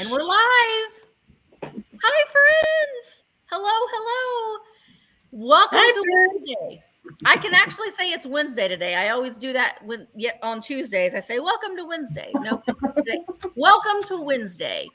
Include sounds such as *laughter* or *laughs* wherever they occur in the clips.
And we're live. Hi, friends. Hello, hello. Welcome Hi, to friends. Wednesday. I can actually say it's Wednesday today. I always do that when yet on Tuesdays. I say welcome to Wednesday. No, *laughs* welcome to Wednesday.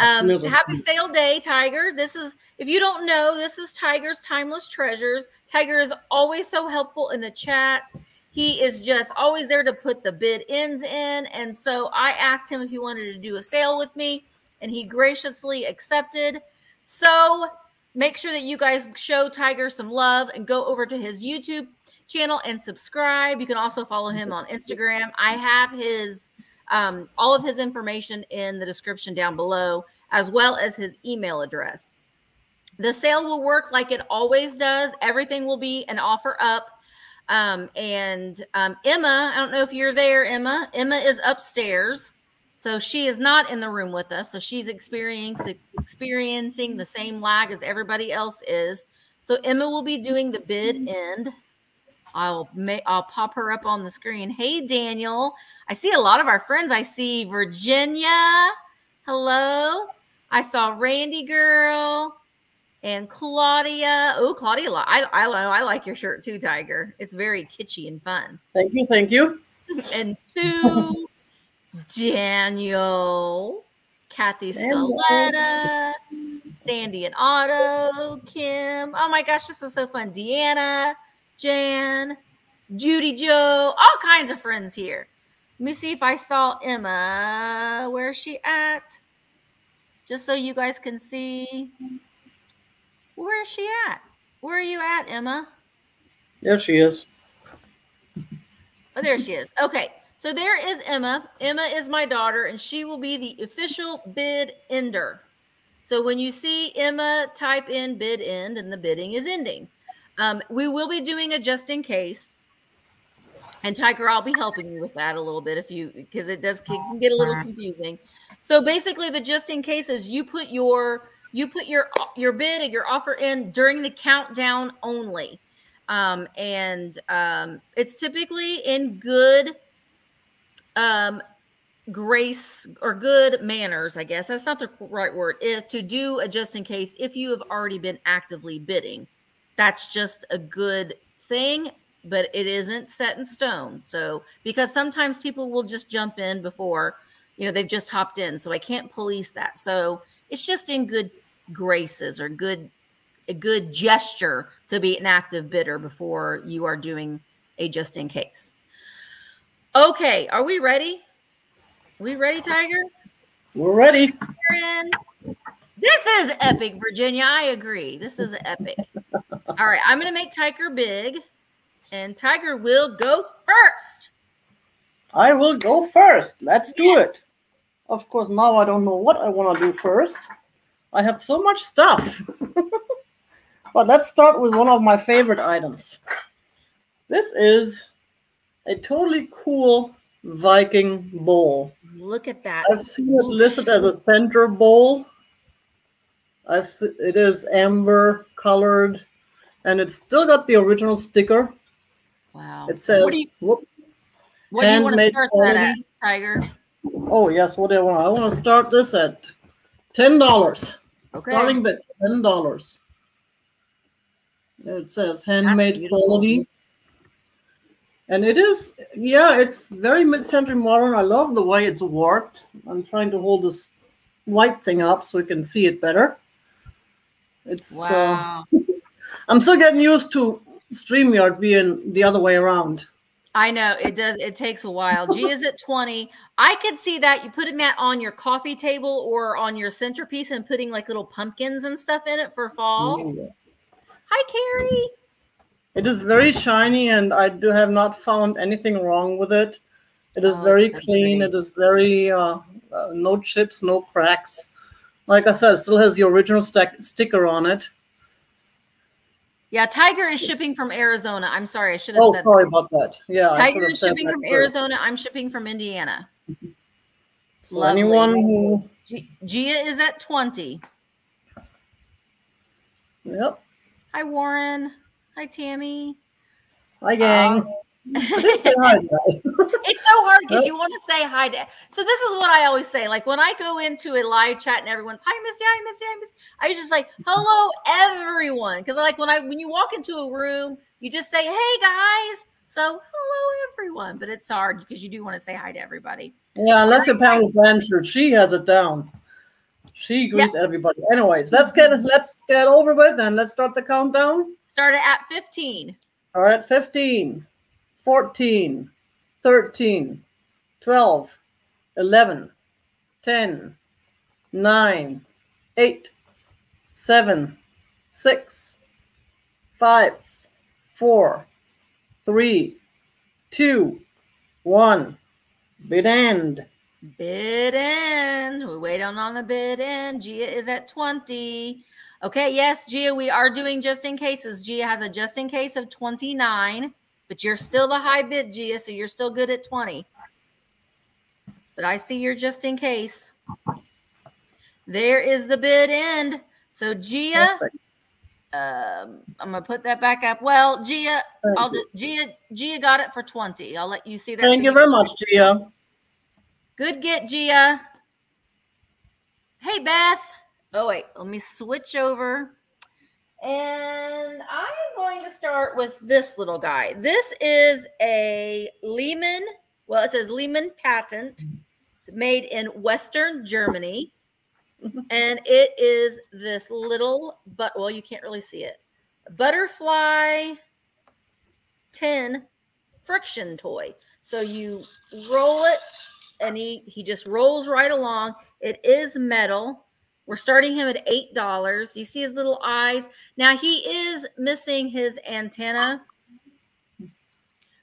Um, happy sale day, Tiger. This is if you don't know, this is Tiger's timeless treasures. Tiger is always so helpful in the chat. He is just always there to put the bid ends in. And so I asked him if he wanted to do a sale with me, and he graciously accepted. So make sure that you guys show Tiger some love and go over to his YouTube channel and subscribe. You can also follow him on Instagram. I have his um, all of his information in the description down below, as well as his email address. The sale will work like it always does. Everything will be an offer up. Um, and um, Emma, I don't know if you're there, Emma. Emma is upstairs. So she is not in the room with us. So she's experiencing experiencing the same lag as everybody else is. So Emma will be doing the bid end. I'll make I'll pop her up on the screen. Hey Daniel. I see a lot of our friends. I see Virginia. Hello. I saw Randy girl and Claudia. Oh, Claudia, I I, I like your shirt too, Tiger. It's very kitschy and fun. Thank you, thank you. *laughs* And Sue, Daniel, Kathy. Scaletta, Sandy and Otto, Kim. Oh my gosh, this is so fun. Deanna, Jan, Judy Joe, all kinds of friends here. Let me see if I saw Emma. Where is she at? Just so you guys can see. Where is she at? Where are you at, Emma? There she is. Oh, there she is. Okay. So there is Emma. Emma is my daughter, and she will be the official bid ender. So when you see Emma type in bid end, and the bidding is ending. Um, we will be doing a just in case. And Tiger, I'll be helping you with that a little bit if you because it does it can get a little confusing. So basically, the just in case is you put your you put your your bid and your offer in during the countdown only um, and um, it's typically in good um, grace or good manners, I guess. That's not the right word. If to do a just in case, if you have already been actively bidding, that's just a good thing, but it isn't set in stone. So, because sometimes people will just jump in before, you know, they've just hopped in. So, I can't police that. So, it's just in good graces or good a good gesture to be an active bidder before you are doing a just in case. Okay, are we ready? we ready, Tiger? We're ready. This is epic, Virginia. I agree. This is epic. All right, I'm going to make Tiger big, and Tiger will go first. I will go first. Let's do Yes. it. Of course, now I don't know what I want to do first. I have so much stuff. *laughs* but let's start with one of my favorite items. This is a totally cool Viking bowl. Look at that. I've seen it listed as a center bowl. I've s- it is amber colored, and it's still got the original sticker. Wow. It says, what do you, "Whoops." what do you want to handmade start that at. Tiger? Oh yes, what do I want? I want to start this at ten dollars. Okay. Starting bid ten dollars. It says handmade quality. And it is, yeah, it's very mid-century modern. I love the way it's warped. I'm trying to hold this white thing up so we can see it better. It's, uh, Wow. *laughs* I'm still getting used to StreamYard being the other way around. I know it does. It takes a while. G is at 20. I could see that you putting that on your coffee table or on your centerpiece and putting like little pumpkins and stuff in it for fall. Mm. Hi, Carrie. It is very shiny, and I do have not found anything wrong with it. It is Oh, very clean. great. It is very uh, uh, no chips, no cracks. Like I said, it still has the original stack- sticker on it. Yeah, Tiger is shipping from Arizona. I'm sorry, I should have Oh, said. sorry about that. Yeah, Tiger is shipping from first. Arizona. I'm shipping from Indiana. So Lovely. anyone who, G- Gia is at 20. yep. Hi, Warren. Hi, Tammy. Hi, gang. Uh, *laughs* it's so hard because you want to say hi to. So this is what I always say. Like when I go into a live chat and everyone's hi, Misty, hi, Misty, hi, Misty. I just like hello everyone because I like when I when you walk into a room, you just say hey guys. So hello everyone, but it's hard because you do want to say hi to everybody. Yeah, unless you're Pamela Blanchard, she has it down. She greets yeah. everybody. Anyways, let's get let's get over with and let's start the countdown. Start it at 15. All right, 15, 14, 13, 12, 11, 10, 9, 8, 7, 6, 5, 4, 3, 2, 1. Bid end. Bid end. We wait on on the bid end. Gia is at 20. Okay, yes, Gia, we are doing just in cases. Gia has a just in case of 29, but you're still the high bid, Gia, so you're still good at 20. But I see you're just in case. There is the bid end. So Gia, um, I'm gonna put that back up. Well, Gia, I'll do, Gia, Gia got it for 20. I'll let you see that. Thank you very much, Gia. Good get, Gia. Hey, Beth. Oh, wait, let me switch over. And I'm going to start with this little guy. This is a Lehmann, well, it says Lehmann patent. It's made in Western Germany. and it is this little, but well, you can't really see it. Butterfly 10 friction toy. So you roll it and he he just rolls right along. It is metal. We're starting him at $8. You see his little eyes. Now he is missing his antenna,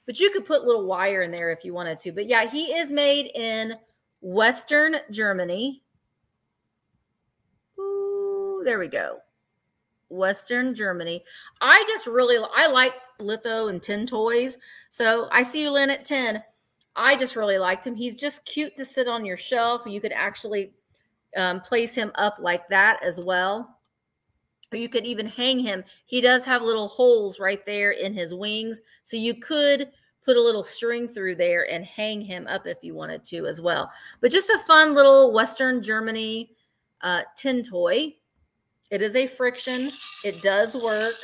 but you could put little wire in there if you wanted to. But yeah, he is made in Western Germany. Ooh, there we go. Western Germany. I just really I like litho and tin toys. So I see you Lynn at 10. I just really liked him. He's just cute to sit on your shelf you could actually um, place him up like that as well. Or you could even hang him. He does have little holes right there in his wings. So you could put a little string through there and hang him up if you wanted to as well. But just a fun little Western Germany uh, tin toy. It is a friction. It does work.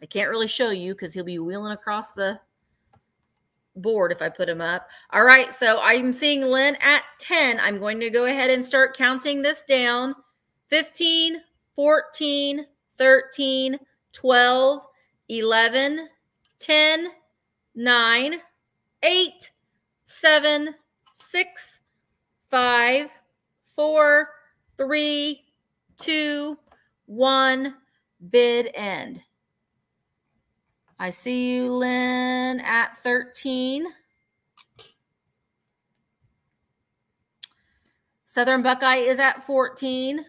I can't really show you because he'll be wheeling across the board if I put them up. All right, so I'm seeing Lynn at 10. I'm going to go ahead and start counting this down. 15, 14, 13, 12, 11, 10, 9, 8, 7, 6, 5, 4, 3, 2, 1. Bid end. I see you, Lynn, at 13. Southern Buckeye is at 14.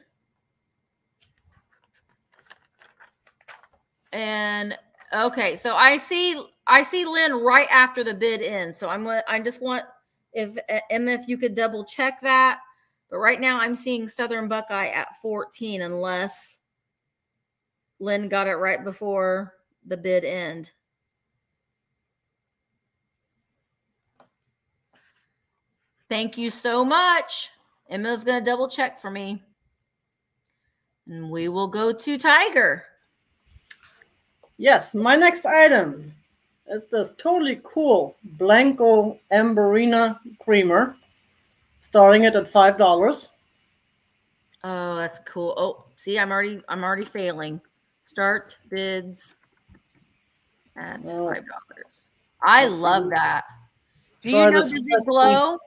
And okay, so I see I see Lynn right after the bid ends. So I'm I just want if Emma if you could double check that. But right now I'm seeing Southern Buckeye at 14 unless Lynn got it right before the bid end. Thank you so much. Emma's going to double check for me. And we will go to Tiger. Yes, my next item is this totally cool Blenko Amberina creamer, starting it at five dollars. Oh, that's cool. Oh, see, I'm already I'm already failing. Start bids. That's five dollars. I love that. Do you know does it glow?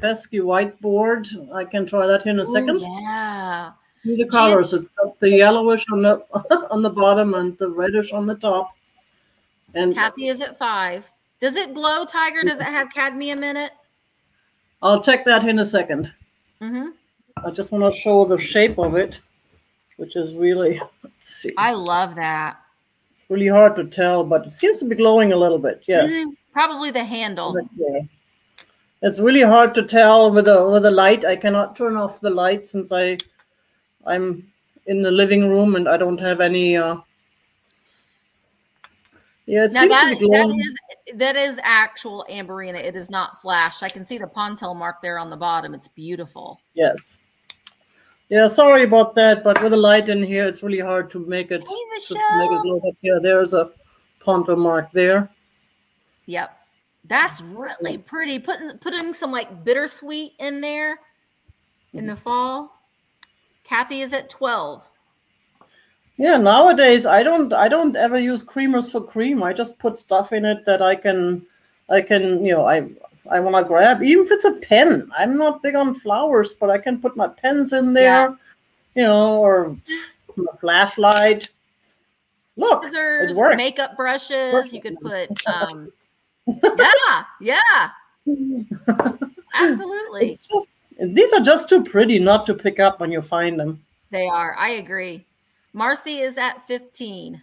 Pesky whiteboard. I can try that in a Ooh, second. Yeah. See the colors. It's got the yellowish on the *laughs* on the bottom and the reddish on the top. And Kathy is at five. Does it glow, Tiger? Does it have cadmium in it? I'll check that in a 2nd mm-hmm. I just want to show the shape of it, which is really, *laughs* let's see. I love that really hard to tell, but it seems to be glowing a little bit. Yes. Mm, probably the handle. But, yeah. It's really hard to tell with the with a light. I cannot turn off the light since I I'm in the living room and I don't have any uh, Yeah, it Now seems that, to be glowing. is that is actual amberina. It is not flashed. I can see the pontil mark there on the bottom. It's beautiful. Yes. Yeah, sorry about that, but with the light in here, it's really hard to make it Hey, just make it glow up here. There's a pontil mark there. Yep. That's really pretty. Putting putting some like bittersweet in there in the fall. Kathy is at 12. Yeah, nowadays I don't I don't ever use creamers for cream. I just put stuff in it that I can I can, you know, I I want to grab even if it's a pen. I'm not big on flowers, but I can put my pens in there, you know, or a flashlight. Look, Scissors, makeup brushes. Works. You could put um Yeah, yeah. *laughs* Absolutely. Just these are just too pretty not to pick up when you find them. They are. I agree. Marcy is at 15.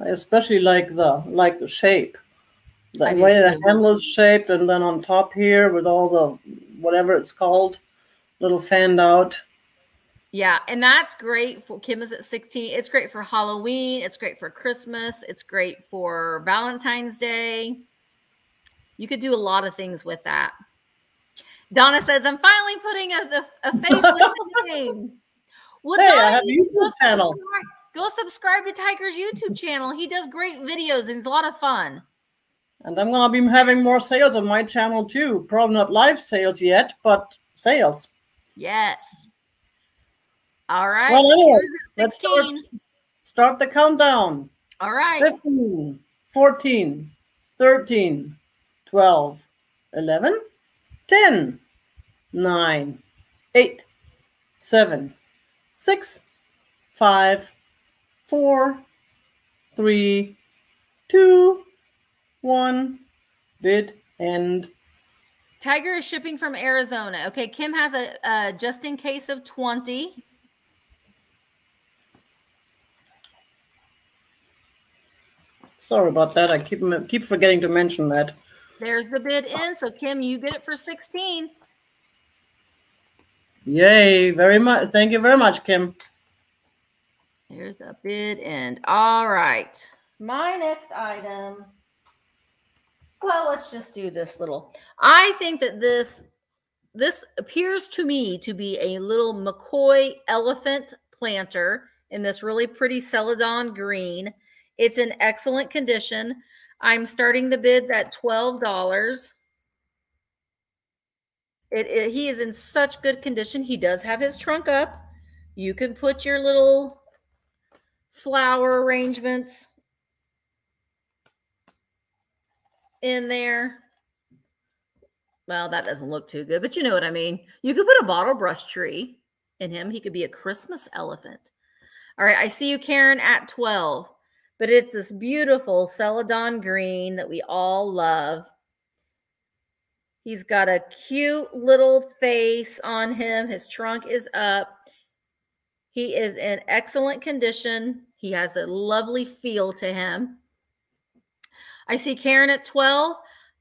I especially like the like the shape. The I way the handle is shaped, and then on top here with all the whatever it's called, little fanned out. Yeah, and that's great for Kim is at 16. It's great for Halloween, it's great for Christmas, it's great for Valentine's Day. You could do a lot of things with that. Donna says, I'm finally putting a, a, a face with the *laughs* name. Well, Hey, I have a YouTube channel. subscribe- Go subscribe to Tiger's YouTube channel. He does great videos and he's a lot of fun. And I'm gonna be having more sales on my channel too. Probably not live sales yet, but sales. Yes. All right. Well, anyway, let's start, start the countdown. All right. 15, 14, 13, 12, 11, 10, 9, 8, 7, 6, 5, 4, 3, 2, 1, bid end. Tiger is shipping from Arizona. Okay, Kim has a, a just in case of 20. Sorry about that. I keep keep forgetting to mention that. There's the bid in. So, Kim, you get it for 16. Yay! Very much. Thank you very much, Kim. There's a bid end. All right. My next item. Well, let's just do this little. I think that this this appears to me to be a little McCoy elephant planter in this really pretty celadon green. It's in excellent condition. I'm starting the bids at $12. It, it he is in such good condition. He does have his trunk up. You can put your little flower arrangements in there. Well, that doesn't look too good, but you know what I mean. You could put a bottle brush tree in him. He could be a Christmas elephant. All right, I see you, Karen, at 12. But it's this beautiful celadon green that we all love. He's got a cute little face on him. His trunk is up. He is in excellent condition. He has a lovely feel to him. I see Karen at 12.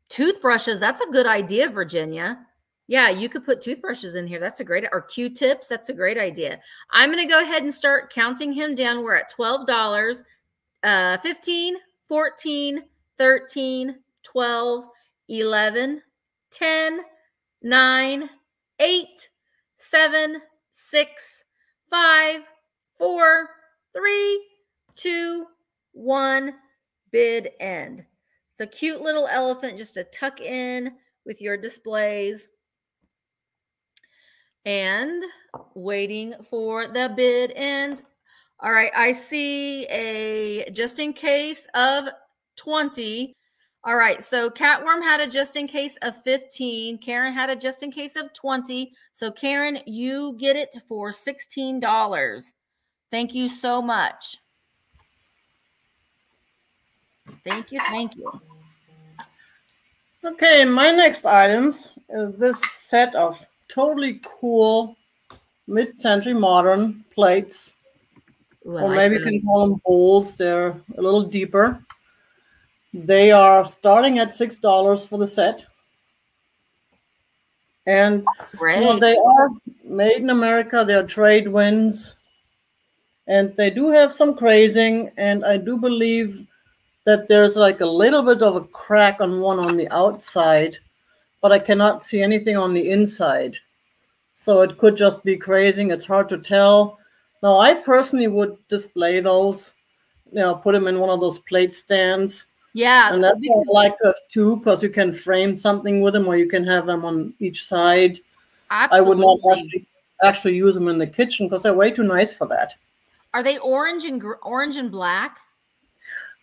Toothbrushes, that's a good idea, Virginia. Yeah, you could put toothbrushes in here. That's a great or Q-tips. That's a great idea. I'm going to go ahead and start counting him down. We're at $12. Uh 15, 14, 13, 12, 11, 10, 9, 8, 7, 6, 5, 4, 3, 2, 1. Bid end. It's a cute little elephant just to tuck in with your displays. And waiting for the bid end. All right, I see a just in case of 20. All right, so Catworm had a just in case of 15. Karen had a just in case of 20. So, Karen, you get it for $16. Thank you so much. Thank you. Thank you. Okay, my next items is this set of totally cool mid-century modern plates, I or maybe you can call them bowls. They're a little deeper. They are starting at six dollars for the set, and Great. you know, they are made in America. They are trade winds, and they do have some crazing. And I do believe that there's like a little bit of a crack on one on the outside, but I cannot see anything on the inside. So it could just be crazing. It's hard to tell. Now, I personally would display those, you know, put them in one of those plate stands. Yeah. And that's what I like to have two because you can frame something with them or you can have them on each side. Absolutely. I would not actually, actually use them in the kitchen because they're way too nice for that. Are they orange and gr- orange and black?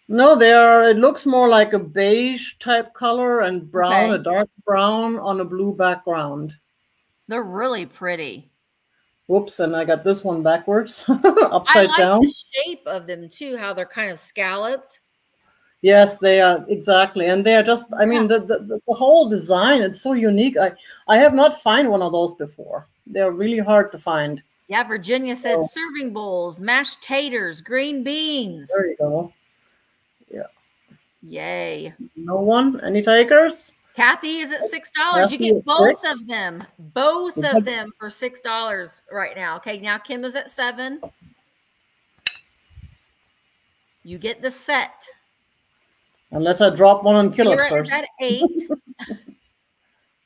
No, they are. It looks more like a beige type color and brown, Okay. a dark brown on a blue background. They're really pretty. Whoops, and I got this one backwards, *laughs* I upside like down. the shape of them too, how they're kind of scalloped. Yes, they are exactly, and they are just. I mean, the, the the whole design it's so unique. I I have not find one of those before. They're really hard to find. Yeah, Virginia said Oh. serving bowls, mashed taters, green beans. There you go. Yay. No one. Any takers? Kathy is at six dollars. You get both six. of them, both of them for six dollars right now. Okay, now Kim is at seven. You get the set. Unless I drop one and kill it Kira is first. at eight. *laughs*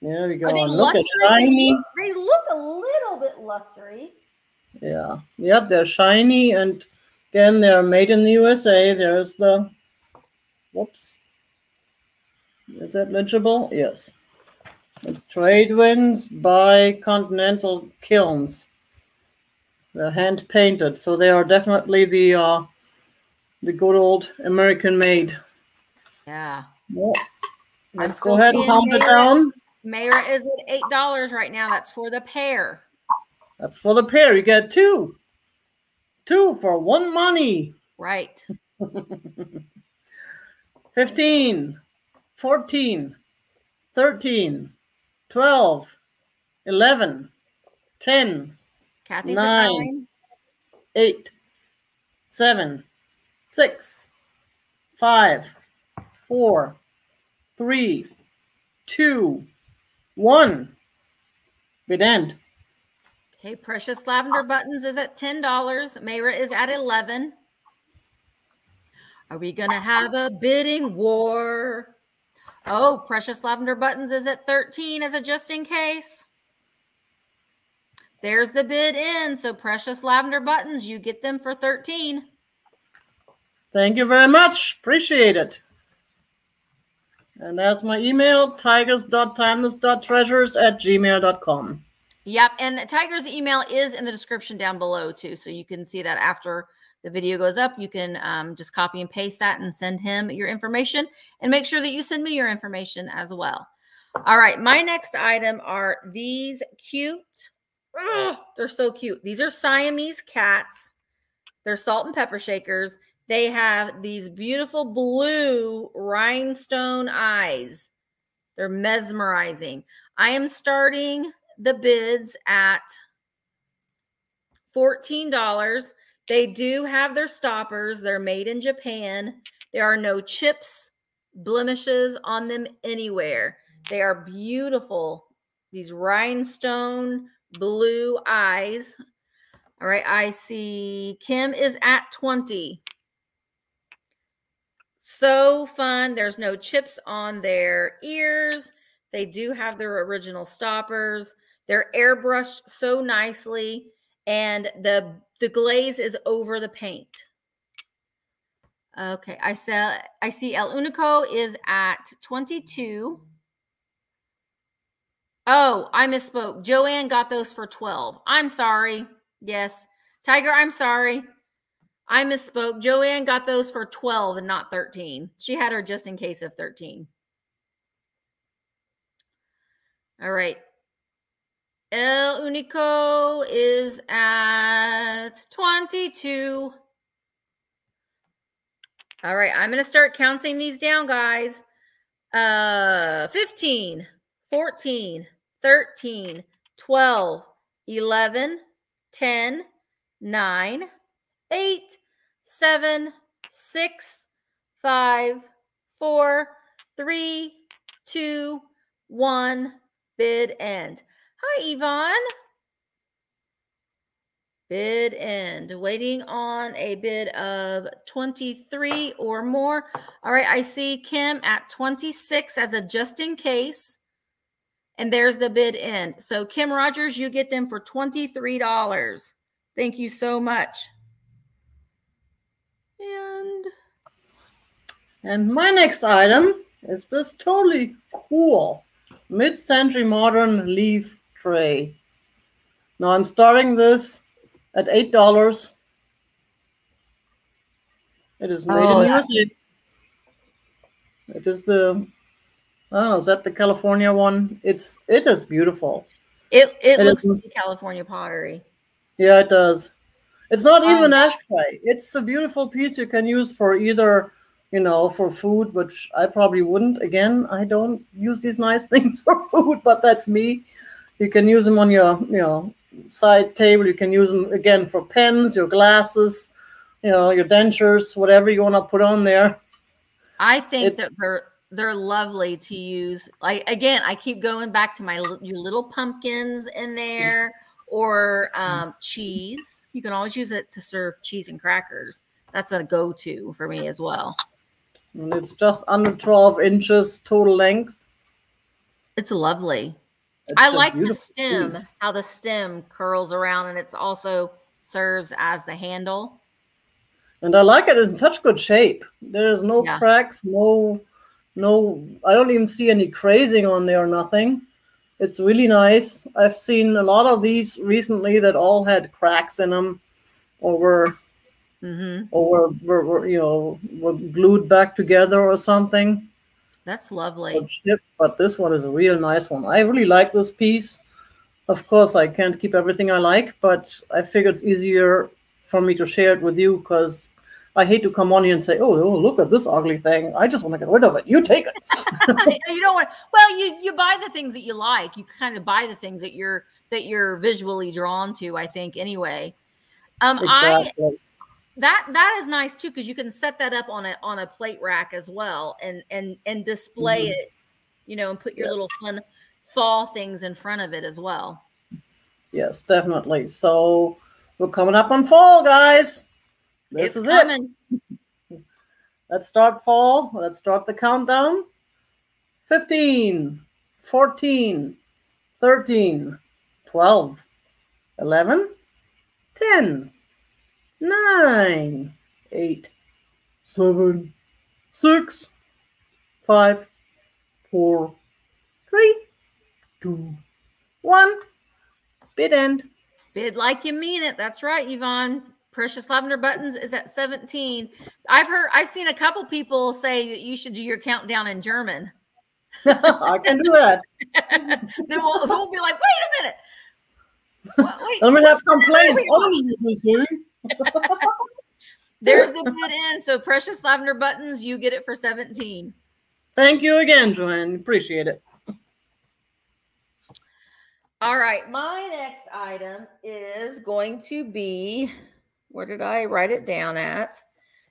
There we go. Are they look at? Shiny. they look a little bit lustry. Yeah. Yep, they're shiny and again they're made in the USA. There's the whoops. Is that legible? Yes. It's trade winds by Continental Kilns. They're hand painted, so they are definitely the uh the good old American made. Yeah. Well, let's I'm go ahead and count it down. Mayra is at eight dollars right now. That's for the pair. That's for the pair. You get two. Two for one money. Right. *laughs* 15, 14, 13, 12, 11, 10, Kathy's Nine. nine. 8, 7, 6, 5, 4, 3, 2, 1. Bid end. Okay, Precious Lavender Buttons is at $10. Mayra is at 11. Are we going to have a bidding war? Oh, Precious Lavender Buttons is at 13 as a just in case. There's the bid in. So Precious Lavender Buttons, you get them for 13. Thank you very much. Appreciate it. And that's my email, tigers.timeless.treasures at gmail.com. Yep. And Tiger's email is in the description down below, too. So you can see that after the video goes up. You can um, just copy and paste that and send him your information and make sure that you send me your information as well. All right. My next item are these cute. Ugh, they're so cute. These are Siamese cats. They're salt and pepper shakers. They have these beautiful blue rhinestone eyes. They're mesmerizing. I am starting the bids at $14. They do have their stoppers. They're made in Japan. There are no chips, blemishes on them anywhere. They are beautiful. These rhinestone blue eyes. All right, I see Kim is at 20. So fun. There's no chips on their ears. They do have their original stoppers. They're airbrushed so nicely and the the glaze is over the paint. Okay, I sell I see El Unico is at 22. Oh, I misspoke. Joanne got those for 12. I'm sorry. Yes. Tiger, I'm sorry. I misspoke. Joanne got those for 12 and not 13. She had her just in case of 13. All right. El Unico is at 22. All right, I'm going to start counting these down, guys. Uh 15, 14, 13, 12, 11, 10, 9, 8, 7, 6, 5, 4, 3, 2, 1. Bid end. Hi, Yvonne. Bid end. Waiting on a bid of 23 or more. All right, I see Kim at 26 as a just in case. And there's the bid end. So Kim Rogers, you get them for $23. Thank you so much. And and my next item is this totally cool mid-century modern leaf tray. Now I'm starting this at eight dollars. It is made oh, in USA. It is the oh, is that the California one? It's it is beautiful. It it, it looks is, like California pottery. Yeah, it does. It's not um, even ashtray. It's a beautiful piece you can use for either, you know, for food, which I probably wouldn't. Again, I don't use these nice *laughs* things for food, but that's me. You can use them on your, you know, side table. You can use them again for pens, your glasses, you know, your dentures, whatever you want to put on there. I think it's, that they're they're lovely to use. Like again, I keep going back to my your little pumpkins in there or um, cheese. You can always use it to serve cheese and crackers. That's a go-to for me as well. And it's just under 12 inches total length. It's lovely. It's I like the stem, piece. how the stem curls around and it's also serves as the handle. And I like it in such good shape. There is no yeah. cracks, no, no, I don't even see any crazing on there, or nothing. It's really nice. I've seen a lot of these recently that all had cracks in them or were, mm-hmm. or were, were, you know, were glued back together or something. That's lovely. But this one is a real nice one. I really like this piece. Of course, I can't keep everything I like, but I figure it's easier for me to share it with you because I hate to come on here and say, "Oh, oh, look at this ugly thing." I just want to get rid of it. You take it. *laughs* you know what? Well, you you buy the things that you like. You kind of buy the things that you're that you're visually drawn to. I think anyway. Um, exactly. I that that is nice too because you can set that up on a on a plate rack as well and and and display mm-hmm. it you know and put your little fun fall things in front of it as well. Yes definitely. So we're coming up on fall guys. This it's is coming. it let's start fall. Let's start the countdown. 15 14 13 12 11 10 nine, eight, seven, six, five, four, three, two, one. Bid end. Bid like you mean it. That's right, Yvonne. Precious Lavender Buttons is at 17. I've heard, I've seen a couple people say that you should do your countdown in German. *laughs* I can do that. *laughs* then we'll, we'll be like, wait a minute. Wait, I'm gonna have complaints. *laughs* There's the bid in. So precious lavender buttons, you get it for 17. Thank you again, Joanne. Appreciate it. All right, my next item is going to be where did I write it down at?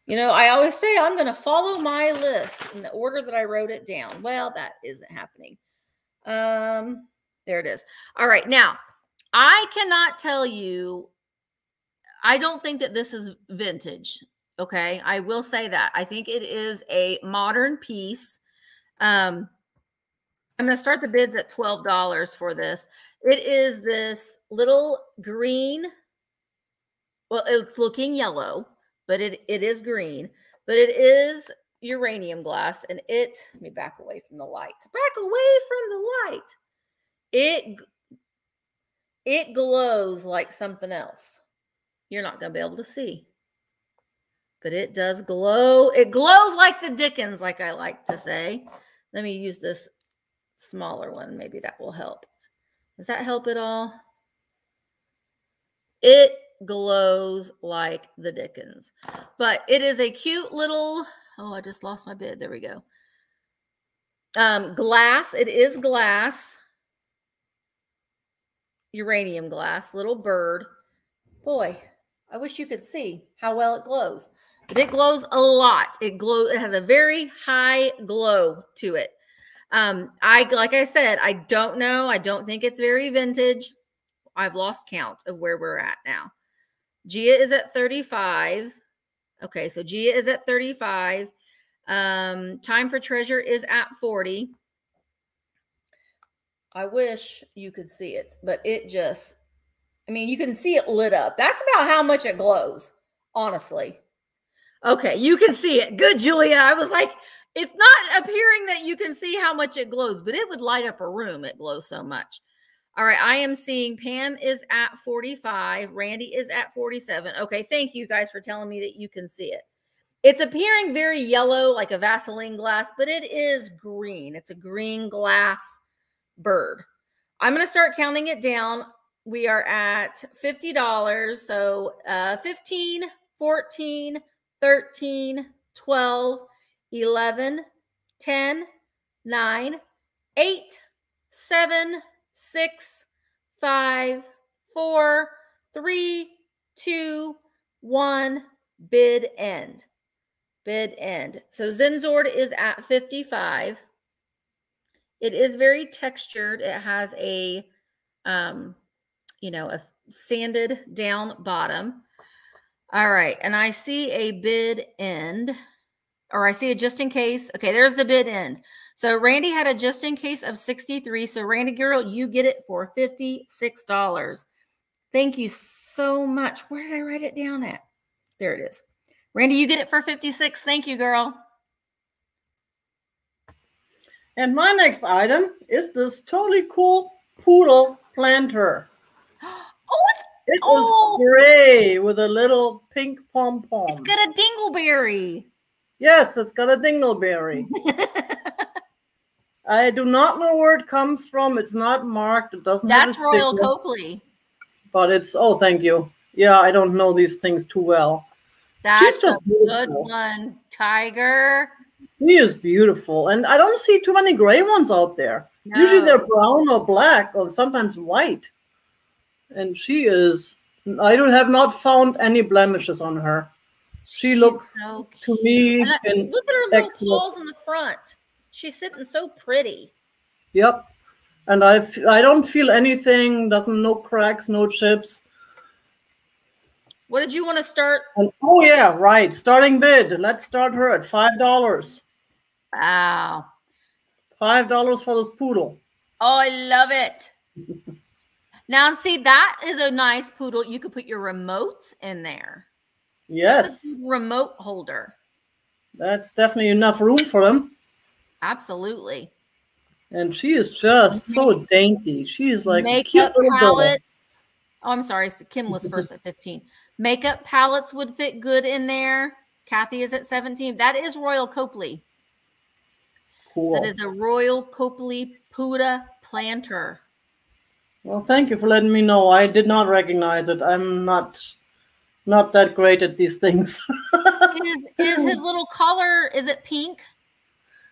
You know, I always say I'm going to follow my list in the order that I wrote it down. Well, that isn't happening. Um, there it is. All right, now I cannot tell you I don't think that this is vintage. Okay. I will say that. I think it is a modern piece. Um, I'm going to start the bids at $12 for this. It is this little green. Well, it's looking yellow, but it, it is green, but it is uranium glass and it, let me back away from the light, back away from the light. It, it glows like something else you're not going to be able to see. But it does glow. It glows like the Dickens, like I like to say. Let me use this smaller one. Maybe that will help. Does that help at all? It glows like the Dickens. But it is a cute little, oh, I just lost my bid. There we go. Um, glass. It is glass. Uranium glass. Little bird. Boy, I wish you could see how well it glows. But it glows a lot. It glows. It has a very high glow to it. Um, I like I said, I don't know. I don't think it's very vintage. I've lost count of where we're at now. Gia is at 35. Okay, so Gia is at 35. Um, Time for Treasure is at 40. I wish you could see it, but it just, I mean, you can see it lit up. That's about how much it glows, honestly. Okay, you can see it. Good, Julia. I was like, it's not appearing that you can see how much it glows, but it would light up a room. It glows so much. All right, I am seeing Pam is at 45, Randy is at 47. Okay, thank you guys for telling me that you can see it. It's appearing very yellow, like a Vaseline glass, but it is green. It's a green glass bird. I'm going to start counting it down. We are at $50. So uh, 15, 14, 13, 12, 11, 10, 9, 8, 7, 6, 5, 4, 3, 2, 1. Bid end. Bid end. So Zenzord is at 55. It is very textured. It has a, um, you know, a sanded down bottom. All right. And I see a bid end, or I see a just in case. Okay, there's the bid end. So Randy had a just in case of 63. So Randy girl, you get it for $56. Thank you so much. Where did I write it down at? There it is. Randy, you get it for 56. Thank you, girl. And my next item is this totally cool poodle planter. Oh, it's It Oh. was gray with a little pink pom pom. it's got a dingleberry. Yes, it's got a dingleberry. *laughs* I do not know where it comes from. It's not marked. It doesn't have a That's Royal sticker, Copley. But it's oh, thank you. Yeah, I don't know these things too well. That's just a good one, Tiger. He is beautiful, and I don't see too many gray ones out there. Usually they're brown or black, or sometimes white. And she is. I don't have not found any blemishes on her. She She's looks so to me. And look at her little excellent. claws in the front. She's sitting so pretty. yep. And I f- I don't feel anything. Doesn't no cracks, no chips. What did you want to start? And oh yeah, right. Starting bid. Let's start her at five dollars. Wow. Five dollars for this poodle. Oh, I love it. *laughs* now, see, that is a nice poodle. You could put your remotes in there. Yes, remote holder. that's definitely enough room for them. Absolutely. And she is just so dainty. She is like Makeup palettes. Oh, I'm sorry. Kim was first at 15. Makeup palettes would fit good in there. Kathy is at 17. That is Royal Copley. Cool. That is a Royal Copley Puda planter. Well, thank you for letting me know. I did not recognize it. I'm not not that great at these things. *laughs* Is is his little collar? Is it pink?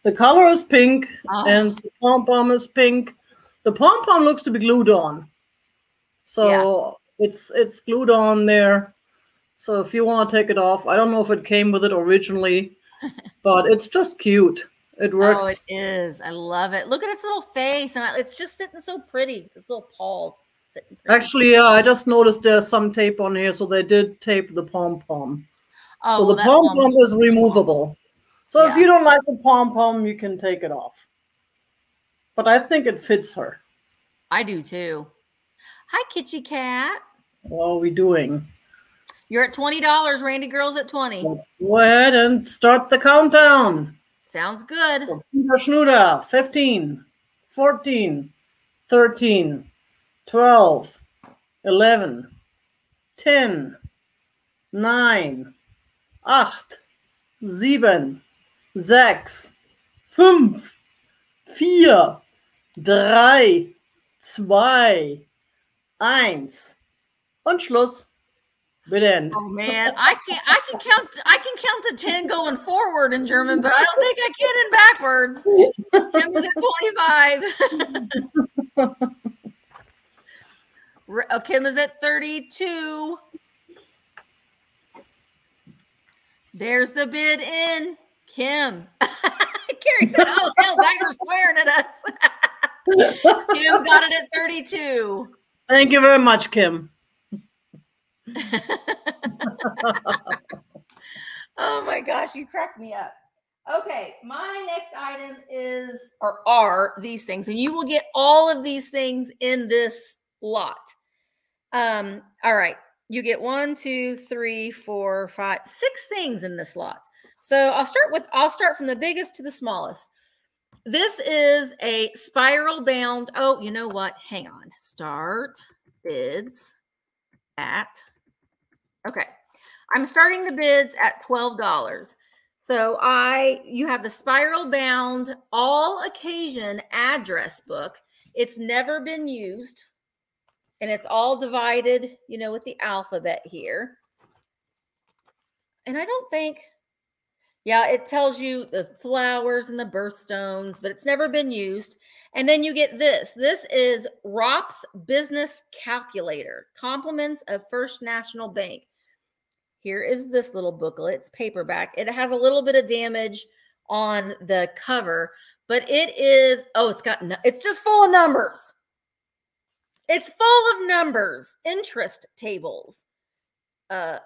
the color is pink Oh. and the pom pom is pink. The pom pom looks to be glued on, so it's it's glued on there. So if you want to take it off, I don't know if it came with it originally, *laughs* but it's just cute. It oh, works. Oh, it is. I love it. Look at its little face, and it's just sitting so pretty. with Its little paws sitting. Pretty. Actually, yeah, I just noticed there's some tape on here, so they did tape the pom pom. oh, so well, the pom pom is removable. So if you don't like the pom pom, you can take it off. But I think it fits her. I do too. Hi, Kitty Cat. What are we doing? You're at twenty dollars. Randy Girls at twenty. Let's go ahead and start the countdown. Sounds good. Peter Schnuda, 15, 14, 13, 12, 11, 10, 9, 8, 7, 6, 5, 4, 3, 2, 1 und Schluss. End. Oh man, I can't. I can count. I can count to ten going forward in German, but I don't think I can in backwards. Kim was at twenty-five. *laughs* Oh, Kim is at thirty-two. There's the bid in. Kim. *laughs* Carrie said, "Oh hell, Tiger's swearing at us." *laughs* Kim got it at thirty-two. Thank you very much, Kim. *laughs* oh my gosh, you cracked me up. Okay, my next item is or are these things, and you will get all of these things in this lot. Um, all right, you get one, two, three, four, five, six things in this lot. So I'll start with I'll start from the biggest to the smallest. This is a spiral bound. Oh, you know what? Hang on. Start bids at okay. I'm starting the bids at $12. So I you have the spiral bound all occasion address book. It's never been used and it's all divided, you know, with the alphabet here. And I don't think yeah, it tells you the flowers and the birthstones, but it's never been used. And then you get this. This is ROPS Business Calculator, Compliments of First National Bank. Here is this little booklet. It's paperback. It has a little bit of damage on the cover, but it is, oh, it's got, it's just full of numbers. It's full of numbers, interest tables, uh,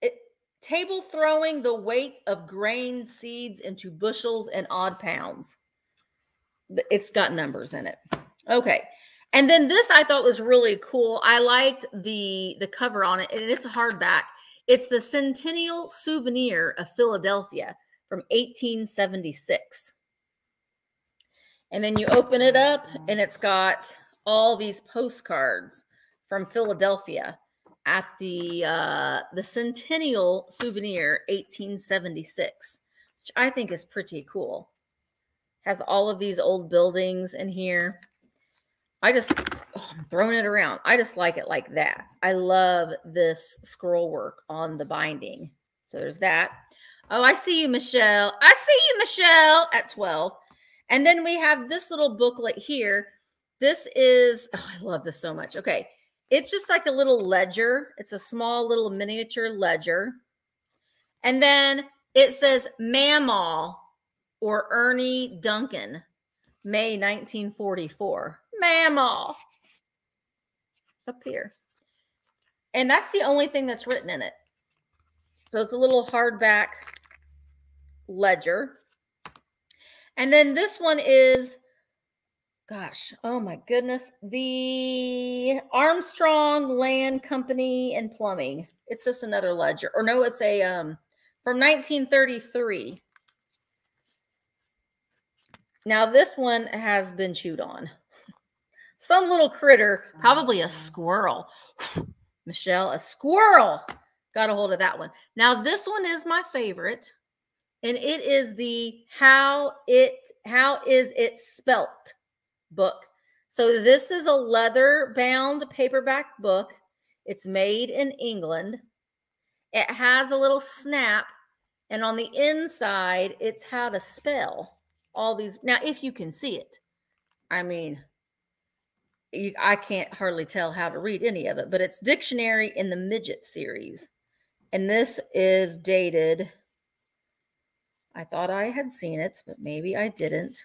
it, table throwing the weight of grain seeds into bushels and odd pounds. It's got numbers in it. Okay. And then this I thought was really cool. I liked the the cover on it, and it's a hardback. It's the Centennial Souvenir of Philadelphia from 1876. And then you open it up and it's got all these postcards from Philadelphia at the uh, the Centennial Souvenir 1876, which I think is pretty cool. Has all of these old buildings in here. I just oh, I'm throwing it around. I just like it like that. I love this scroll work on the binding. So there's that. Oh, I see you, Michelle. I see you, Michelle, at 12. And then we have this little booklet here. This is, oh, I love this so much. Okay. It's just like a little ledger. It's a small little miniature ledger. And then it says Mamaw or Ernie Duncan, May 1944. Mamaw up here. And that's the only thing that's written in it. So it's a little hardback ledger. And then this one is, gosh, oh my goodness, the Armstrong Land Company and Plumbing. It's just another ledger. Or no, it's a um from 1933. Now this one has been chewed on some little critter, oh, probably a squirrel. *sighs* Michelle, a squirrel got a hold of that one. Now, this one is my favorite, and it is the How It How Is It Spelt book. So this is a leather bound paperback book. It's made in England. It has a little snap, and on the inside, it's how to spell all these. Now, if you can see it, I mean, you, I can't hardly tell how to read any of it, but it's Dictionary in the Midget series. And this is dated. I thought I had seen it, but maybe I didn't.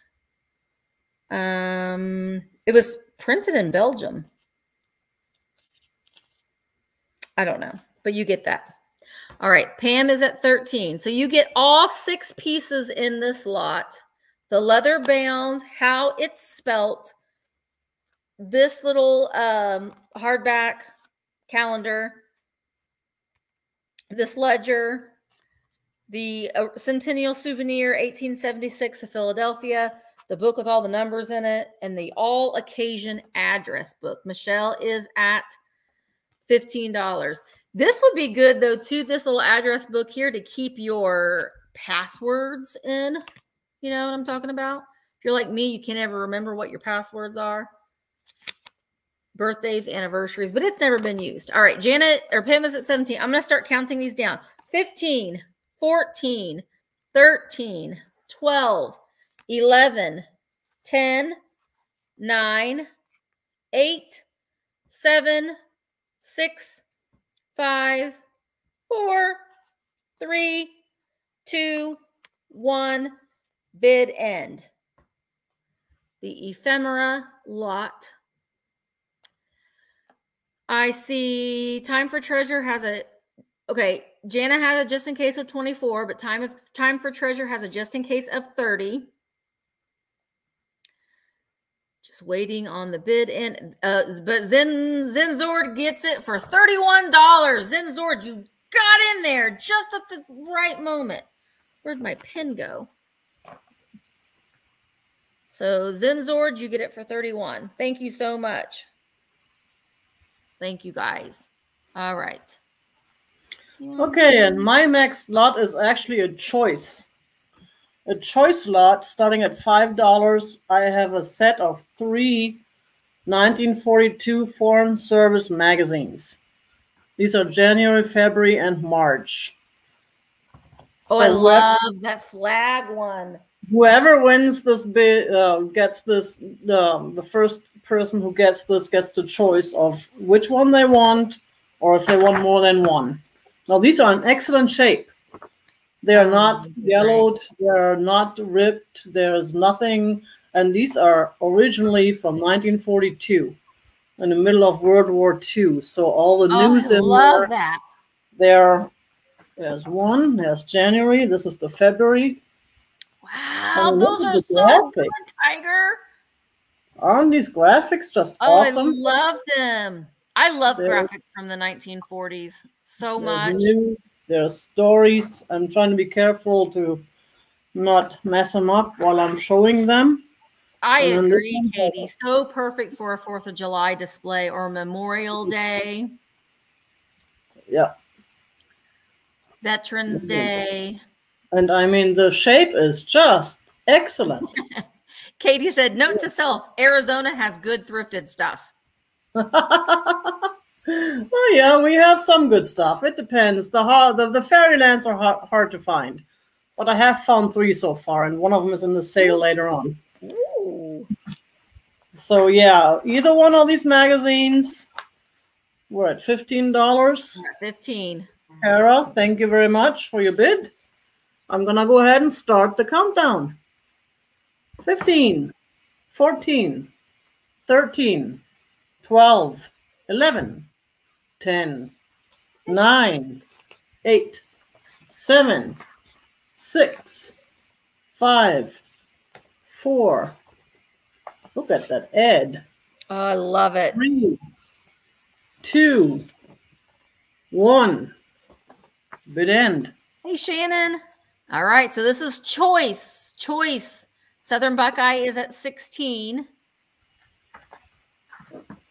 Um, it was printed in Belgium. I don't know, but you get that. All right, Pam is at 13. So you get all six pieces in this lot. The leather bound, how it's spelt, this little um, hardback calendar, this ledger, the uh, Centennial Souvenir 1876 of Philadelphia, the book with all the numbers in it, and the all occasion address book. Michelle is at $15. This would be good though, too, this little address book here to keep your passwords in. You know what I'm talking about? If you're like me, you can't ever remember what your passwords are birthdays, anniversaries, but it's never been used. All right, Janet or Pam is at 17. I'm going to start counting these down 15, 14, 13, 12, 11, 10, 9, 8, 7, 6, 5, 4, 3, 2, 1. Bid end. The ephemera lot I see Time for Treasure has a okay, Jana had a just in case of 24, but Time of Time for Treasure has a just in case of 30. Just waiting on the bid and uh but Zen Zenzord gets it for $31. Zenzord, you got in there just at the right moment. Where'd my pen go? So Zenzord, you get it for 31. Thank you so much. Thank you guys. All right. Okay, and my next lot is actually a choice. A choice lot starting at $5. I have a set of three 1942 Foreign Service magazines. These are January, February, and March. Oh, so I love that flag one. Whoever wins this bid uh, gets this. The the first person who gets this gets the choice of which one they want, or if they want more than one. Now these are in excellent shape. They are oh, not yellowed. They are not ripped. There's nothing. And these are originally from 1942, in the middle of World War II. So all the oh, news I in love there, that. There, there's one. There's January. This is the February. Wow, those are so good, Tiger. Aren't these graphics just oh, awesome? I love them. I love there's, graphics from the 1940s so much. News, there's stories. I'm trying to be careful to not mess them up while I'm showing them. I agree, Katie. So perfect for a Fourth of July display or Memorial Day. Yeah. Veterans Day. And I mean, the shape is just excellent. *laughs* Katie said, note to self Arizona has good thrifted stuff. *laughs* oh, yeah, we have some good stuff. It depends. The, hard, the, the fairylands are hard, hard to find. But I have found three so far, and one of them is in the sale later on. Ooh. So, yeah, either one of these magazines, we're at $15. 15 Kara, thank you very much for your bid. I'm going to go ahead and start the countdown. 15, 14, 13, 12, 11, 10, 9, 8, 7, 6, 5, 4. Look at that Ed. Oh, I love it. 3, 2, 1. Bid end. Hey, Shannon. All right, so this is choice. Choice. Southern Buckeye is at 16.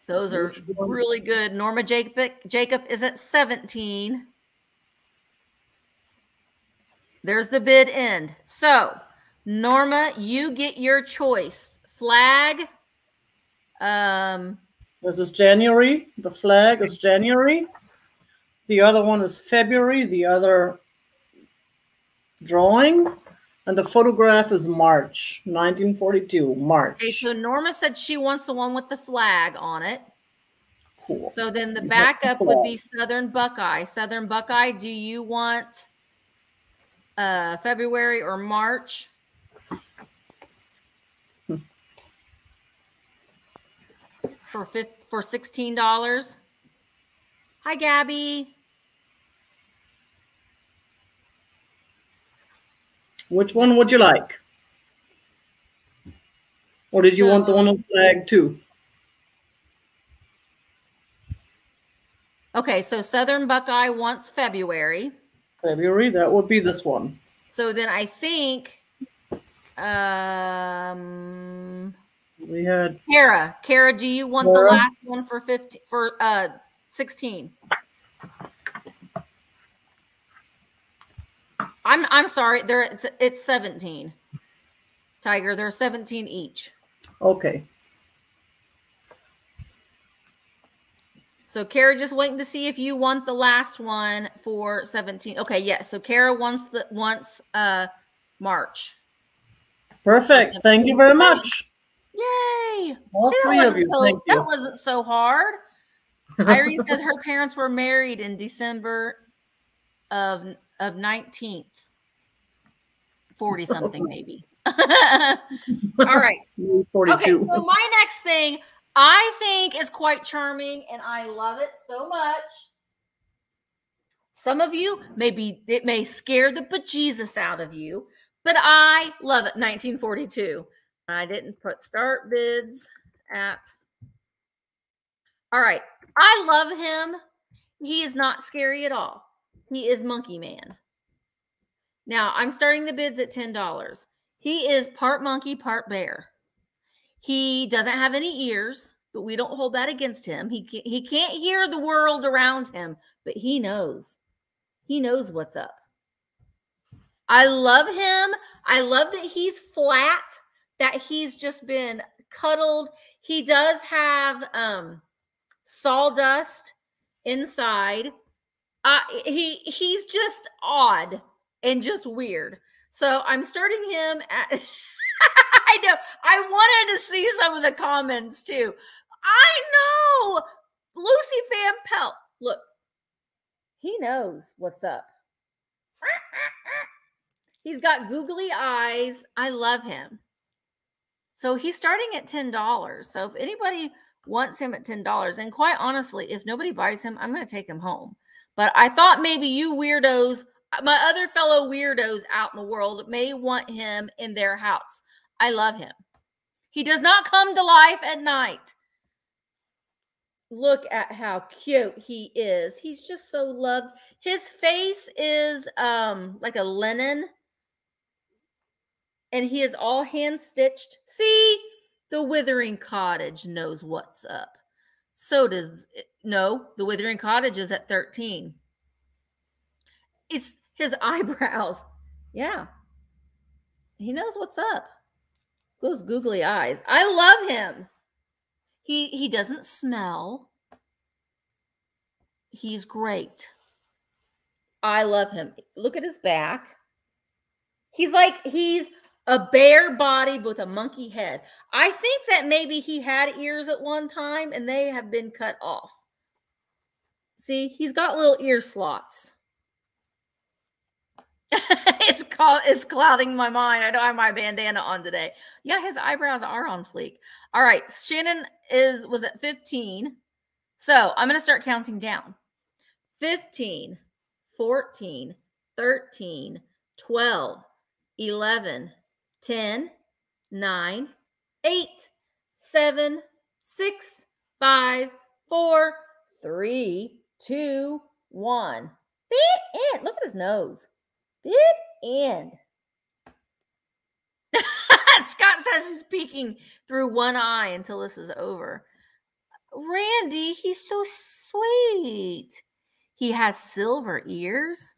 Those are really good. Norma Jacob, Jacob is at 17. There's the bid end. So, Norma, you get your choice. Flag. Um, this is January. The flag is January. The other one is February. The other drawing. And the photograph is March 1942. March. Okay, so Norma said she wants the one with the flag on it. Cool. So then the backup would be Southern Buckeye. Southern Buckeye, do you want uh, February or March? For fifth, for sixteen dollars. Hi, Gabby. Which one would you like? Or did you so, want the one on flag too? Okay, so Southern Buckeye wants February. February, that would be this one. So then I think um we had Kara. Kara, do you want the last one for 15 for uh 16? I'm I'm sorry. There it's it's 17. Tiger, there are 17 each. Okay. So Kara just waiting to see if you want the last one for 17. Okay, yes. Yeah, so Kara wants the wants uh March. Perfect. Thank you very much. Yay! All See, three of you. So. That wasn't so hard. *laughs* Irene says her parents were married in December of of 19th. 40 something *laughs* maybe. *laughs* All right. 42. Okay, so my next thing, I think is quite charming and I love it so much. Some of you maybe it may scare the bejesus out of you, but I love it. 1942. I didn't put start bids at. All right. I love him. He is not scary at all. He is Monkey Man. Now I'm starting the bids at $10. He is part monkey, part bear. He doesn't have any ears, but we don't hold that against him. He he can't hear the world around him, but he knows. He knows what's up. I love him. I love that he's flat, that he's just been cuddled. He does have um sawdust inside. Uh he he's just odd and just weird. So I'm starting him at *laughs* I know. I wanted to see some of the comments too. I know. Lucy Van Pelt. Look, he knows what's up. He's got googly eyes. I love him. So he's starting at $10. So if anybody wants him at $10, and quite honestly, if nobody buys him, I'm going to take him home. But I thought maybe you weirdos, my other fellow weirdos out in the world, may want him in their house. I love him. He does not come to life at night. Look at how cute he is. He's just so loved. His face is um like a linen and he is all hand stitched. See, the Withering Cottage knows what's up. So does no, the Withering Cottage is at 13. It's his *laughs* eyebrows. Yeah. He knows what's up. Those googly eyes. I love him. He he doesn't smell. He's great. I love him. Look at his back. He's like he's a bear body with a monkey head. I think that maybe he had ears at one time and they have been cut off. See, he's got little ear slots. *laughs* it's called it's clouding my mind. I don't have my bandana on today. Yeah, his eyebrows are on fleek. All right, Shannon is was at 15. So I'm gonna start counting down. 15, 14, 13, 12, 11, 10, 9, 8, 7, 6, 5, 4, 3, 2, 1. Beep, look at his nose. Bit end. *laughs* Scott says he's peeking through one eye until this is over. Randy, he's so sweet. He has silver ears.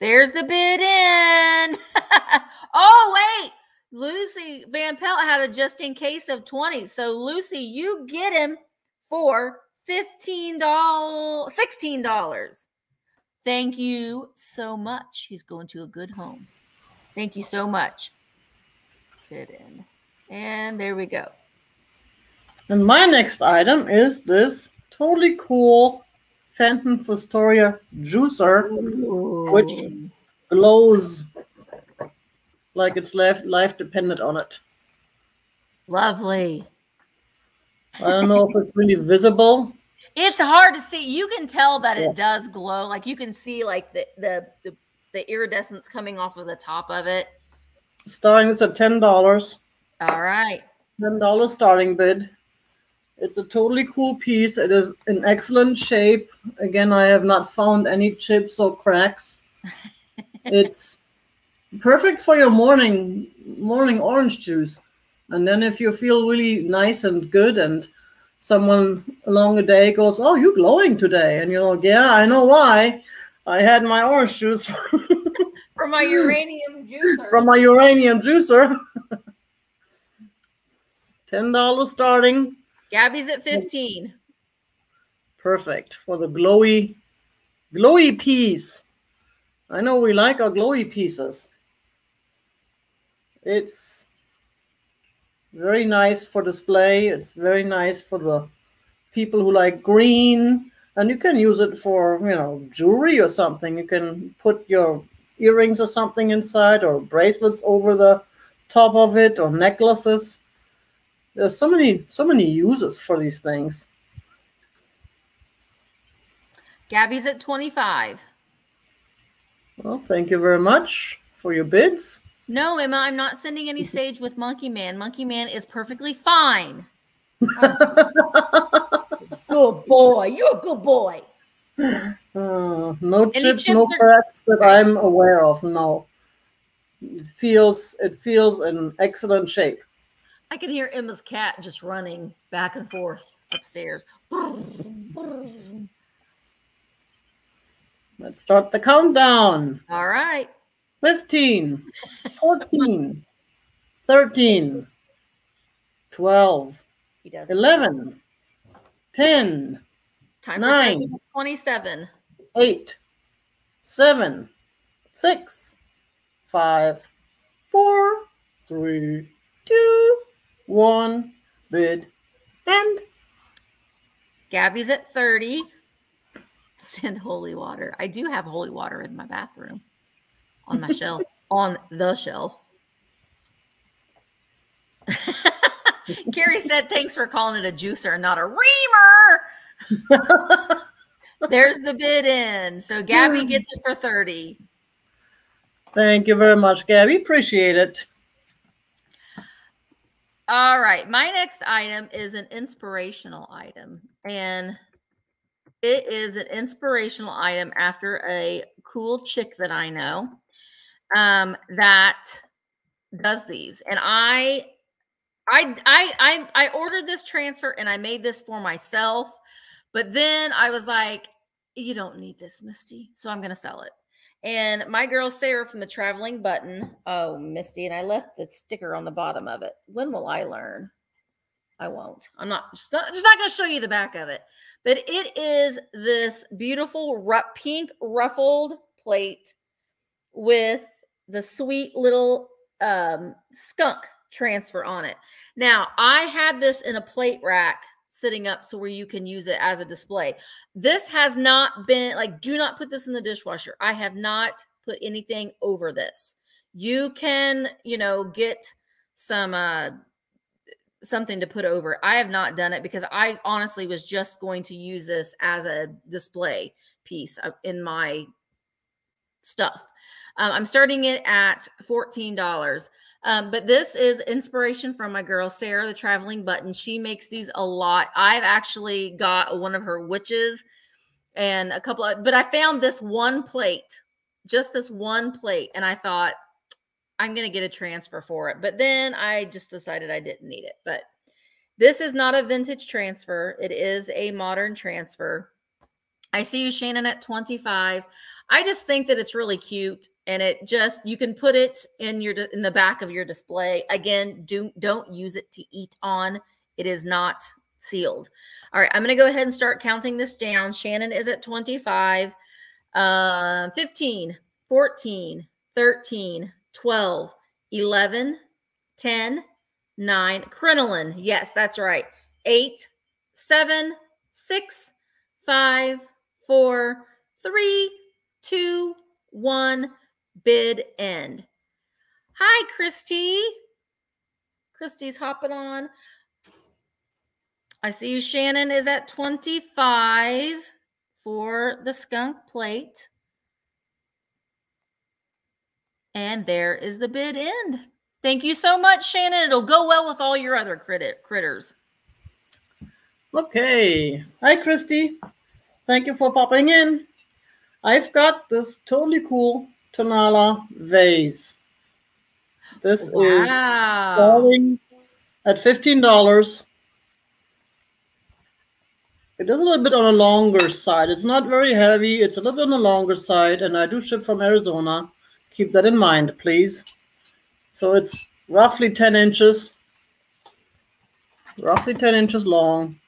There's the bid end. *laughs* oh, wait. Lucy Van Pelt had a just in case of 20. So, Lucy, you get him for $15, $16. Thank you so much. He's going to a good home. Thank you so much. Fit in. And there we go. And my next item is this totally cool Phantom Fostoria juicer, Ooh. which glows like it's life, life dependent on it. Lovely. I don't know if it's really visible, it's hard to see. You can tell that yeah. it does glow. Like you can see like the, the the the iridescence coming off of the top of it. Starting this at ten dollars. All right. Ten dollars starting bid. It's a totally cool piece. It is in excellent shape. Again, I have not found any chips or cracks. *laughs* it's perfect for your morning morning orange juice. And then if you feel really nice and good and someone along the day goes, "Oh, you're glowing today," and you're like, "Yeah, I know why. I had my orange juice *laughs* from my uranium juicer. From my uranium juicer. *laughs* Ten dollars starting. Gabby's at fifteen. Perfect for the glowy, glowy piece. I know we like our glowy pieces. It's very nice for display. It's very nice for the people who like green. And you can use it for, you know, jewelry or something. You can put your earrings or something inside or bracelets over the top of it or necklaces. There's so many, so many uses for these things. Gabby's at 25. Well, thank you very much for your bids. No, Emma, I'm not sending any sage with Monkey Man. Monkey Man is perfectly fine. *laughs* good boy. You're a good boy. Uh, no chips, chips, no cracks that I'm aware of. No. It feels it feels in excellent shape. I can hear Emma's cat just running back and forth upstairs. Let's start the countdown. All right. 15, 14, 13, 12, 11, 10, Time 9, 27, 8, 7, 6, 5, 4, 3, 2, 1. Bid end. Gabby's at 30. Send holy water. I do have holy water in my bathroom on my shelf, on the shelf. *laughs* Carrie said, thanks for calling it a juicer and not a reamer. *laughs* There's the bid in. So Gabby gets it for 30. Thank you very much, Gabby. Appreciate it. All right. My next item is an inspirational item. And it is an inspirational item after a cool chick that I know um, that does these. And I I I I I ordered this transfer and I made this for myself, but then I was like, you don't need this, Misty. So I'm gonna sell it. And my girl Sarah from the traveling button. Oh, Misty, and I left the sticker on the bottom of it. When will I learn? I won't. I'm not just not, just not going to show you the back of it. But it is this beautiful pink ruffled plate with the sweet little um, skunk transfer on it. Now, I had this in a plate rack sitting up so where you can use it as a display. This has not been like, do not put this in the dishwasher. I have not put anything over this. You can, you know, get some uh something to put over. I have not done it because I honestly was just going to use this as a display piece in my stuff. Um, I'm starting it at $14. Um, but this is inspiration from my girl, Sarah, the traveling button. She makes these a lot. I've actually got one of her witches and a couple of, but I found this one plate, just this one plate. And I thought, I'm going to get a transfer for it. But then I just decided I didn't need it. But this is not a vintage transfer, it is a modern transfer. I see you, Shannon, at 25. I just think that it's really cute and it just you can put it in your in the back of your display. Again, do don't use it to eat on. It is not sealed. All right, I'm going to go ahead and start counting this down. Shannon is at 25, uh, 15, 14, 13, 12, 11, 10, 9. Crinoline. Yes, that's right. 8, 7, 6, 5, 4, 3, two, one, bid end. Hi, Christy. Christy's hopping on. I see you. Shannon is at 25 for the skunk plate. And there is the bid end. Thank you so much, Shannon. It'll go well with all your other crit- critters. Okay. Hi, Christy. Thank you for popping in. I've got this totally cool Tonala vase. This wow. is starting at $15. It is a little bit on the longer side. It's not very heavy. It's a little bit on the longer side, and I do ship from Arizona. Keep that in mind, please. So it's roughly 10 inches, roughly 10 inches long.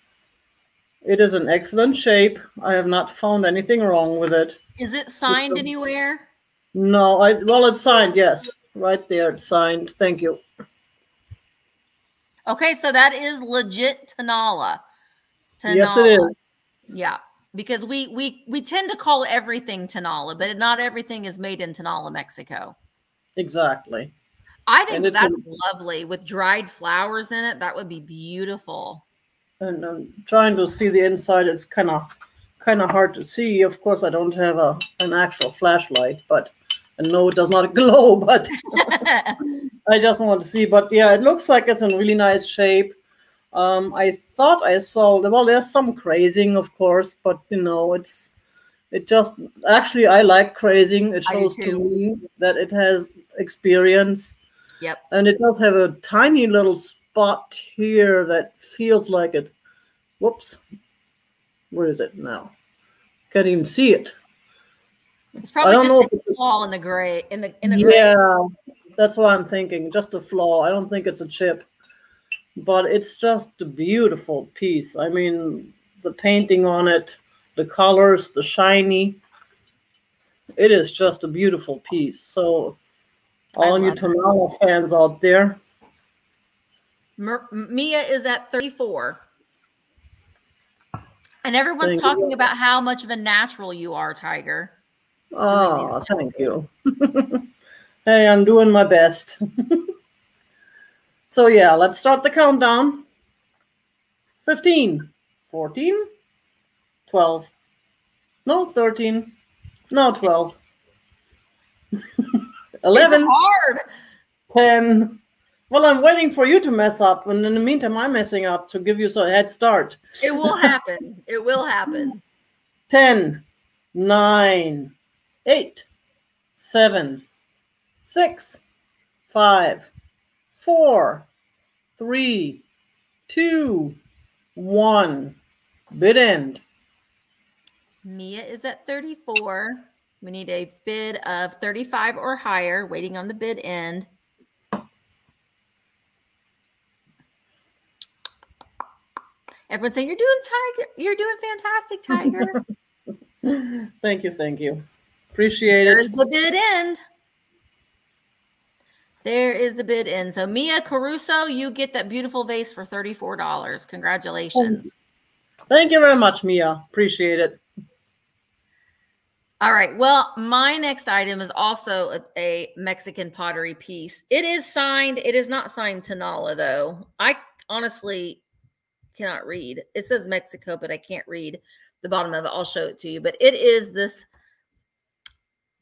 It is in excellent shape. I have not found anything wrong with it. Is it signed um, anywhere? No, I well, it's signed. Yes, right there, it's signed. Thank you. Okay, so that is legit Tonala. Tonala. Yes, it is. Yeah, because we we we tend to call everything Tonala, but not everything is made in Tonala, Mexico. Exactly. I think that's lovely with dried flowers in it. That would be beautiful. And I'm trying to see the inside. It's kind of kind of hard to see. Of course, I don't have a an actual flashlight, but and no, it does not *laughs* glow. But *laughs* I just want to see. But yeah, it looks like it's in really nice shape. Um, I thought I saw well. There's some crazing, of course, but you know, it's it just actually I like crazing. It shows to me that it has experience. Yep. And it does have a tiny little spot here that feels like it. Whoops. Where is it now? Can't even see it. It's probably I don't just know a flaw in the gray. In the in the gray. yeah, that's what I'm thinking. Just a flaw. I don't think it's a chip, but it's just a beautiful piece. I mean, the painting on it, the colors, the shiny. It is just a beautiful piece. So, all you Tonala fans out there. Mer- Mia is at 34. And everyone's thank talking you. about how much of a natural you are, Tiger. Oh, thank you. *laughs* hey, I'm doing my best. *laughs* so, yeah, let's start the countdown 15, 14, 12, no, 13, no, 12, *laughs* 11, it's hard. 10, well, I'm waiting for you to mess up, and in the meantime, I'm messing up to give you a head start. It will happen. it will happen. 10, 9, 8, 7, 6, 5, 4, 3, 2, 1. Bid end. Mia is at 34. We need a bid of 35 or higher, waiting on the bid end. Everyone's saying you're doing tiger, you're doing fantastic, Tiger. *laughs* thank you, thank you. Appreciate There's it. There's the bid end. There is the bid end. So Mia Caruso, you get that beautiful vase for $34. Congratulations. Thank you very much, Mia. Appreciate it. All right. Well, my next item is also a, a, Mexican pottery piece. It is signed. It is not signed Tonala, though. I honestly cannot read. It says Mexico, but I can't read the bottom of it. I'll show it to you. But it is this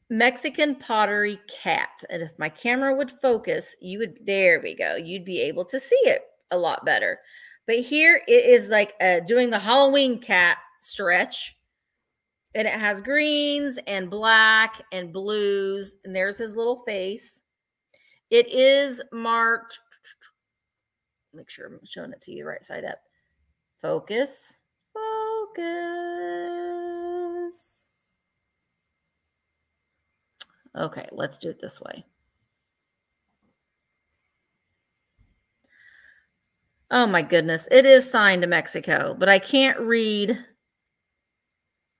Mexican pottery cat. And if my camera would focus, you would, there we go. You'd be able to see it a lot better. But here it is like uh, doing the Halloween cat stretch. And it has greens and black and blues. And there's his little face. It is marked, *tsk* make sure I'm showing it to you right side up. Focus. Focus. Okay, let's do it this way. Oh my goodness. It is signed to Mexico, but I can't read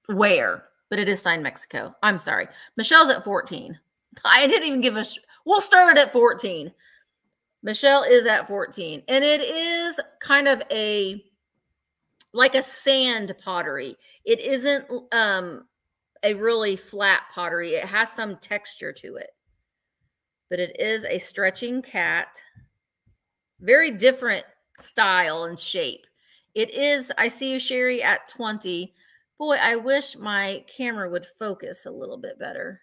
where, but it is signed Mexico. I'm sorry. Michelle's at 14. *laughs* I didn't even give a. we'll start it at 14. Michelle is at 14. And it is kind of a like a sand pottery. It isn't um, a really flat pottery. It has some texture to it. But it is a stretching cat. Very different style and shape. It is, I see you, Sherry, at 20. Boy, I wish my camera would focus a little bit better.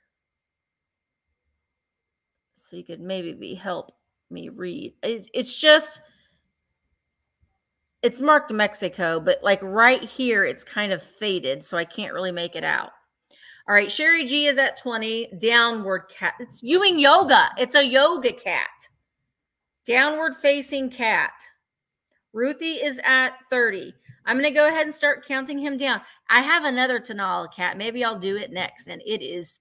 So you could maybe be help me read. It, it's just it's marked Mexico, but like right here, it's kind of faded, so I can't really make it out. All right, Sherry G is at 20. Downward cat. It's Ewing Yoga. It's a yoga cat. Downward facing cat. Ruthie is at 30. I'm going to go ahead and start counting him down. I have another Tonala cat. Maybe I'll do it next. And it is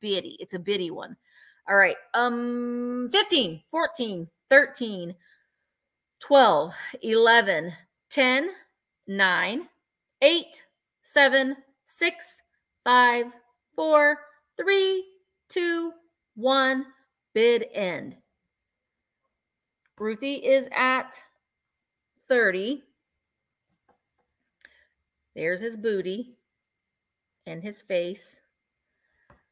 bitty. It's a bitty one. All right. Um, 15, 14, 13, 12, 11, 10, 9, 8, 7, 6, 5, 4, 3, 2, 1. Bid end. Ruthie is at 30. There's his booty and his face.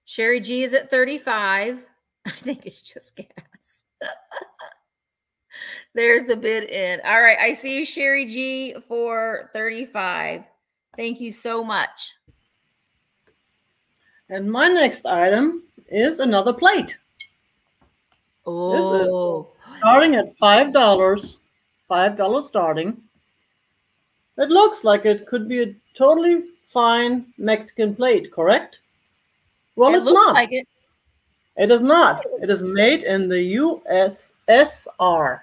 Sherry G is at 35. *laughs* I think it's just gas. *laughs* There's the bid in. All right. I see you, Sherry G, for 35. Thank you so much. And my next item is another plate. Oh, This is oh. Starting at five dollars, five dollars starting. It looks like it could be a totally fine Mexican plate, correct? Well, it it's not. like it. It is not. It is made in the USSR.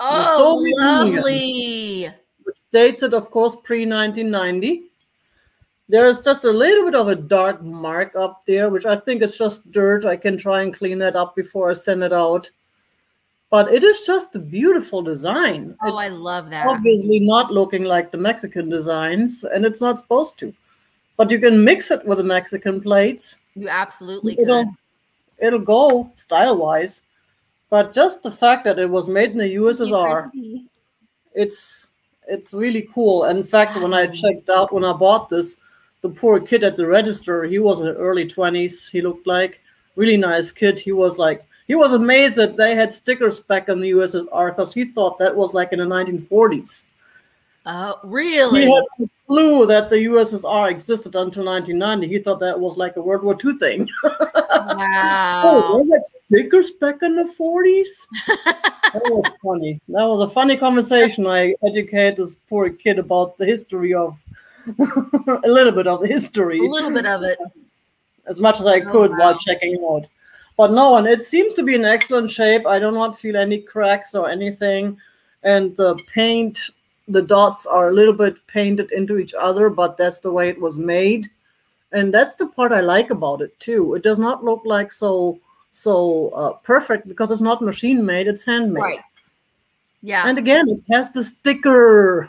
Oh, Union. lovely. which dates it, of course, pre 1990. There is just a little bit of a dark mark up there, which I think is just dirt. I can try and clean that up before I send it out. But it is just a beautiful design. Oh, I love that. Obviously, not looking like the Mexican designs, and it's not supposed to. But you can mix it with the Mexican plates. You absolutely could. It'll, it'll go style wise. But just the fact that it was made in the USSR it's it's really cool. In fact, when I checked out when I bought this, the poor kid at the register, he was in the early twenties. He looked like really nice kid. He was like he was amazed that they had stickers back in the USSR because he thought that was like in the 1940s. Oh, He really? had no clue that the USSR existed until 1990. He thought that was like a World War II thing. *laughs* Oh, Wow. had stickers back in the 40s? that was funny. That was a funny conversation. I educated this poor kid about the history of *laughs* a little bit of the history, A little bit of it. as much as I Oh, could wow. while checking out. But no, and it seems to be in excellent shape. I do not feel any cracks or anything. And the paint, the dots are a little bit painted into each other, but that's the way it was made. And that's the part I like about it too. It does not look like so so uh, perfect because it's not machine made; it's handmade. Right. Yeah, And again, it has the sticker.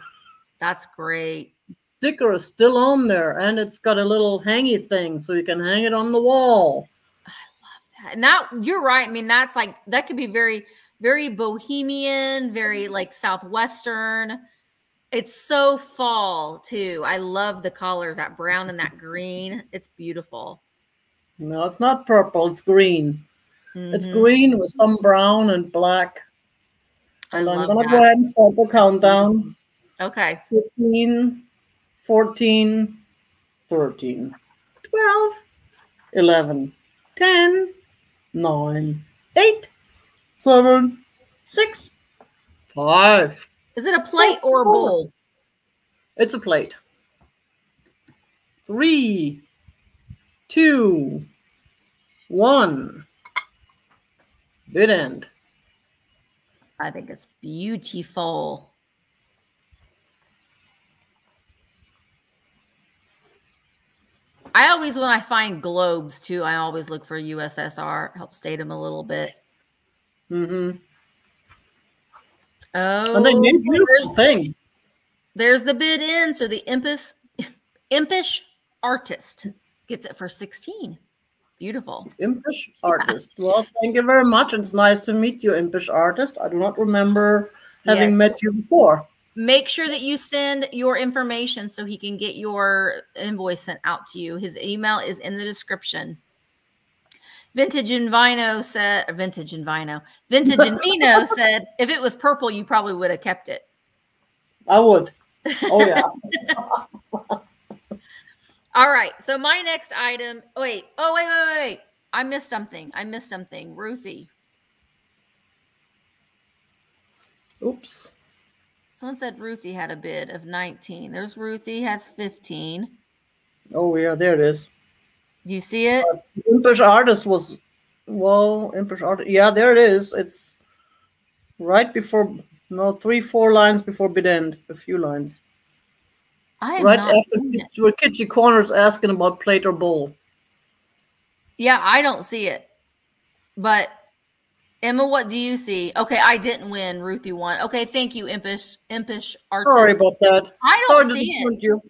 that's great. Sticker is still on there, and it's got a little hangy thing, so you can hang it on the wall. I love that. And that you're right. I mean, that's like that could be very, very bohemian, very like southwestern. It's so fall too. I love the colors, that brown and that green. It's beautiful. No, it's not purple; it's green. It's Mhm. green with some brown and black. I And I'm gonna that. go ahead and start the countdown. Okay. 15, 14, 13, 12, 11, 10, 9, 8, 7, 6, 5. Is it a plate or a four. bowl? It's a plate. 3, 2, 1. Bid end. I think it's beautiful. I always, when I find globes too, I always look for USSR. help date them a little bit. hmm Oh, And they there's, beautiful things. there's the bid in. So the impish, impish artist gets it for 16. Beautiful. Impish artist. Well, thank you very much. It's nice to meet you, Impish artist. I do not remember having Yes. met you before. Make sure that you send your information so he can get your invoice sent out to you. His email is in the description. Vintage and Vino said, Vintage and Vino, Vintage and Vino *laughs* said, if it was purple, you probably would have kept it. I would. Oh yeah. *laughs* All right. So my next item. oh, Wait. Oh wait, wait, wait. I missed something. I missed something. Ruthie. Oops. Someone said Ruthie had a bid of 19. There's Ruthie has 15. Oh yeah, there it is. Do you see it? Uh, impish artist was well, impish artist. Yeah, there it is. It's right before no three, four lines before bid end. A few lines. I right after where Kitschy Corner's asking about plate or bowl. Yeah, I don't see it. But Emma, what do you see? Okay, I didn't win. Ruthie won. Okay, thank you, impish, impish artist. Sorry about that. I don't to see it. you.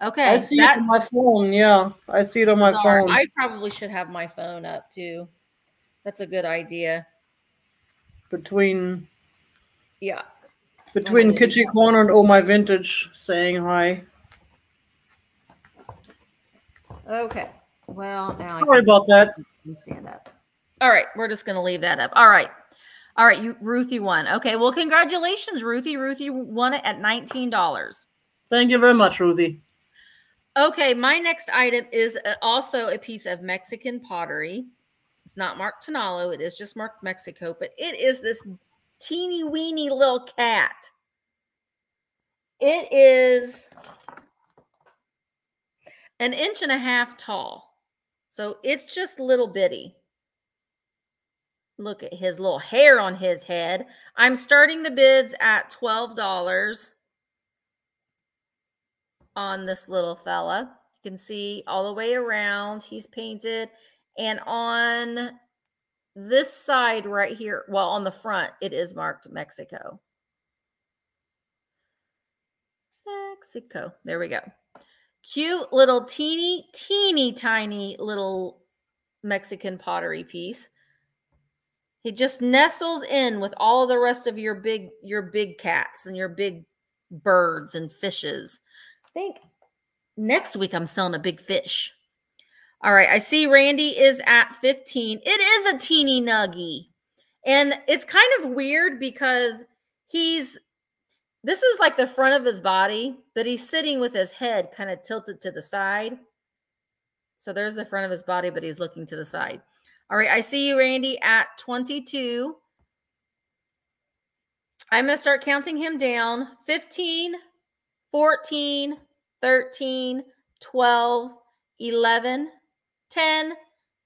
Okay, I see it that's on my phone. Yeah, I see it on my bizarre. phone. I probably should have my phone up too. That's a good idea. Between Yeah. between. Kitschy Corner and Oh My Vintage saying hi. Okay. Well, now Sorry about that. stand up. All right, we're just gonna leave that up. All right. All right, you Ruthie won. Okay, well, congratulations, Ruthie. Ruthie won it at $19. Thank you very much, Ruthie. Okay, my next item is uh, also a piece of Mexican pottery. It's not marked Tonala, it is just marked Mexico, but it is this teeny weeny little cat. It is an inch and a half tall. So it's just little bitty. Look at his little hair on his head. I'm starting the bids at $12 on this little fella. You can see all the way around he's painted. And on this side right here, well, on the front, it is marked Mexico. Mexico. There we go. Cute little teeny, teeny, tiny little Mexican pottery piece. He just nestles in with all the rest of your big your big cats and your big birds and fishes. Think next week I'm selling a big fish. All right, I see Randy is at 15. It is a teeny nuggy. And it's kind of weird because he's this is like the front of his body, but he's sitting with his head kind of tilted to the side. So there's the front of his body, but he's looking to the side. All right, I see you, Randy, at 22. I'm going to start counting him down 15, 14, 13, 12, 11, 10,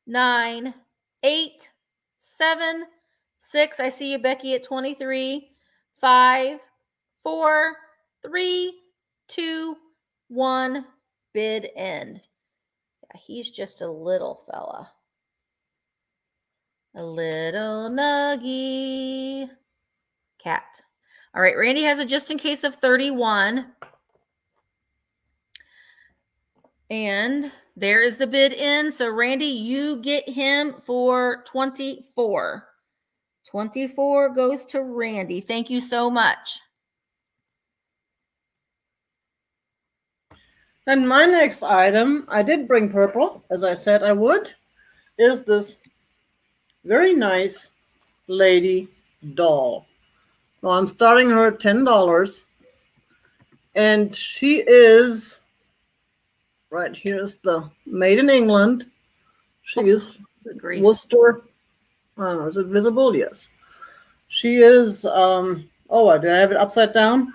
9, 8, 7, 6. I see you, Becky, at 23, 5, 4, 3, 2, 1. Bid end. Yeah, he's just a little fella. A little nuggy cat. All right, Randy has a just in case of 31. And there is the bid in. So, Randy, you get him for 24. 24 goes to Randy. Thank you so much. And my next item, I did bring purple, as I said I would, is this very nice lady doll. Now I'm starting her at $10. And she is, right here's the made in England. She oh, is Worcester. Don't is it visible? Yes. She is, um, oh, do I have it upside down?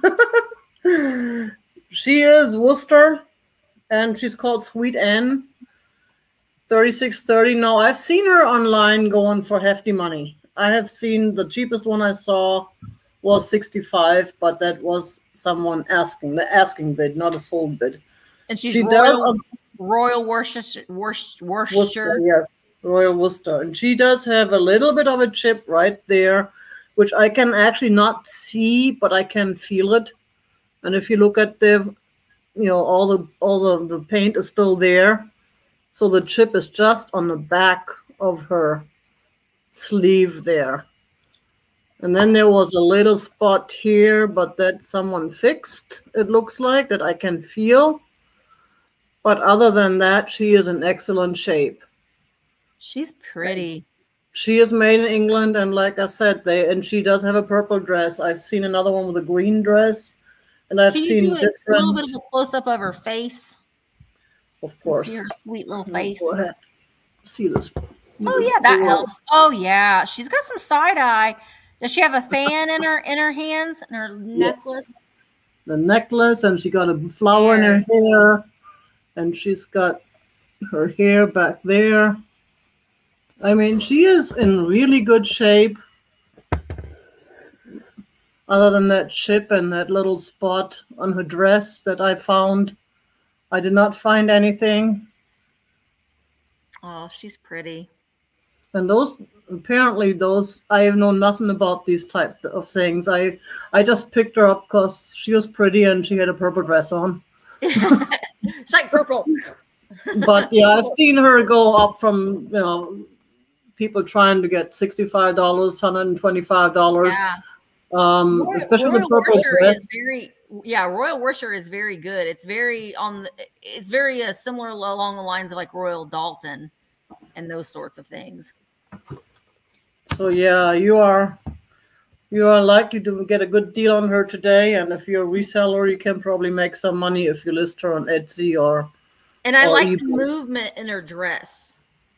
*laughs* she is Worcester and she's called Sweet Anne. 3630. No, I've seen her online going for hefty money. I have seen the cheapest one I saw was 65, but that was someone asking, the asking bid, not a sold bid. And she's she Royal, does, Royal um, Worcester, Worcester, Worcester. Yes, Royal Worcester. And she does have a little bit of a chip right there, which I can actually not see, but I can feel it. And if you look at the, you know, all the all the, the paint is still there. So the chip is just on the back of her sleeve there. And then there was a little spot here, but that someone fixed, it looks like, that I can feel. But other than that, she is in excellent shape. She's pretty. She is made in England, and like I said, they and she does have a purple dress. I've seen another one with a green dress, and I've seen different. A little bit of a close up of her face. Of course. See her sweet little face. Go ahead. See this. Oh yeah, that helps. Oh yeah, she's got some side eye. Does she have a fan in her in her hands and her necklace? Yes. The necklace, and she got a flower in her hair, and she's got her hair back there. I mean, she is in really good shape. Other than that chip and that little spot on her dress that I found. I did not find anything. Oh, she's pretty. And those apparently those I have known nothing about these type of things. I I just picked her up because she was pretty and she had a purple dress on. *laughs* it's like purple. but yeah, I've seen her go up from you know people trying to get sixty five dollars, hundred and twenty five dollars. Yeah. Um, Royal, especially Royal the purple dress. Is very yeah, Royal Worcester is very good. It's very on the, it's very uh, similar along the lines of like Royal Doulton and those sorts of things. So yeah, you are you are likely to get a good deal on her today. And if you're a reseller, you can probably make some money if you list her on Etsy or. And I or like eBay. the movement in her dress.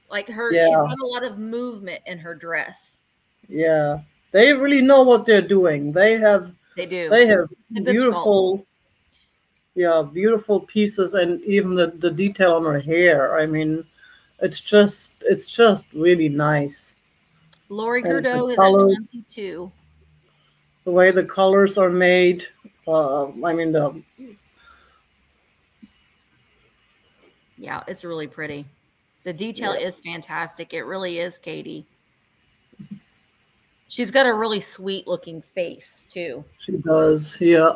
Like her, yeah. she's got a lot of movement in her dress. Yeah, they really know what they're doing. They have. They do. They have beautiful. Yeah, beautiful pieces, and even the the detail on her hair. I mean, it's just it's just really nice. Lori Gerdeau is at 22. The way the colors are made, uh, I mean the. Yeah, it's really pretty. The detail yeah. is fantastic. It really is, Katie. She's got a really sweet looking face too. She does, yeah.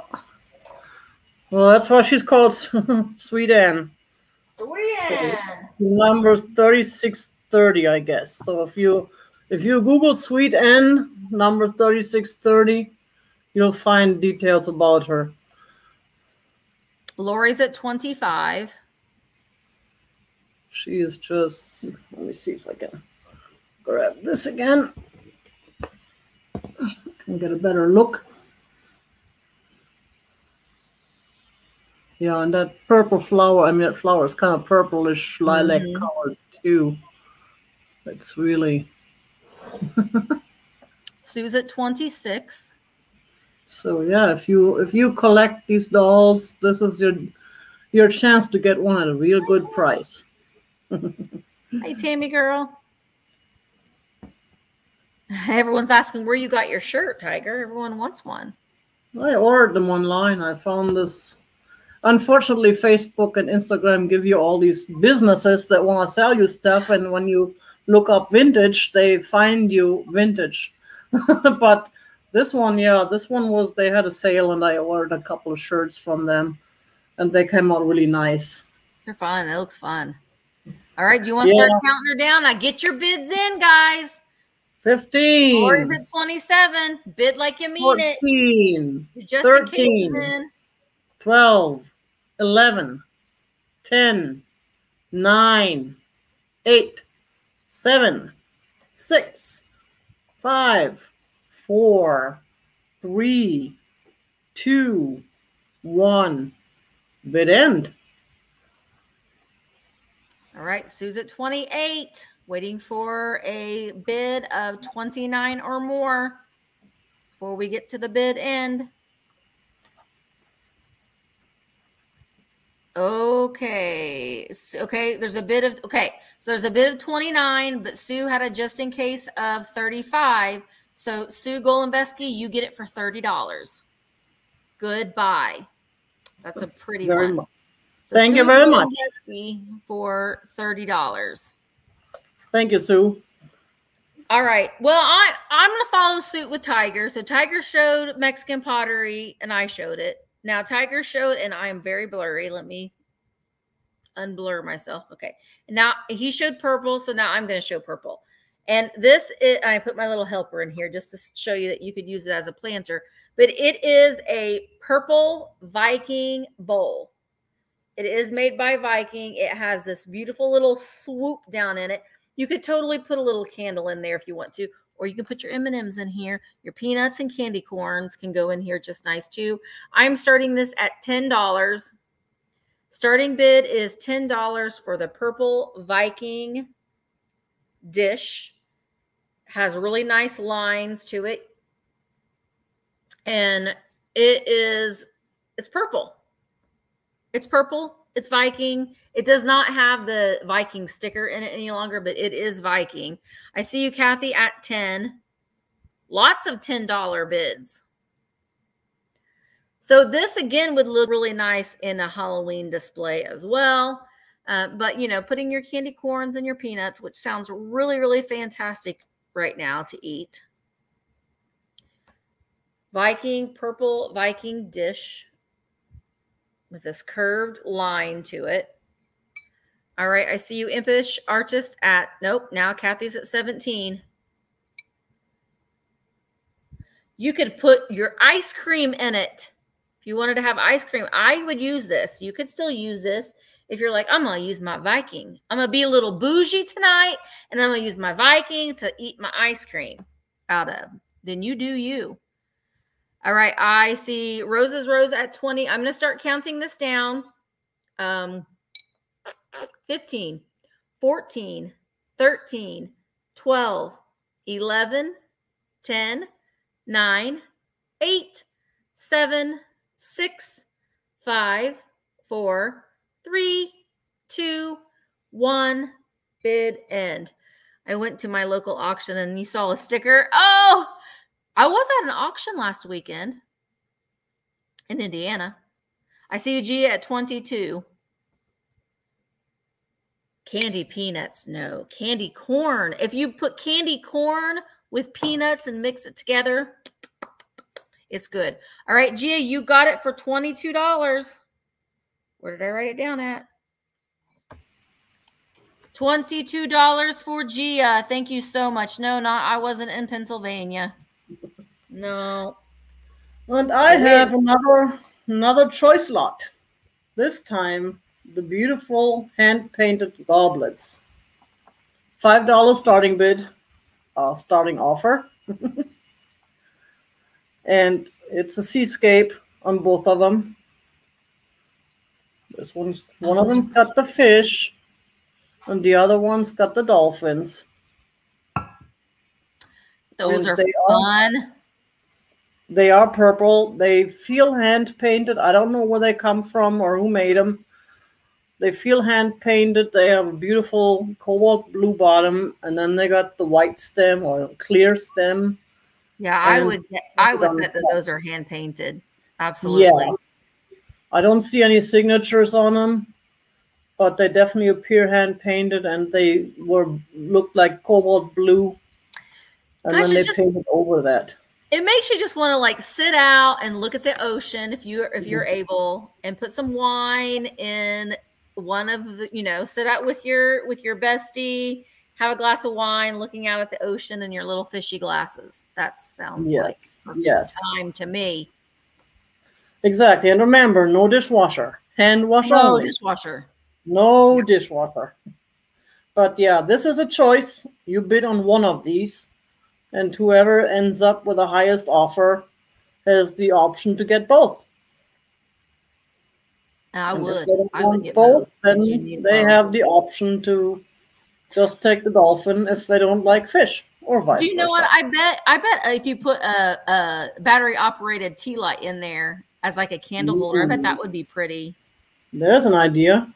Well, that's why she's called *laughs* Sweet Anne. Sweet Anne. So, number thirty-six thirty, I guess. So if you if you Google Sweet Anne number thirty-six thirty, you'll find details about her. Lori's at twenty-five. She is just. Let me see if I can grab this again and get a better look. Yeah, and that purple flower, I mean, that flower is kind of purplish lilac mm -hmm. color too. It's really. Sue's at 26. So yeah, if you if you collect these dolls, this is your your chance to get one at a real good price. hey Tammy girl. Everyone's asking where you got your shirt, Tiger. Everyone wants one. I ordered them online. I found this. Unfortunately, Facebook and Instagram give you all these businesses that want to sell you stuff, and when you look up vintage, they find you vintage. *laughs* but this one, yeah, this one was they had a sale, and I ordered a couple of shirts from them, and they came out really nice. They're fun. It looks fun. All right, do you want to yeah. start counting her down? Now get your bids in, guys. 15. Or is it 27? Bid like you mean 14, it. Just 13, 12, 11, 10, 9, 8, 7, 6, 5, 4, 3, 2, 1. Bid end. All right, Sue's at 28 waiting for a bid of 29 or more before we get to the bid end. Okay. Okay. There's a bit of, okay. So there's a bit of 29, but Sue had a just in case of 35. So Sue Golembeski, you get it for $30. Goodbye. That's a pretty very one. So Thank Sue you very much. For $30. Thank you, Sue. All right. Well, I I'm gonna follow suit with Tiger. So Tiger showed Mexican pottery, and I showed it. Now Tiger showed, and I am very blurry. Let me unblur myself. Okay. Now he showed purple, so now I'm gonna show purple. And this is, I put my little helper in here just to show you that you could use it as a planter. But it is a purple Viking bowl. It is made by Viking. It has this beautiful little swoop down in it. You could totally put a little candle in there if you want to, or you can put your M&Ms in here. Your peanuts and candy corns can go in here just nice too. I'm starting this at $10. Starting bid is $10 for the purple Viking dish. Has really nice lines to it. And it is, it's purple. It's purple it's Viking. It does not have the Viking sticker in it any longer, but it is Viking. I see you, Kathy, at 10. Lots of $10 bids. So this again would look really nice in a Halloween display as well. Uh, but you know, putting your candy corns and your peanuts, which sounds really, really fantastic right now to eat. Viking purple Viking dish with this curved line to it. All right, I see you impish artist at, nope, now Kathy's at 17. You could put your ice cream in it. If you wanted to have ice cream, I would use this. You could still use this if you're like, I'm to use my Viking. I'm to be a little bougie tonight and I'm to use my Viking to eat my ice cream. out of. Then you do you. All right. I see Rose's Rose at 20. I'm going to start counting this down. Um, 15, 14, 13, 12, 11, 10, 9, 8, 7, 6, 5, 4, 3, 2, 1. Bid end. I went to my local auction and you saw a sticker. Oh, I was at an auction last weekend in Indiana. I see Gia, at 22. Candy peanuts. No. Candy corn. If you put candy corn with peanuts and mix it together, it's good. All right, Gia, you got it for $22. Where did I write it down at? $22 for Gia. Thank you so much. No, not I wasn't in Pennsylvania. No. And I have another another choice lot. This time the beautiful hand-painted goblets. Five dollar starting bid, uh, starting offer. *laughs* and it's a seascape on both of them. This one's oh. one of them's got the fish, and the other one's got the dolphins. Those and are fun. Are, they are purple. They feel hand painted. I don't know where they come from or who made them. They feel hand painted. They have a beautiful cobalt blue bottom, and then they got the white stem or clear stem. Yeah, I would. I would bet that those are hand painted. Absolutely. Yeah. I don't see any signatures on them, but they definitely appear hand painted, and they were looked like cobalt blue, and Gosh, then they just, painted over that it makes you just want to like sit out and look at the ocean if you if you're mm-hmm. able and put some wine in one of the you know sit out with your with your bestie have a glass of wine looking out at the ocean in your little fishy glasses that sounds yes. like yes time to me exactly and remember no dishwasher hand wash no only. dishwasher no dishwasher but yeah this is a choice you bid on one of these and whoever ends up with the highest offer has the option to get both. I and would. I would get both. both. Then they both. have the option to just take the dolphin if they don't like fish, or vice. Do you know versa. what? I bet. I bet if you put a, a battery operated tea light in there as like a candle holder, I bet that would be pretty. There's an idea.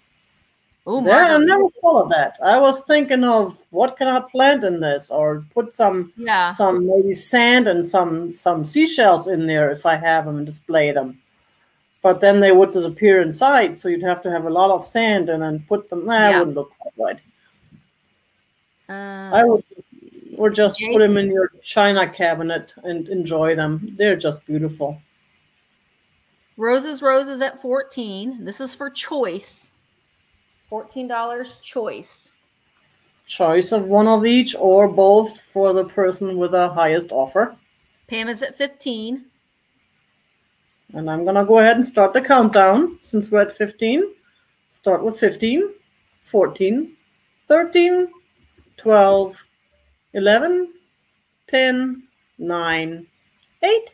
Oh, I never thought of that. I was thinking of what can I plant in this, or put some, yeah, some maybe sand and some some seashells in there if I have them and display them. But then they would disappear inside, so you'd have to have a lot of sand and then put them. Nah, yeah. wouldn't look quite right. Uh, I would, just, or just Jake. put them in your china cabinet and enjoy them. They're just beautiful. Roses, roses at fourteen. This is for choice. $14 choice. Choice of one of each or both for the person with the highest offer. Pam is at 15. And I'm going to go ahead and start the countdown since we're at 15. Start with 15, 14, 13, 12, 11, 10, 9, 8,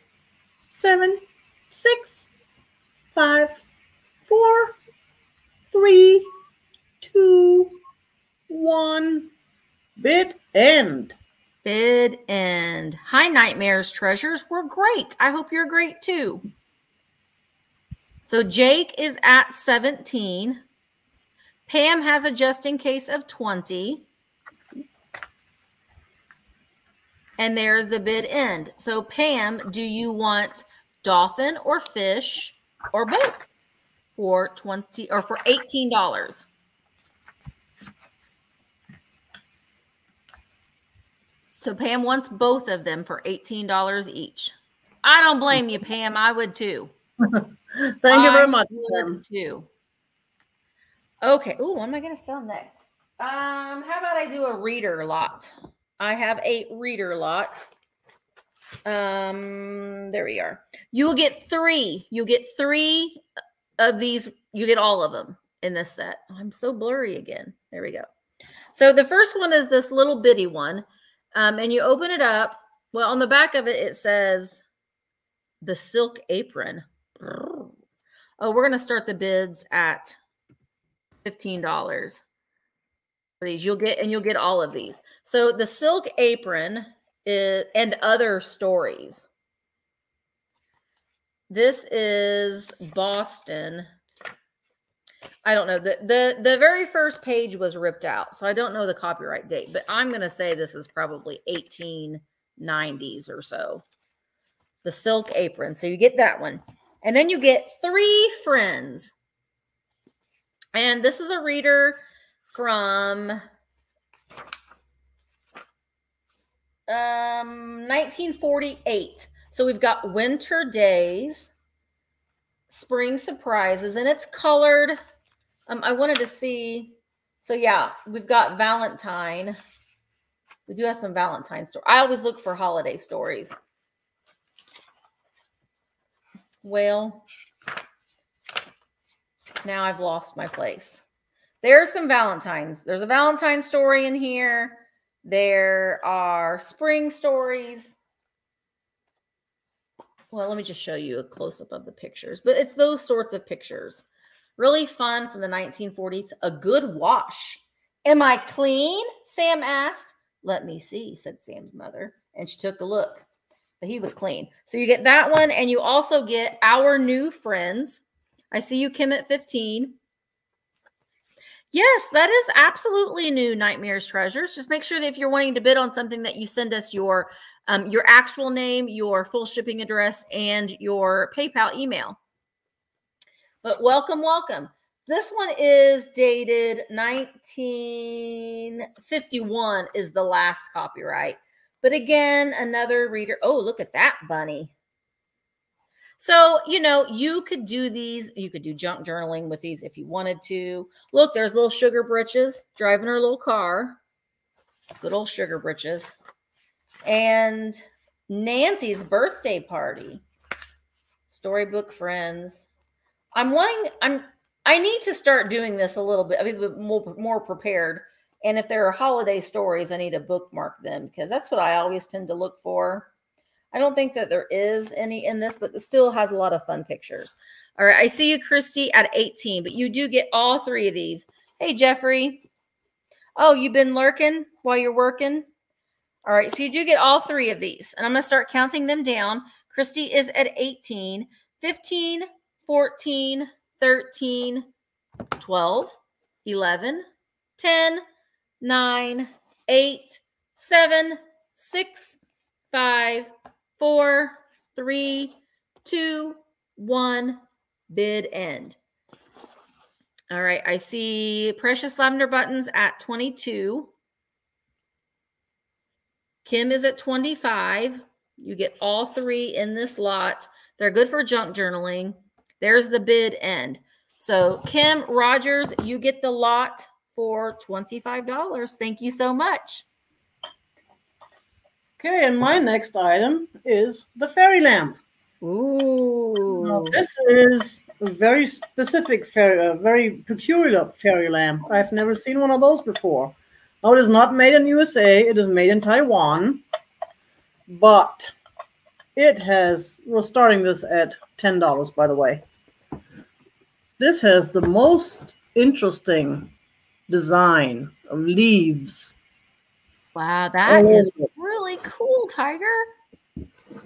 7, 6, 5, 4, 3, two, one. Bid end. Bid end. Hi, Nightmares Treasures. We're great. I hope you're great too. So Jake is at 17. Pam has a just in case of 20. And there's the bid end. So, Pam, do you want dolphin or fish or both for 20 or for $18? So Pam wants both of them for $18 each. I don't blame you, Pam. I would too. *laughs* Thank I you very much. Would too. Okay. Oh, what am I going to sell next? Um, how about I do a reader lot? I have a reader lot. Um, there we are. You will get three. You'll get three of these. You get all of them in this set. I'm so blurry again. There we go. So the first one is this little bitty one. Um, and you open it up. Well, on the back of it, it says the silk apron. Oh, we're going to start the bids at $15 for these. You'll get, and you'll get all of these. So the silk apron is, and other stories. This is Boston. I don't know. The, the the very first page was ripped out. So I don't know the copyright date, but I'm gonna say this is probably 1890s or so. The silk apron. So you get that one. And then you get three friends. And this is a reader from um 1948. So we've got winter days, spring surprises, and it's colored. Um, I wanted to see. So yeah, we've got Valentine. We do have some Valentine stories. I always look for holiday stories. Well, now I've lost my place. There's some Valentines. There's a Valentine story in here. There are spring stories. Well, let me just show you a close up of the pictures, but it's those sorts of pictures. Really fun from the 1940s. A good wash. Am I clean? Sam asked. Let me see, said Sam's mother. And she took a look, but he was clean. So you get that one, and you also get Our New Friends. I see you, Kim, at 15. Yes, that is absolutely new Nightmares Treasures. Just make sure that if you're wanting to bid on something that you send us your um, your actual name, your full shipping address, and your PayPal email. But welcome, welcome. This one is dated 1951 is the last copyright. But again, another reader. Oh, look at that bunny. So, you know, you could do these. You could do junk journaling with these if you wanted to. Look, there's little sugar britches driving her little car. Good old sugar britches. And Nancy's birthday party. Storybook friends. I'm wanting, I'm, I need to start doing this a little bit, a bit more, more prepared. And if there are holiday stories, I need to bookmark them because that's what I always tend to look for I don't think that there is any in this, but it still has a lot of fun pictures. All right. I see you, Christy, at 18, but you do get all three of these. Hey, Jeffrey. Oh, you've been lurking while you're working? All right. So you do get all three of these. And I'm going to start counting them down. Christy is at 18, 15, 14, 13, 12, 11, 10, 9, 8, 7, 6, 5, four, three, two, one, bid end. All right, I see Precious Lavender Buttons at 22. Kim is at 25. You get all three in this lot. They're good for junk journaling. There's the bid end. So, Kim Rogers, you get the lot for $25. Thank you so much. Okay, and my next item is the fairy lamp. Ooh. Now, this is a very specific fairy, a very peculiar fairy lamp. I've never seen one of those before. Now, it is not made in USA. It is made in Taiwan. But it has, we're starting this at $10, by the way. This has the most interesting design of leaves Wow, that is oh. Really cool, Tiger.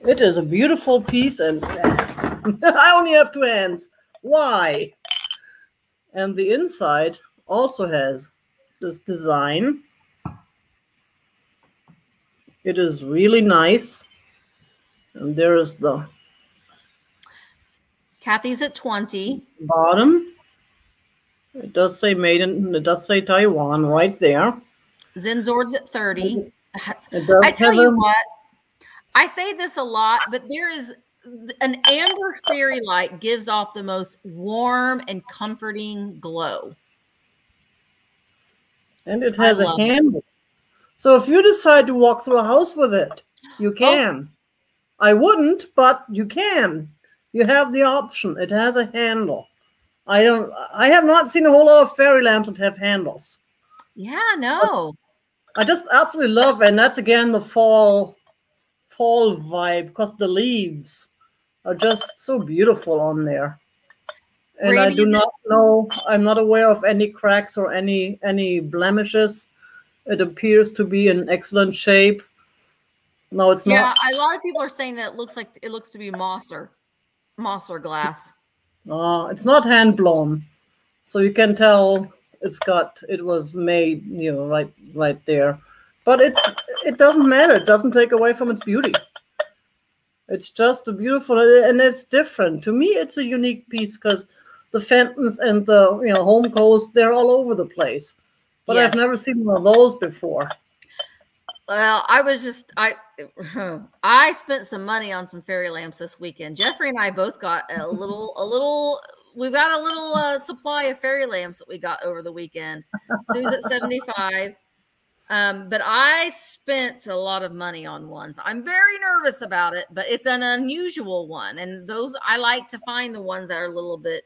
It is a beautiful piece, and *laughs* I only have two hands. Why? And the inside also has this design. It is really nice. And there is the Kathy's at 20. Bottom. It does say made in it does say Taiwan right there. Zenzord's at 30. That's, I tell you what, I say this a lot, but there is an amber fairy light gives off the most warm and comforting glow. And it has a handle. It. So if you decide to walk through a house with it, you oh. can. Oh. I wouldn't, but you can. You have the option. It has a handle. I don't I have not seen a whole lot of fairy lamps that have handles. Yeah, no. I just absolutely love, and that's again the fall fall vibe because the leaves are just so beautiful on there. And Randy, I do not know, I'm not aware of any cracks or any any blemishes. It appears to be in excellent shape. No, it's Yeah, not. Yeah, a lot of people are saying that it looks like it looks to be Mosser, Mosser glass. Uh, it's not hand blown, so you can tell it's got it was made, you know, right right there. But it's it doesn't matter. It doesn't take away from its beauty. It's just a beautiful and it's different. To me, it's a unique piece because the Fentons and the you know Homcos they're all over the place. But Yes. I've never seen one of those before. Well, I was just I I spent some money on some fairy lamps this weekend. Jeffrey and I both got a little a little we got a little uh, supply of fairy lamps that we got over the weekend. Sue's at 75. Um, but I spent a lot of money on ones. I'm very nervous about it, but it's an unusual one. And those I like to find the ones that are a little bit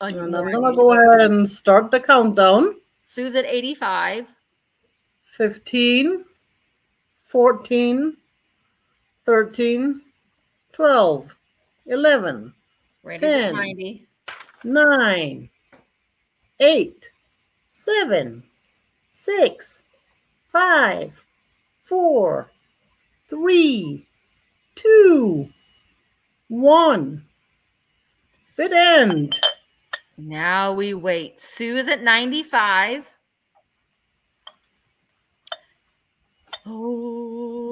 I'm gonna go ahead and start the countdown. Sue's at 85. 15, 14, 13, 12, 11, At 10. 90. 9, 8, 7, 6, 5, 4, 3, 2, 1. Bit end. Now we wait. Sue is at 95. Oh,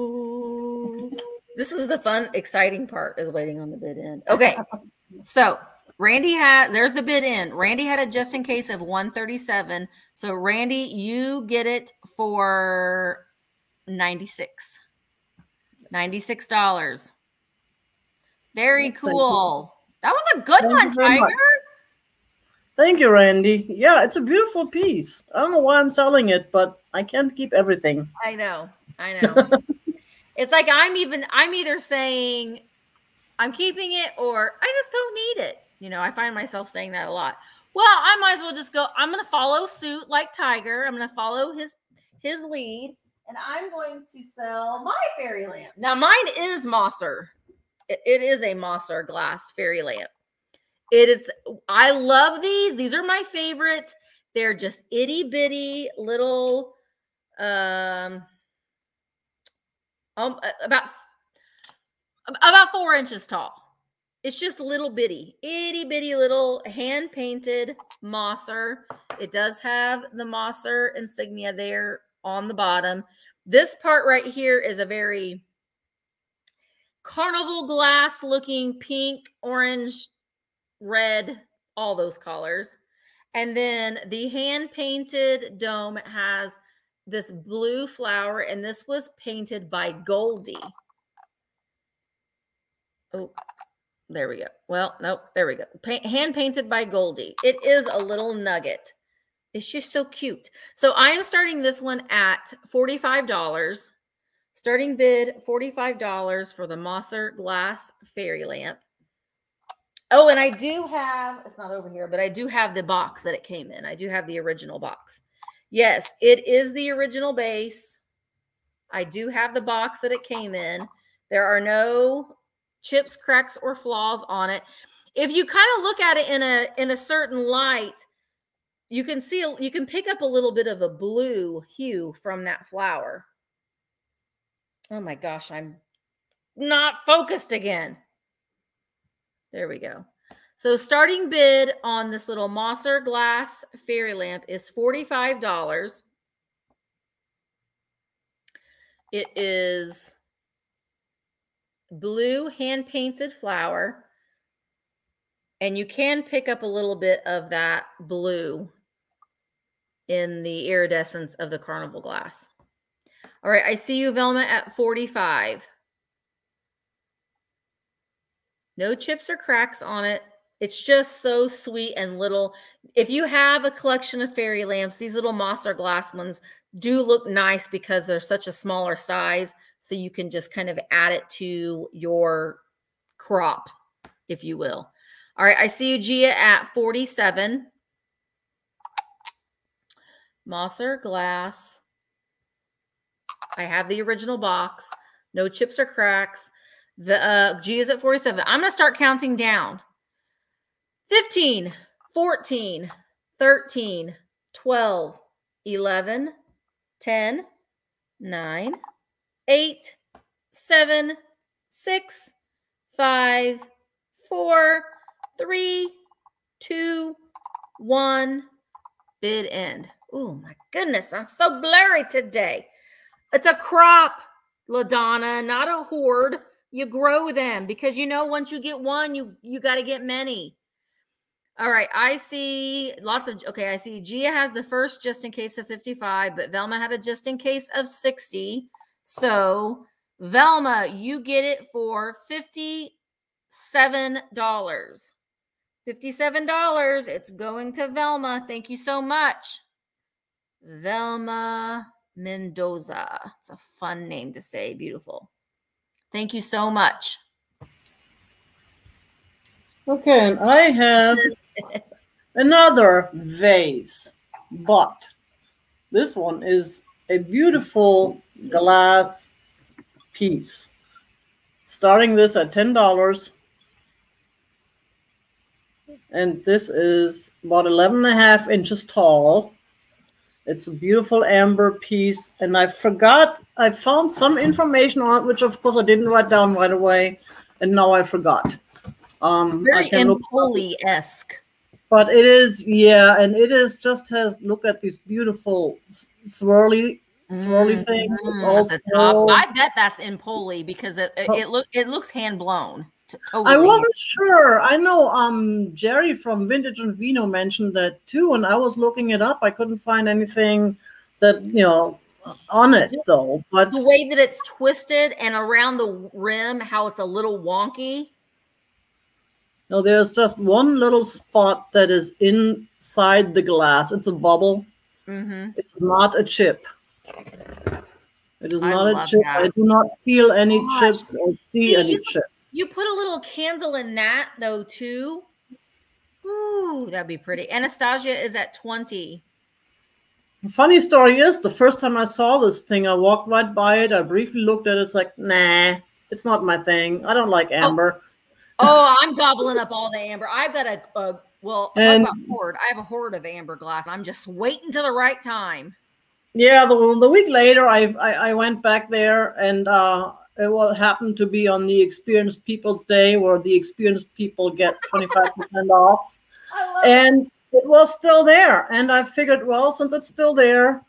this is the fun, exciting part is waiting on the bid end. Okay. *laughs* So Randy had, there's the bid in. Randy had a just in case of 137. So Randy, you get it for 96. $96. Very cool. That was a good Thank one, very much. Tiger. Thank you, Randy. Yeah, it's a beautiful piece. I don't know why I'm selling it, but I can't keep everything. I know. I know. *laughs* it's like I'm even I'm either saying I'm keeping it or I just don't need it. You know, I find myself saying that a lot. Well, I might as well just go. I'm going to follow suit like Tiger. I'm going to follow his his lead, and I'm going to sell my fairy lamp. Now, mine is Mosser. It- it is a Mosser glass fairy lamp. It is. I love these. These are my favorite. They're just itty bitty little. Um, um, about about four inches tall. It's just little bitty, itty bitty little hand painted Mosser. It does have the Mosser insignia there on the bottom. This part right here is a very carnival glass looking pink, orange, red, all those colors. And then the hand painted dome has this blue flower, and this was painted by Goldie. Oh, there we go. Well, nope, there we go. Pa- hand painted by Goldie. It is a little nugget. It's just so cute. So I am starting this one at $45. Starting bid $45 for the Mosser glass fairy lamp. Oh, and I do have, it's not over here, but I do have the box that it came in. I do have the original box. Yes, it is the original base. I do have the box that it came in. There are no chips, cracks, or flaws on it. If you kind of look at it in a in a certain light, you can see you can pick up a little bit of a blue hue from that flower. Oh my gosh, I'm not focused again. There we go. So starting bid on this little Mosser glass fairy lamp is $45. It is blue hand painted flower. And you can pick up a little bit of that blue in the iridescence of the carnival glass. All right, I see you, Velma, at 45. No chips or cracks on it. It's just so sweet and little. If you have a collection of fairy lamps, these little Mosser glass ones do look nice because they're such a smaller size. So you can just kind of add it to your crop, if you will. All right, I see you, Gia, at 47. Mosser glass I have the original box. No chips or cracks. The uh, is at 47. I'm going to start counting down. 15, 14, 13, 12, 11, 10, 9, 8, 7, 6, 5, 4, 3, 2, 1. Bid end. Oh my goodness, I'm so blurry today. It's a crop, LaDonna, not a horde. You grow them because you know once you get one, you you got to get many. All right, I see lots of okay. I see Gia has the first just in case of 55, but Velma had a just in case of 60. So Velma, you get it for $57. $57. It's going to Velma. Thank you so much. Velma Mendoza. It's a fun name to say. Beautiful. Thank you so much. Okay, and I have another vase, but this one is a beautiful glass piece. Starting this at $10. And this is about 11 and a half inches tall. It's a beautiful amber piece. And I forgot, I found some information on it, which of course I didn't write down right away. And now I forgot. Um, very Empoli-esque. But it is, yeah, and it is just has look at these beautiful swirly swirly mm, thing. Mm, I bet that's Empoli because it it, it look it looks hand blown. Totally. I wasn't sure. I know um Jerry from Vintage and Vino mentioned that too, and I was looking it up. I couldn't find anything that you know on it though. But the way that it's twisted and around the rim, how it's a little wonky. No, there's just one little spot that is inside the glass. It's a bubble. Mm-hmm. It's not a chip. It is I not a chip. That. I do not feel any Gosh. chips or see, see any you, chips. You put a little candle in that though too. Ooh, that'd be pretty. Anastasia is at 20. Funny story is the first time I saw this thing, I walked right by it. I briefly looked at it. It's like, nah, it's not my thing. I don't like oh. amber. Oh, oh I'm gobbling up all the amber. I've got a, a well, and, about hoard. I have a hoard of amber glass. I'm just waiting to the right time. Yeah, the, the week later, I, I, I went back there, and uh, it will happen to be on the Experienced People's Day, where the experienced people get twenty five percent *laughs* off, and it. it was still there. And I figured, well, since it's still there,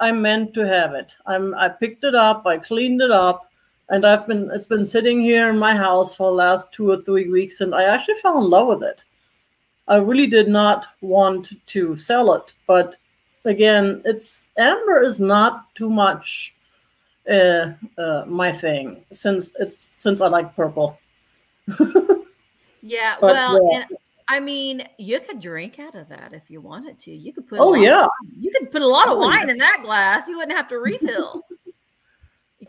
I meant to have it. I'm I picked it up, I cleaned it up, and I've been it's been sitting here in my house for the last two or three weeks, and I actually fell in love with it. I really did not want to sell it, but again, it's amber is not too much uh, uh, my thing since it's since I like purple. *laughs* yeah, but, well, yeah. And, I mean, you could drink out of that if you wanted to. You could put oh yeah, you could put a lot of oh, wine yeah. in that glass. You wouldn't have to refill. *laughs*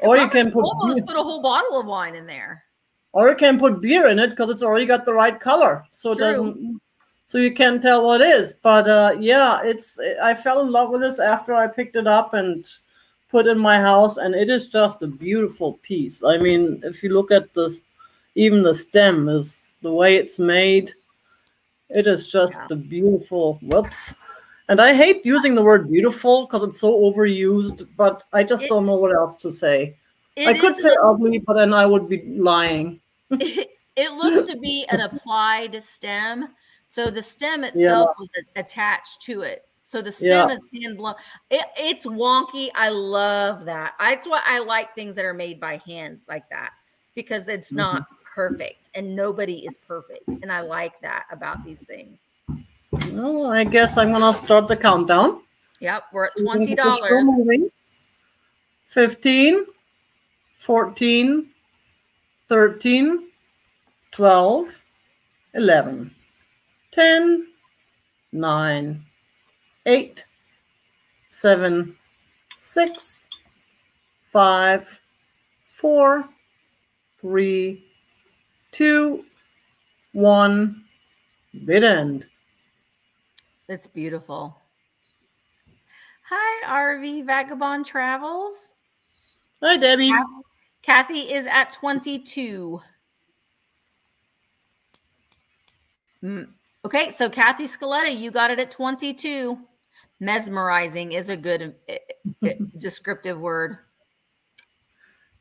Or you can put almost put a whole bottle of wine in there. Or you can put beer in it because it's already got the right color, so it True. doesn't so you can't tell what it is. But uh, yeah, it's I fell in love with this after I picked it up and put in my house, and it is just a beautiful piece. I mean, if you look at this, even the stem is the way it's made. It is just yeah. a beautiful. Whoops. And I hate using the word beautiful because it's so overused, but I just it, don't know what else to say. I could say ugly, but then I would be lying. it, *laughs* it looks to be an applied stem so the stem *laughs* itself yeah. was attached to it. So the stem yeah. is hand blown. It, it's wonky. I love that. That's why I like things that are made by hand like that because it's mm-hmm. not perfect and nobody is perfect. And I like that about these things. Well, I guess I'm going to start the countdown. Yep, we're at $20. 15, 14, 13, 12, 11. 10, 9, 8, 7, 6, 5, 4, 3, 2, 1. Bid end. That's beautiful. Hi, RV Vagabond Travels. Hi, Debbie. Kathy, is at 22. Mm, Okay, so Kathy Scaletta, you got it at 22. Mesmerizing is a good uh, uh, *laughs* descriptive word.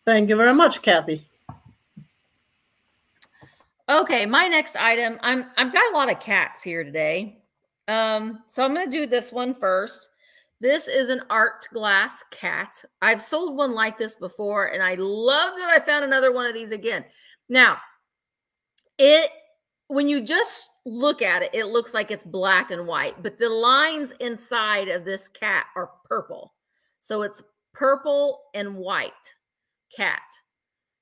Thank you very much, Kathy. Okay, my next item. I'm I've got a lot of cats here today. Um, so I'm gonna do this one first. This is an art glass cat. I've sold one like this before, and I love that I found another one of these again. Now, it when you just look at it, it looks like it's black and white, but the lines inside of this cat are purple. So it's purple and white cat.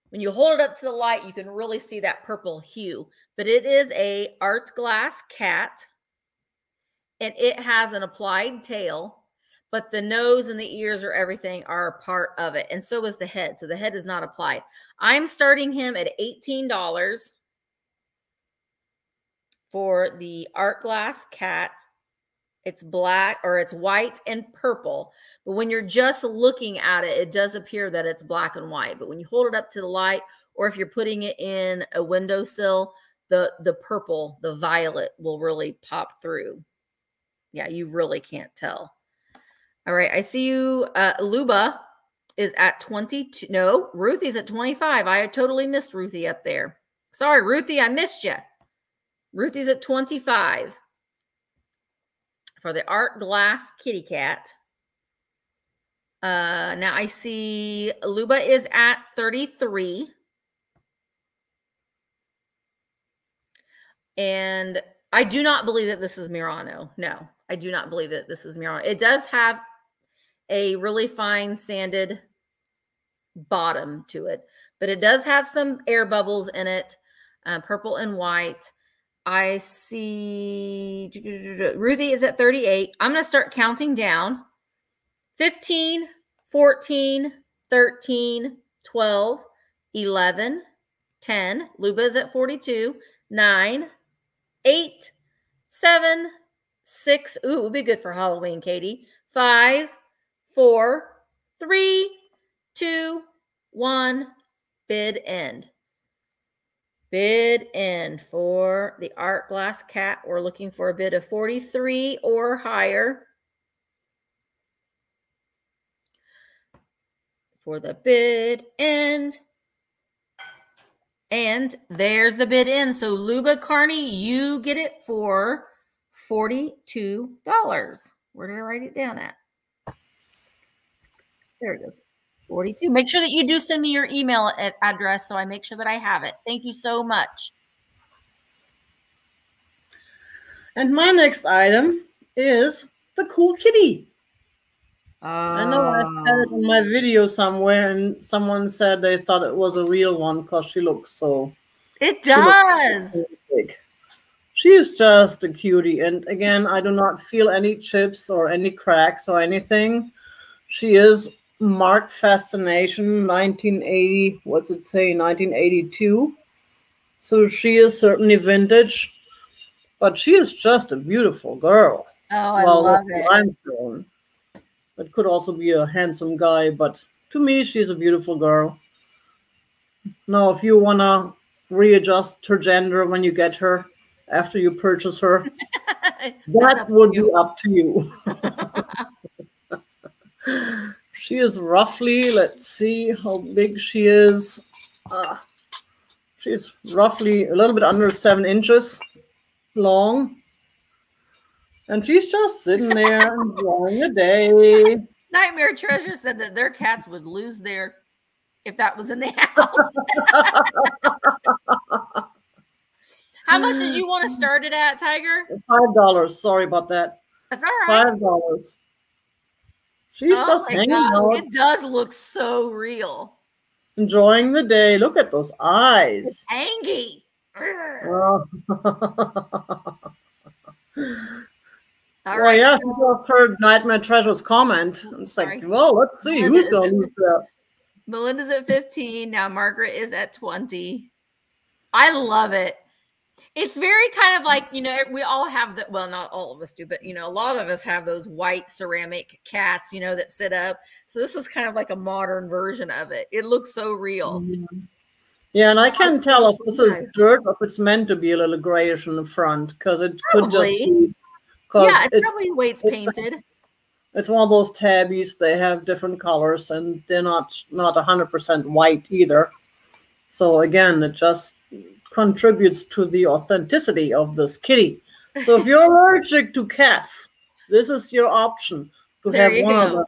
When you hold it up to the light, you can really see that purple hue, but it is a art glass cat and it has an applied tail, but the nose and the ears or everything are part of it. And so is the head. So the head is not applied. I'm starting him at $18 for the art glass cat. It's black or it's white and purple. But when you're just looking at it, it does appear that it's black and white. But when you hold it up to the light, or if you're putting it in a windowsill, the the purple, the violet will really pop through. Yeah, you really can't tell. All right, I see you. Uh, Luba is at 22. No, Ruthie's at 25. I totally missed Ruthie up there. Sorry, Ruthie, I missed you. Ruthie's at 25 for the art glass kitty cat. Uh, now I see Luba is at 33. And I do not believe that this is Murano. No, I do not believe that this is Murano. It does have a really fine sanded bottom to it, but it does have some air bubbles in it, uh, purple and white. I see Ruthie is at 38. I'm going to start counting down 15, 14, 13, 12, 11, 10. Luba is at 42, 9, 8, 7, 6. Ooh, it would be good for Halloween, Katie. 5, 4, 3, 2, 1. Bid end. Bid end for the art glass cat. We're looking for a bid of 43 or higher. For the bid end. And there's the bid end. So Luba Carney, you get it for $42. Where did I write it down at? There it goes. 42. Make sure that you do send me your email address so I make sure that I have it. Thank you so much. And my next item is the cool kitty. Uh, I know I said it in my video somewhere, and someone said they thought it was a real one because she looks so. It does. So. She is just a cutie, and again, I do not feel any chips or any cracks or anything. She is marked fascination 1980 what's it say 1982 so she is certainly vintage but she is just a beautiful girl. Oh i well, love it. I'm saying it could also be a handsome guy but to me she's a beautiful girl. Now if you want to readjust her gender when you get her after you purchase her *laughs* that would be up to you *laughs* She is roughly, let's see how big she is. Uh, she's roughly a little bit under seven inches long. And she's just sitting there *laughs* enjoying the day. Nightmare Treasure said that their cats would lose their if that was in the house. How much did uh, you want to start it at, Tiger? Five dollars. Sorry about that. That's all right. Five dollars. She's oh just hanging gosh, out. It does look so real. Enjoying the day. Look at those eyes. Angie. Oh. All well, right, yeah, so. just heard Nightmare Treasure's comment. It's like, well, let's see Melinda who's going to lose that. Melinda's at 15. Now Margaret is at 20. I love it. It's very kind of like you know we all have that well not all of us do but you know a lot of us have those white ceramic cats you know that sit up. So this is kind of like a modern version of it. It looks so real. Mm-hmm. yeah and i can tell if this is dirt or if it's meant to be a little grayish in the front because it probably. could just be yeah it's, it's probably the way it's, it's painted. it's one of those tabbies they have different colors and they're not not 100% white either. So again it just contributes to the authenticity of this kitty. So if you're allergic to cats, this is your option to there have one go. of the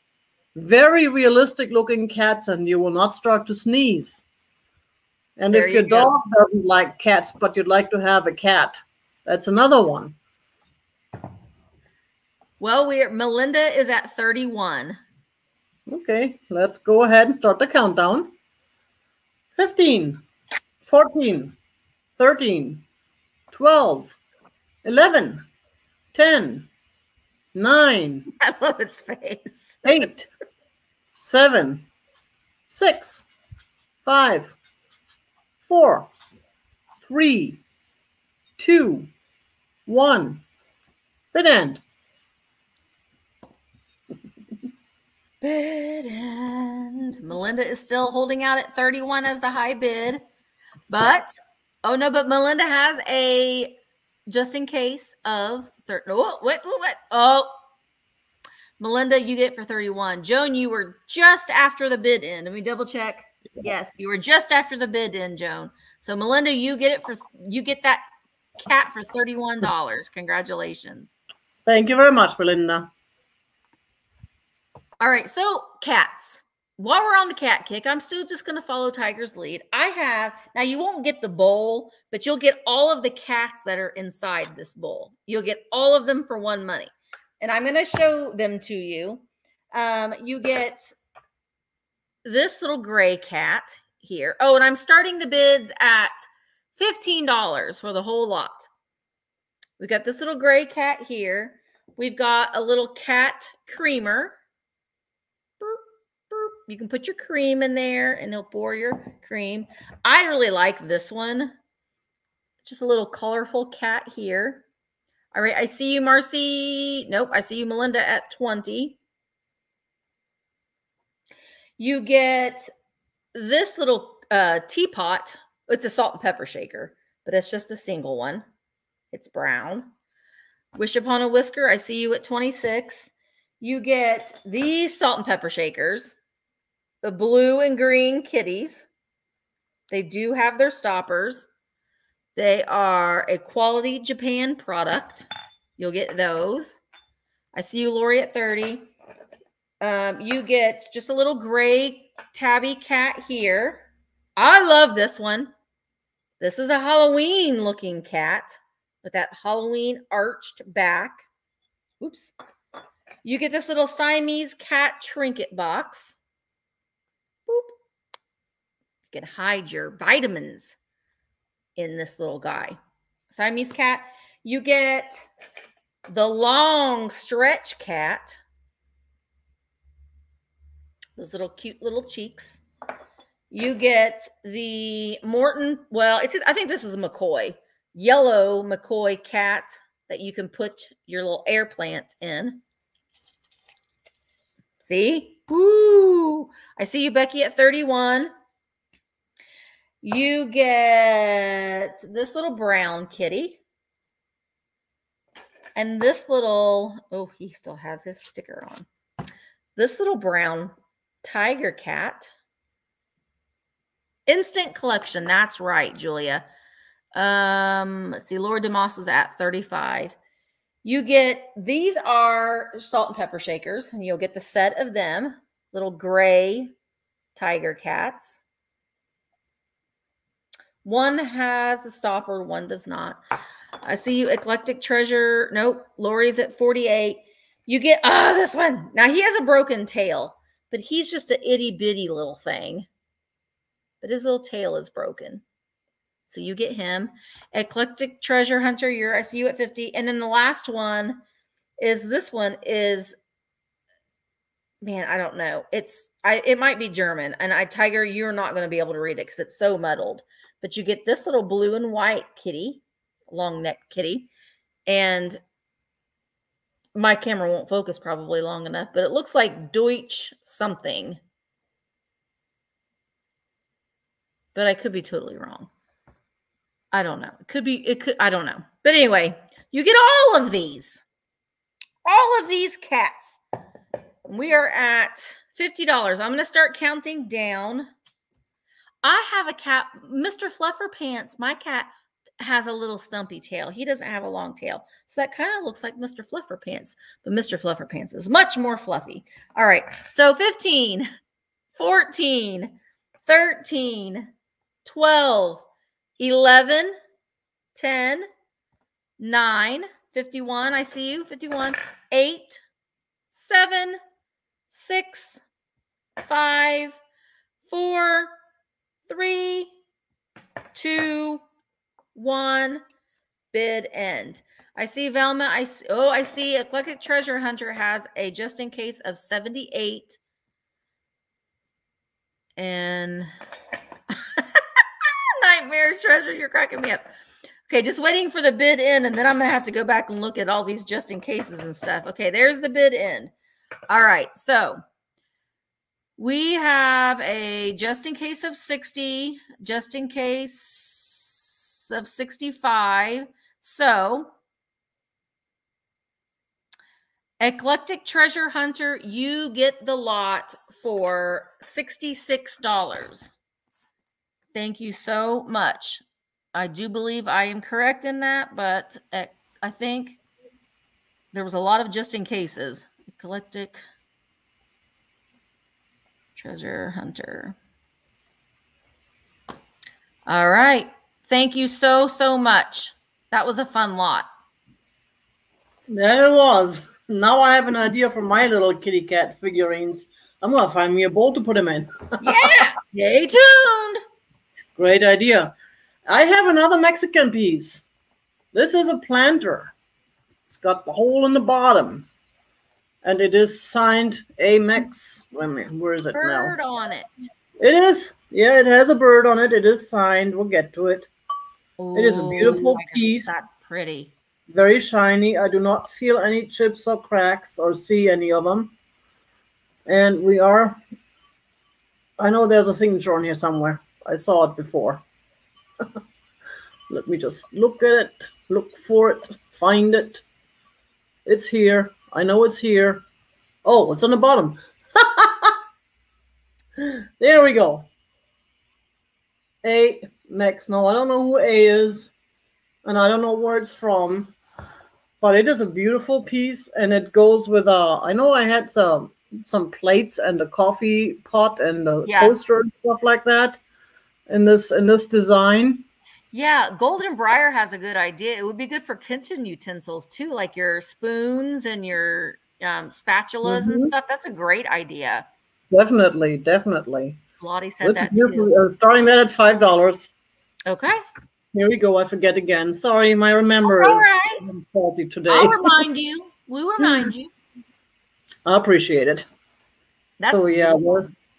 very realistic looking cats and you will not start to sneeze. And there if your you dog doesn't like cats, but you'd like to have a cat, that's another one. Well, we're Melinda is at 31. Okay, let's go ahead and start the countdown. 15, 14, 13, 12, 11, 10, 9. I love its face. 8, 7, 6, 5, 4, 3, 2, 1. Bid end. Bid end. Melinda is still holding out at 31 as the high bid, but Oh no, but Melinda has a just in case of third. Oh, what, what, what? Oh, Melinda, you get for 31. Joan, you were just after the bid end. Let me double check. Yes, you were just after the bid end, Joan. So Melinda, you get it for you get that cat for $31. Congratulations. Thank you very much, Melinda. All right, so cats while we're on the cat kick, I'm still just going to follow Tiger's lead. I have now you won't get the bowl, but you'll get all of the cats that are inside this bowl. You'll get all of them for one money. And I'm going to show them to you. Um, you get this little gray cat here. Oh, and I'm starting the bids at $15 for the whole lot. We got this little gray cat here. We've got a little cat creamer you can put your cream in there and they'll pour your cream. I really like this one. Just a little colorful cat here. All right, I see you, Marcy. Nope, I see you, Melinda, at 20. You get this little uh, teapot. It's a salt and pepper shaker, but it's just a single one. It's brown. Wish upon a whisker. I see you at 26. You get these salt and pepper shakers the blue and green kitties. They do have their stoppers. They are a quality Japan product. You'll get those. I see you, Lori, at 30. Um, you get just a little gray tabby cat here. I love this one. This is a Halloween looking cat with that Halloween arched back. Oops. You get this little Siamese cat trinket box can hide your vitamins in this little guy. Siamese cat, you get the long stretch cat. Those little cute little cheeks. You get the Morton, well, it's I think this is a McCoy, yellow McCoy cat that you can put your little air plant in. See? Woo! I see you, Becky, at 31. You get this little brown kitty. And this little, oh, he still has his sticker on. This little brown tiger cat. Instant collection. That's right, Julia. Um, let's see. Laura DeMoss is at 35. You get these are salt and pepper shakers, and you'll get the set of them, little gray tiger cats. One has the stopper, one does not. I see you, Eclectic Treasure. Nope. Lori's at 48. You get, oh, this one. Now he has a broken tail, but he's just a itty bitty little thing. But his little tail is broken. So you get him. Eclectic Treasure Hunter, you're, I see you at 50. And then the last one is this one is, man, I don't know. It's, I, it might be German. And I, Tiger, you're not going to be able to read it because it's so muddled. But you get this little blue and white kitty, long neck kitty. And my camera won't focus probably long enough, but it looks like Deutsch something. But I could be totally wrong. I don't know. It could be, it could, I don't know. But anyway, you get all of these. All of these cats. We are at $50. I'm going to start counting down. I have a cat, Mr. Fluffer Pants. My cat has a little stumpy tail. He doesn't have a long tail. So that kind of looks like Mr. Fluffer Pants, but Mr. Fluffer Pants is much more fluffy. All right. So 15, 14, 13, 12, 11, 10, 9, 51. I see you. 51, 8, 7, 6, 5, 4, 3, 2, 1. Bid end. I see Velma. I see, oh, I see Eclectic Treasure Hunter has a just in case of 78. And *laughs* Nightmares Treasures, you're cracking me up. Okay, just waiting for the bid in, and then I'm gonna have to go back and look at all these just in cases and stuff. Okay, there's the bid in. All right, so we have a just in case of 60, just in case of 65. So Eclectic Treasure Hunter, you get the lot for $66. Thank you so much. I do believe I am correct in that, but eh, I think there was a lot of just in cases. Eclectic Treasure Hunter. All right. Thank you so, so much. That was a fun lot. There it was. Now I have an idea for my little kitty cat figurines. I'm going to find me a bowl to put them in. *laughs* yeah. Stay tuned. Great idea. I have another Mexican piece. This is a planter. It's got the hole in the bottom. And it is signed Amex. Wait a minute, where is it bird now? Bird on it. It is. Yeah, it has a bird on it. It is signed. We'll get to it. Ooh, it is a beautiful piece. That's pretty. Very shiny. I do not feel any chips or cracks or see any of them. And we are, I know there's a signature on here somewhere. I saw it before. *laughs* Let me just look at it, look for it, find it. It's here. I know it's here. Oh, it's on the bottom. *laughs* there we go. A Mex. No, I don't know who A is, and I don't know where it's from, but it is a beautiful piece, and it goes with a. I know I had some some plates and a coffee pot and a yeah. coaster and stuff like that in this in this design. Yeah, Golden Briar has a good idea. It would be good for kitchen utensils too, like your spoons and your um, spatulas mm-hmm. and stuff. That's a great idea. Definitely, definitely. Lottie said That's that too. Uh, starting that at five dollars. Okay. Here we go. I forget again. Sorry, my remember All is right. faulty today. I'll *laughs* remind you. We remind you. I appreciate it. That's so yeah,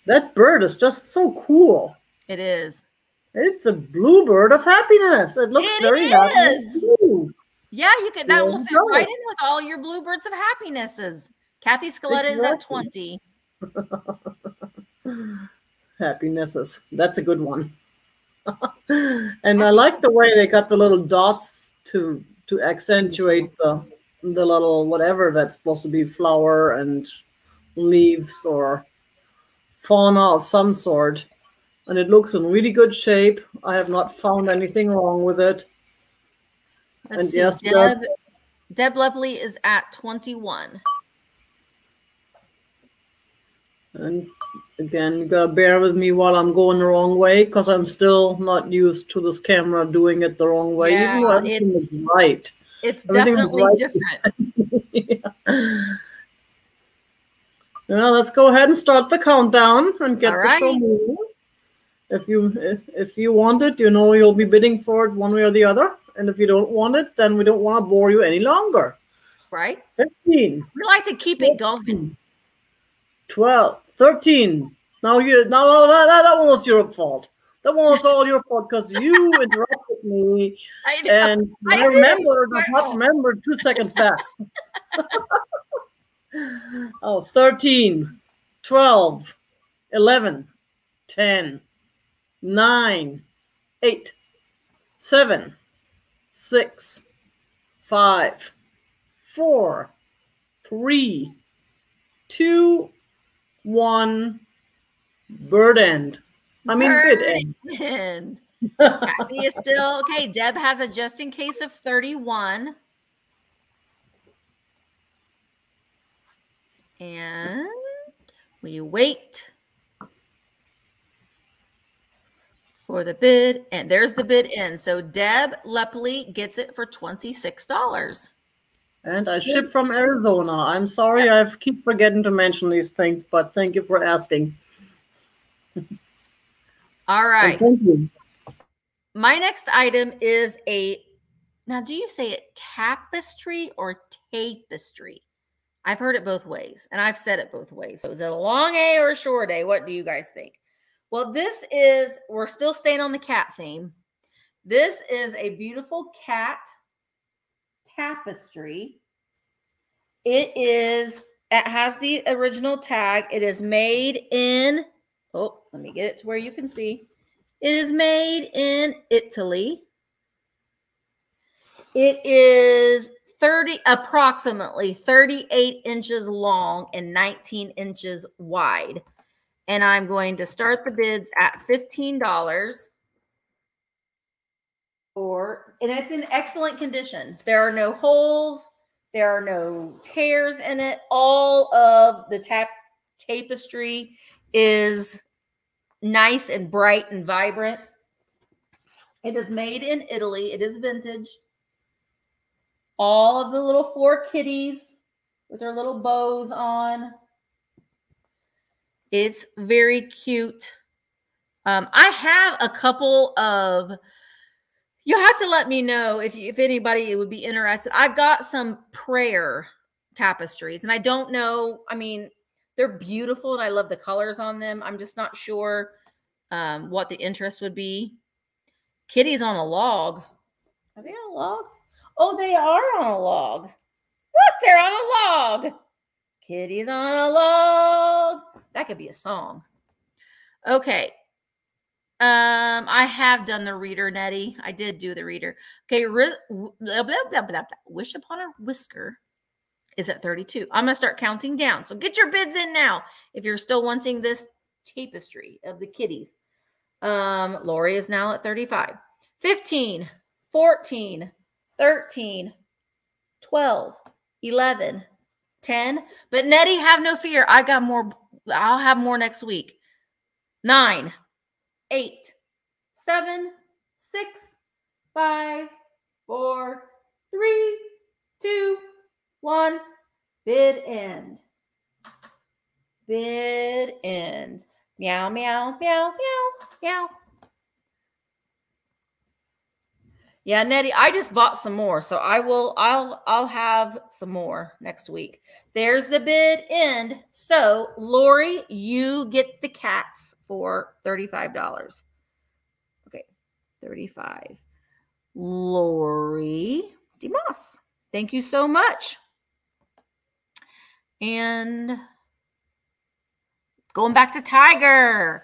that bird is just so cool. It is. It's a bluebird of happiness. It looks it very is. happy. Yeah, you could. That will fit right in with all your bluebirds of happinesses. Kathy Scaletta exactly. is at twenty. *laughs* happinesses. That's a good one. *laughs* and I like the way they got the little dots to to accentuate the the little whatever that's supposed to be flower and leaves or fauna of some sort and it looks in really good shape. I have not found anything wrong with it. Let's and see. yes, Deb, Deb Lepley is at 21. And again, you gotta bear with me while I'm going the wrong way because I'm still not used to this camera doing it the wrong way. Yeah, Even though everything it's, is right. It's everything definitely right. different. *laughs* yeah. Well, let's go ahead and start the countdown and get All the right. show moving if you if you want it, you know you'll be bidding for it one way or the other. And if you don't want it, then we don't want to bore you any longer. Right. 15. We like to keep 14, it going. 12, 13. Now you now that, that one was your fault. That one was all your fault because you *laughs* interrupted me. I know. And I I, did. remember the I hot know. member two seconds back. *laughs* *laughs* oh, 13, 12, 11, 10, 9, 8, 7, 6, 5, 4, 3, 2, 1. Bird end. I mean, bid end. And Kathy is still okay. Deb has a just in case of 31. And we wait for the bid. And there's the bid in. So Deb Lepley gets it for $26. And I ship from Arizona. I'm sorry I keep forgetting to mention these things, but thank you for asking. *laughs* All right. And. Thank you. My next item is a now do you say it tapestry or tapestry? I've heard it both ways and I've said it both ways. So is it a long A or a short A? What do you guys think? Well, this is we're still staying on the cat theme. This is a beautiful cat tapestry. It is it has the original tag. It is made in oh, let me get it to where you can see. It is made in Italy. It is 30 approximately 38 inches long and 19 inches wide. And I'm going to start the bids at $15 for and it's in excellent condition. There are no holes, there are no tears in it. All of the tap tapestry is nice and bright and vibrant. It is made in Italy. It is vintage. All of the little four kitties with their little bows on. It's very cute. Um, I have a couple of. You'll have to let me know if you, if anybody would be interested. I've got some prayer tapestries, and I don't know. I mean, they're beautiful, and I love the colors on them. I'm just not sure um, what the interest would be. Kitty's on a log. Are they on a log? Oh, they are on a log. Look, they're on a log. Kitty's on a log. That could be a song. Okay. Um, I have done the reader, Nettie. I did do the reader. Okay, blah, blah, blah, blah. Wish upon a whisker is at 32. I'm gonna start counting down. So get your bids in now if you're still wanting this tapestry of the kitties. Um, Lori is now at 35. 15, 14, 13, 12, 11, 10. But Nettie, have no fear. I got more. I'll have more next week. Nine, eight, seven, six, five, four, three, two, one. Bid end. Bid end. Meow, meow, meow, meow, meow. Yeah, Nettie, I just bought some more, so I will I'll I'll have some more next week. There's the bid end. So, Lori, you get the cats for $35. Okay, 35. Lori DeMoss. Thank you so much. And going back to Tiger.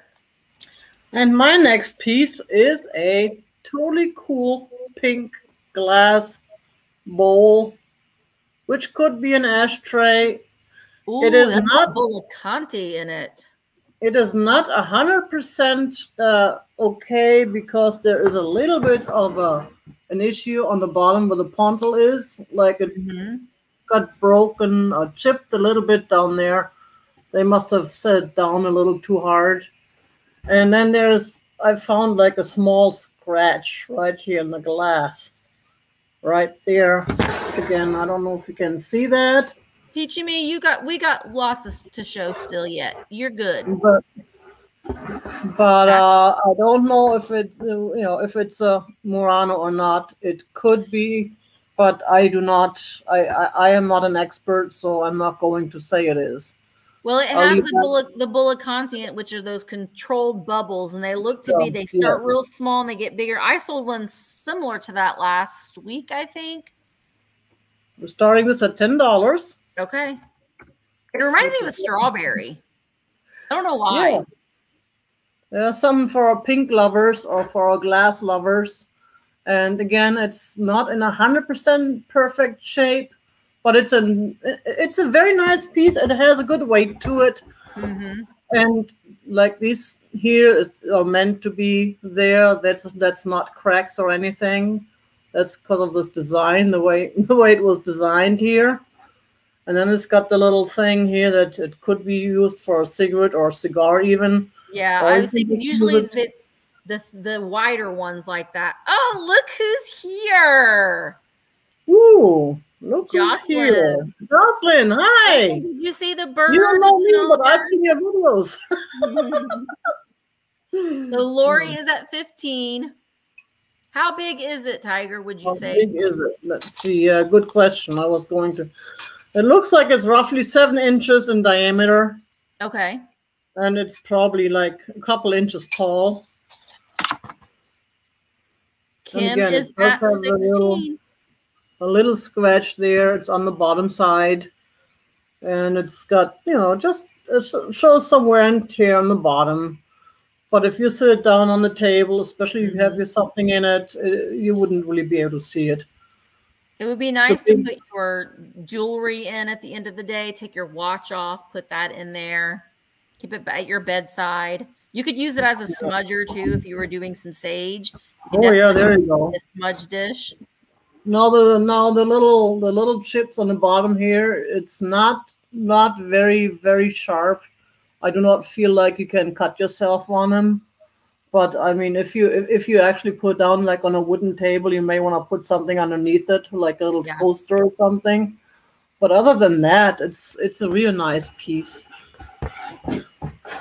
And my next piece is a totally cool pink glass bowl, which could be an ashtray. Ooh, It is not- got Bullicante in it. It is not a hundred percent uh, okay because there is a little bit of a an issue on the bottom where the pontil is, like it Mhm. got broken or chipped a little bit down there. They must have set it down a little too hard. And then there's I found like a small scratch right here in the glass. Right there. Again, I don't know if you can see that. Peachy me, you got we got lots of, to show still yet. You're good. But but uh, I don't know if it's uh, you know if it's a Murano or not. It could be, but I do not. I, I I am not an expert, so I'm not going to say it is. Well, it oh, has leave the bullet the bullicante, which are those controlled bubbles, and they look to be oh, they start yes. real small and they get bigger. I sold one similar to that last week, I think. We're starting this at ten dollars. Okay. It reminds me of a strawberry. I don't know why. Yeah. There are some for our pink lovers or for our glass lovers. And again, it's not in a hundred percent perfect shape, but it's an it's a very nice piece. It has a good weight to it. hmm And like these here is are meant to be there. That's that's not cracks or anything. That's because of this design, the way *laughs* the way it was designed here. And then it's got the little thing here that it could be used for a cigarette or a cigar even. Yeah, Or I was thinking usually the the the wider ones like that. Oh, look who's here. Ooh, look here. Jocelyn, hi. Did you see the bird? You don't know me, but I've seen your videos. *laughs* *laughs* So Lori is at 15. How big is it, Tiger? Would you How say? big is it? Let's see. Uh, good question. I was going to. It looks like it's roughly seven inches in diameter, Okay. and it's probably like a couple inches tall. Kim again, is at have a little- 16. A little scratch there. It's on the bottom side, and it's got you know just it shows some wear and tear on the bottom. But if you sit it down on the table, especially if you have your something in it, uh, you wouldn't really be able to see it. It would be nice to put your jewelry in at the end of the day. Take your watch off, put that in there. Keep it at your bedside. You could use it as a smudger too if you were doing some sage. You Oh yeah, there you go. a smudge dish. Now the now the little the little chips on the bottom here, it's not not very very sharp. I do not feel like you can cut yourself on them. But I mean, if you if, you actually put down like on a wooden table, you may want to put something underneath it, like a little Yeah. coaster or something. But other than that, it's it's a real nice piece.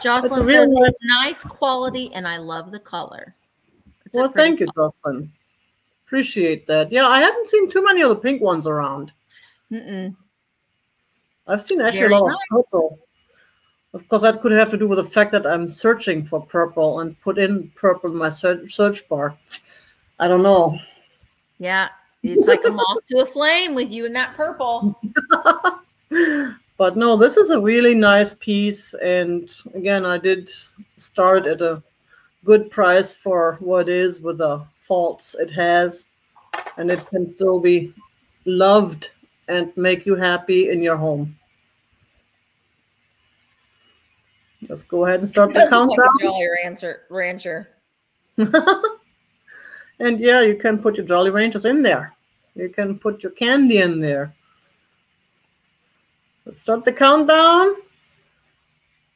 Jocelyn real says nice- nice quality and I love the color. It's well, thank you, Jocelyn. Appreciate that. Yeah, I haven't seen too many of the pink ones around. Mm-mm. I've seen actually Very a lot nice. of purple. Of course, that could have to do with the fact that I'm searching for purple and put in purple in my search, search bar. I don't know. Yeah, it's like a moth to a flame with you in that purple. *laughs* But no, this is a really nice piece. And again, I did start at a good price for what is with the faults it has. And it can still be loved and make you happy in your home. Let's go ahead and start the countdown. like a Jolly Rancher. Rancher. *laughs* and yeah, you can put your Jolly Ranchers in there. You can put your candy in there. Let's start the countdown.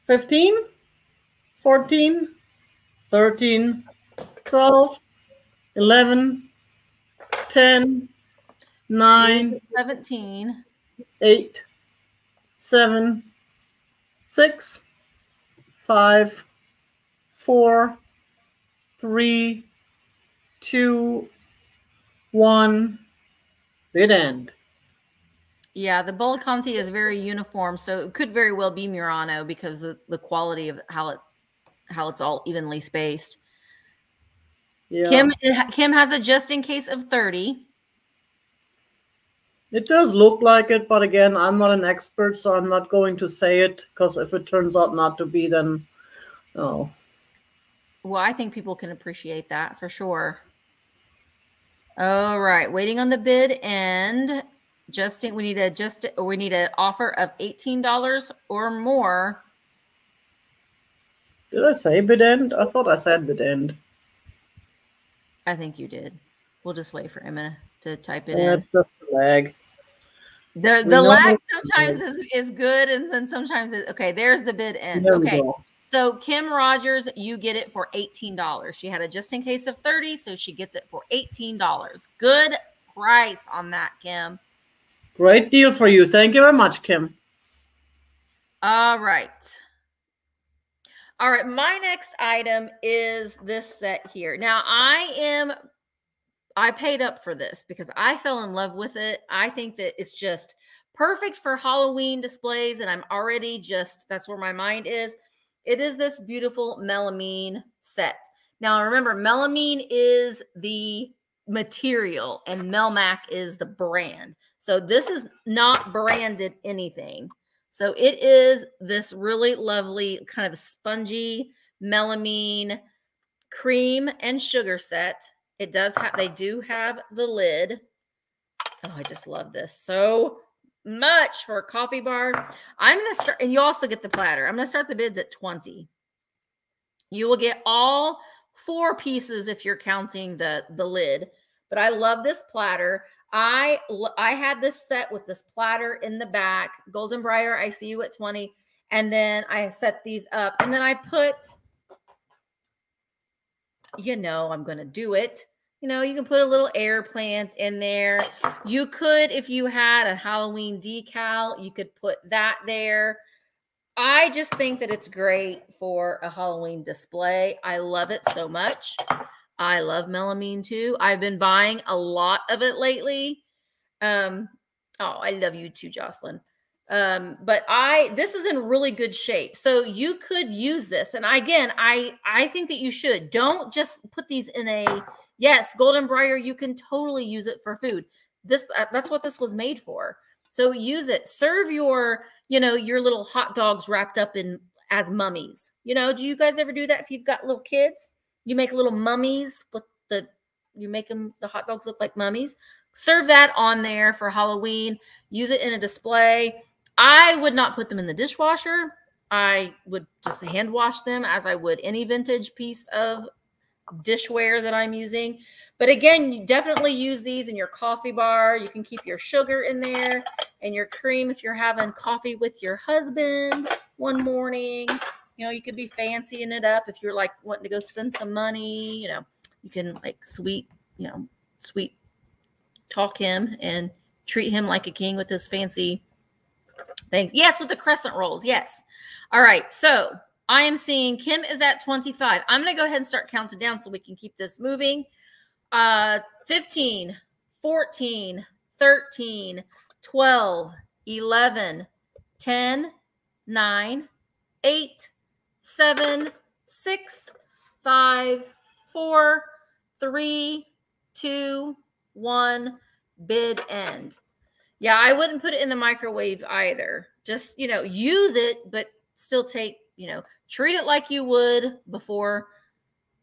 15, 14, 13, 12, 11, 10, 9, 17. 8, 7, 6, 5, 4, 3, 2, 1. Bid end. Yeah, the Bullicante is very uniform, so it could very well be Murano because of the quality of how it how it's all evenly spaced. Yeah. Kim Kim has a just in case of 30. It does look like it, but again, I'm not an expert, so I'm not going to say it because if it turns out not to be, then oh, Well, I think people can appreciate that for sure. All right, waiting on the bid and Justin, we need a just we need an offer of $18 or more. did I say bid end? I thought I said bid end. I think you did. We'll just wait for Emma to type it Yeah, in. just a lag. The the lag sometimes is, is good and then sometimes it, okay, there's the bid end. There Okay. So Kim Rogers, you get it for $18. She had a just in case of 30, so she gets it for $18. Good price on that, Kim. Great deal for you. Thank you very much, Kim. All right. All right, my next item is this set here. Now, I am I paid up for this because I fell in love with it. I think that it's just perfect for Halloween displays. And I'm already just, that's where my mind is. It is this beautiful melamine set. Now, remember, melamine is the material and Melmac is the brand. So this is not branded anything. So it is this really lovely kind of spongy melamine cream and sugar set. It does have, they do have the lid. Oh, I just love this so much for a coffee bar. I'm going to start, and you also get the platter. I'm going to start the bids at 20. You will get all four pieces if you're counting the, the lid. But I love this platter. I I had this set with this platter in the back, Golden Briar. I see you at 20. And then I set these up. And then I put, you know, I'm going to do it. You know, you can put a little air plant in there. You could, if you had a Halloween decal, you could put that there. I just think that it's great for a Halloween display. I love it so much. I love melamine too. I've been buying a lot of it lately. Um, oh, I love you too, Jocelyn. Um, but I this is in really good shape. So you could use this. And again, I I think that you should. Don't just put these in a yes, golden briar, you can totally use it for food. This uh, that's what this was made for. So use it. Serve your, you know, your little hot dogs wrapped up in as mummies. You know, do you guys ever do that if you've got little kids? You make little mummies with the you make them the hot dogs look like mummies. Serve that on there for Halloween. Use it in a display. I would not put them in the dishwasher. I would just hand wash them as I would any vintage piece of dishware that I'm using. But again, you definitely use these in your coffee bar. You can keep your sugar in there and your cream if you're having coffee with your husband one morning. You know, you could be fancying it up if you're like wanting to go spend some money. You know, you can like sweet, you know, sweet talk him and treat him like a king with his fancy things. Yes, with the crescent rolls. Yes. All right. So I am seeing Kim is at 25. I'm going to go ahead and start counting down so we can keep this moving. Uh, 15, 14, 13, 12, 11, 10, 9, 8, seven, six, five, four, three, two, one, bid end. Yeah, I wouldn't put it in the microwave either. Just, you know, use it, but still take, you know, treat it like you would before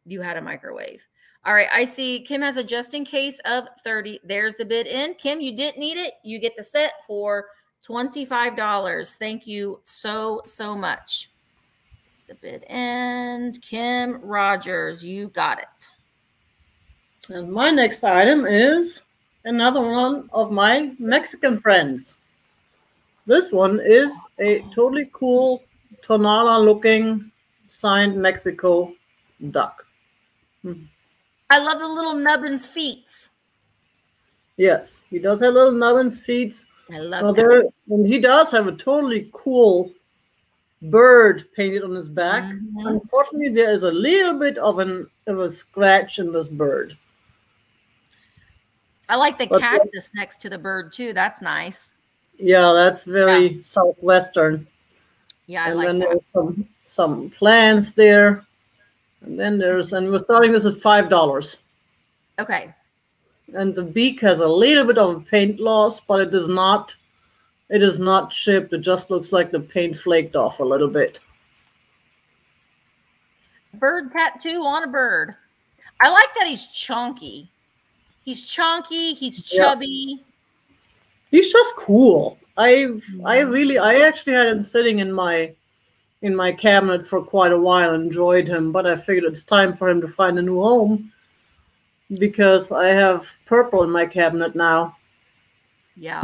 you had a microwave. All right, I see Kim has a just in case of 30. There's the bid in. Kim, you didn't need it. You get the set for $25. Thank you so, so much bid and Kim Rogers, you got it. And my next item is another one of my Mexican friends. This one is a totally cool Tonala looking signed Mexico duck. Hmm. I love the little nubbins feet. Yes, he does have little nubbins feet. I love well, there, and he does have a totally cool bird painted on his back. Mm-hmm. Unfortunately, there is a little bit of an of a scratch in this bird. I like the but cactus the, next to the bird too. That's nice. Yeah, that's very yeah. southwestern. Yeah, I and like then that. there's some some plants there, and then there's and we're starting this at five dollars. Okay. And the beak has a little bit of paint loss, but it does not it is not chipped. It just looks like the paint flaked off a little bit. Bird tattoo on a bird. I like that he's chunky. He's chunky. He's chubby. He's just cool. I've I really I actually had him sitting in my in my cabinet for quite a while. Enjoyed him, but I figured it's time for him to find a new home because I have purple in my cabinet now. Yeah.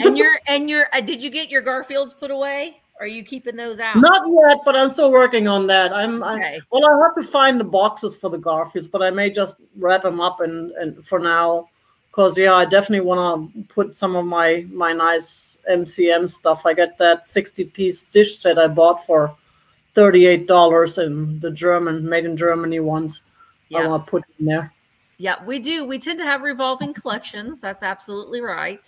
and you're *laughs* and you're uh, did you get your Garfields put away? Are you keeping those out? Not yet, but I'm still working on that. I'm okay. I, well. I have to find the boxes for the Garfields, but I may just wrap them up and and for now, because yeah, I definitely want to put some of my my nice MCM stuff. I got that 60 piece dish set I bought for thirty eight dollars, and the German made in Germany ones. Yeah. I want to put in there. Yeah, we do. We tend to have revolving collections. That's absolutely right.